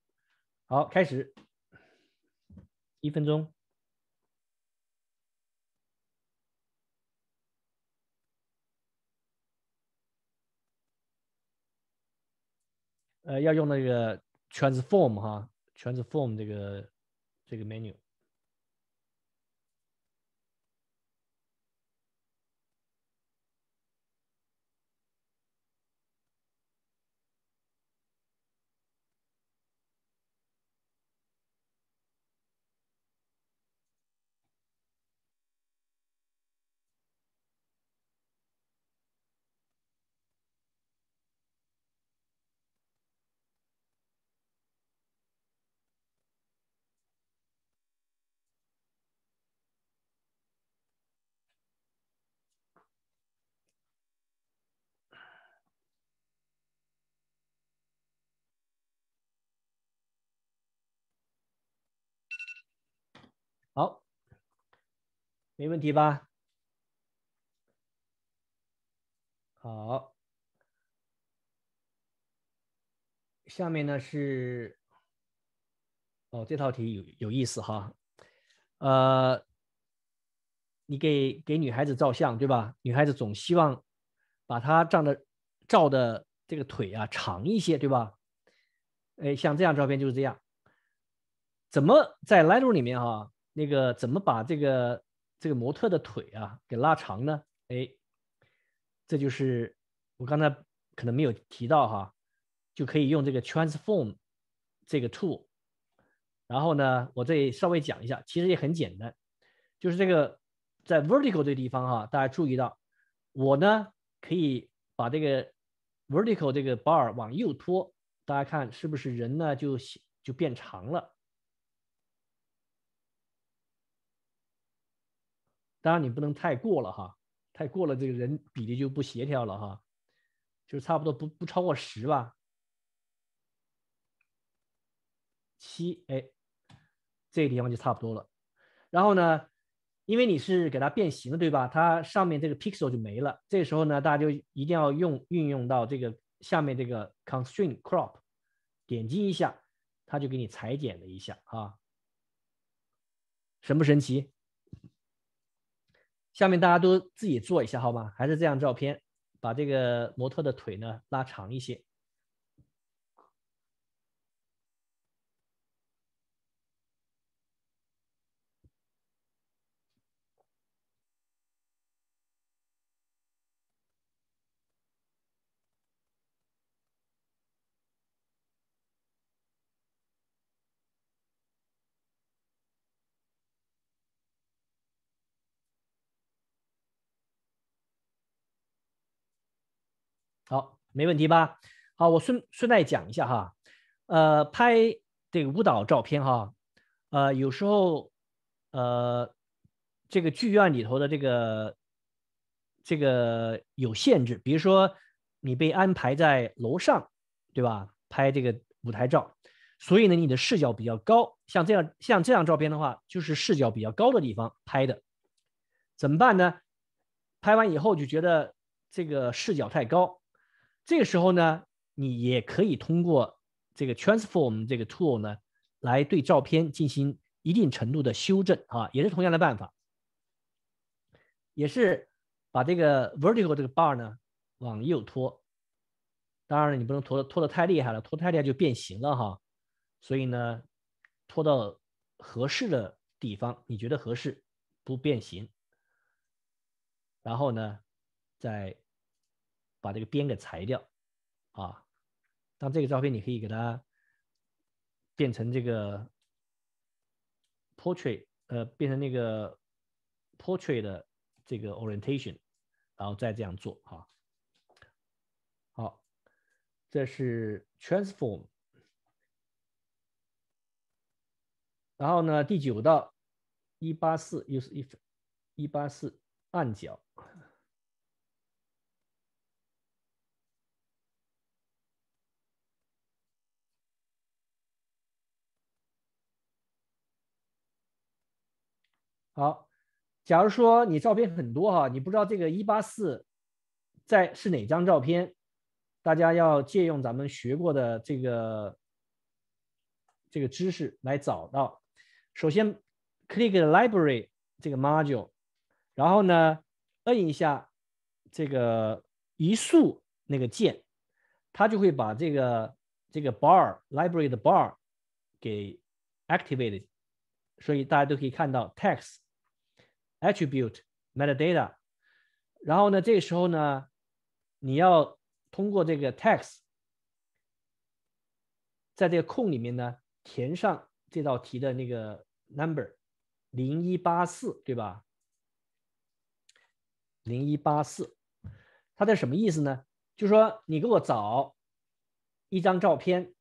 好，开始，一分钟。呃，要用那个 transform 哈，transform 这个这个 menu。好，没问题吧？好，下面呢是，哦，这套题有有意思哈，呃，你给给女孩子照相对吧？女孩子总希望把她照的照的这个腿啊长一些对吧？哎，像这样照片就是这样，怎么在 Lightroom 里面哈？那个怎么把这个这个模特的腿啊给拉长呢？哎，这就是我刚才可能没有提到哈，就可以用这个 transform 这个 tool。然后呢，我这里稍微讲一下，其实也很简单，就是这个在 vertical 这地方哈，大家注意到，我呢可以把这个 vertical 这个 bar 往右拖，大家看是不是人呢就就变长了？当然你不能太过了哈，太过了这个人比例就不协调了哈，就差不多不不超过十吧，七哎，这个地方就差不多了。然后呢，因为你是给它变形了对吧？它上面这个 pixel 就没了。这时候呢，大家就一定要用运用到这个下面这个 constraint crop，点击一下，它就给你裁剪了一下啊，神不神奇？下面大家都自己做一下好吗？还是这张照片，把这个模特的腿呢拉长一些。好，没问题吧？好，我顺顺带讲一下哈，呃，拍这个舞蹈照片哈，呃，有时候呃，这个剧院里头的这个这个有限制，比如说你被安排在楼上，对吧？拍这个舞台照，所以呢，你的视角比较高，像这样像这样照片的话，就是视角比较高的地方拍的，怎么办呢？拍完以后就觉得这个视角太高。这个时候呢，你也可以通过这个 transform 这个 tool 呢，来对照片进行一定程度的修正啊，也是同样的办法，也是把这个 vertical 这个 bar 呢往右拖，当然了，你不能拖拖得太厉害了，拖太厉害就变形了哈，所以呢，拖到合适的地方，你觉得合适不变形，然后呢，再。把这个边给裁掉，啊，当这个照片你可以给它变成这个 portrait，呃，变成那个 portrait 的这个 orientation，然后再这样做哈。好，这是 transform，然后呢，第九道一八四又是一分一八四暗角。好，假如说你照片很多哈，你不知道这个一八四在是哪张照片，大家要借用咱们学过的这个这个知识来找到。首先，click library 这个 module，然后呢，摁一下这个移速那个键，它就会把这个这个 bar library 的 bar 给 activated，所以大家都可以看到 text。Attribute metadata，然后呢，这个时候呢，你要通过这个 text，在这个空里面呢，填上这道题的那个 number 零一八四，对吧？零一八四，它的什么意思呢？就说你给我找一张照片，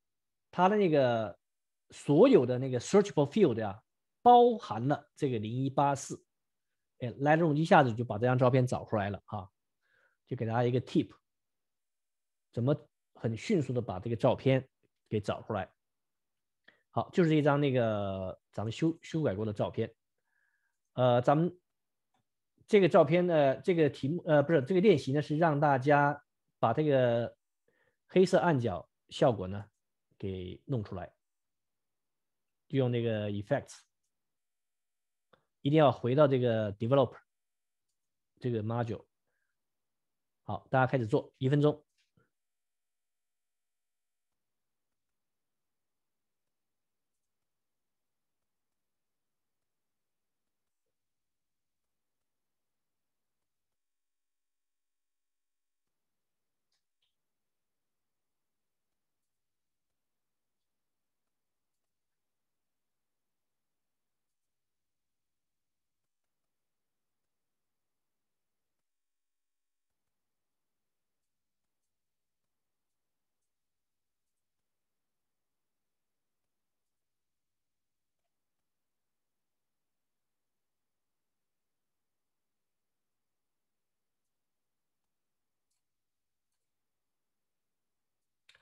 它的那个所有的那个 searchable field 呀，包含了这个零一八四。哎，Lightroom 一下子就把这张照片找出来了啊！就给大家一个 tip，怎么很迅速的把这个照片给找出来？好，就是一张那个咱们修修改过的照片。呃，咱们这个照片呢，这个题目呃不是这个练习呢，是让大家把这个黑色暗角效果呢给弄出来，就用那个 effects。一定要回到这个 developer 这个 module。好，大家开始做，一分钟。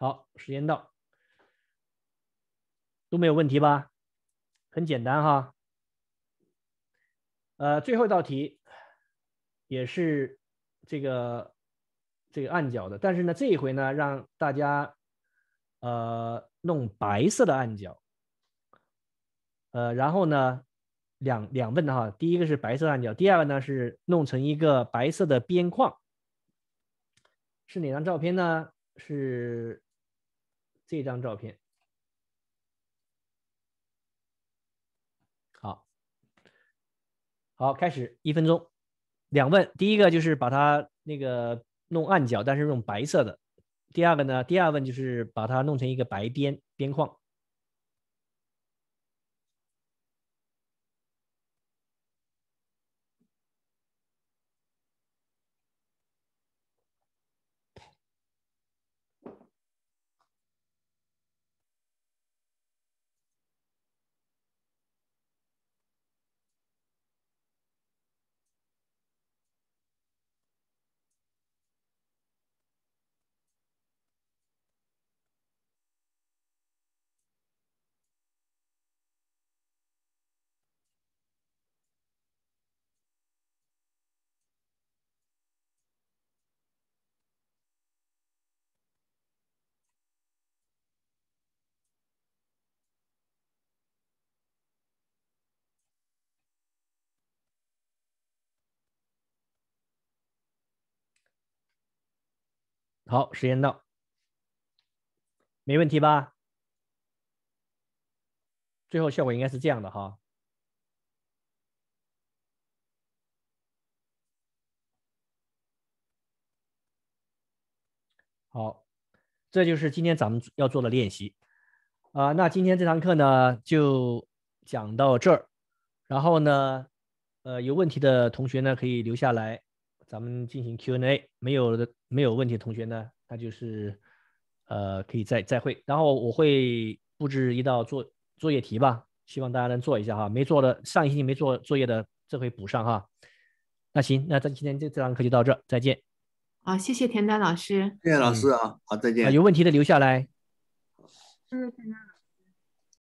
好，时间到，都没有问题吧？很简单哈。呃，最后一道题也是这个这个暗角的，但是呢，这一回呢，让大家呃弄白色的暗角，呃，然后呢两两问的哈，第一个是白色暗角，第二个呢是弄成一个白色的边框，是哪张照片呢？是。这张照片，好，好，开始一分钟，两问，第一个就是把它那个弄暗角，但是用白色的；第二个呢，第二问就是把它弄成一个白边边框。好，时间到，没问题吧？最后效果应该是这样的哈。好，这就是今天咱们要做的练习啊、那今天这堂课呢就讲到这儿，然后呢，呃，有问题的同学呢可以留下来，咱们进行 Q&A。没有的没有问题的同学呢，那就是呃可以再再会。然后我会布置一道作作业题吧，希望大家能做一下哈。没做的上一星期没做作业的，这回补上哈。那行，那咱今天这这堂课就到这儿，再见。好，谢谢田丹老师。谢谢老师啊，好，再见。啊，有问题的留下来。谢谢田丹老师。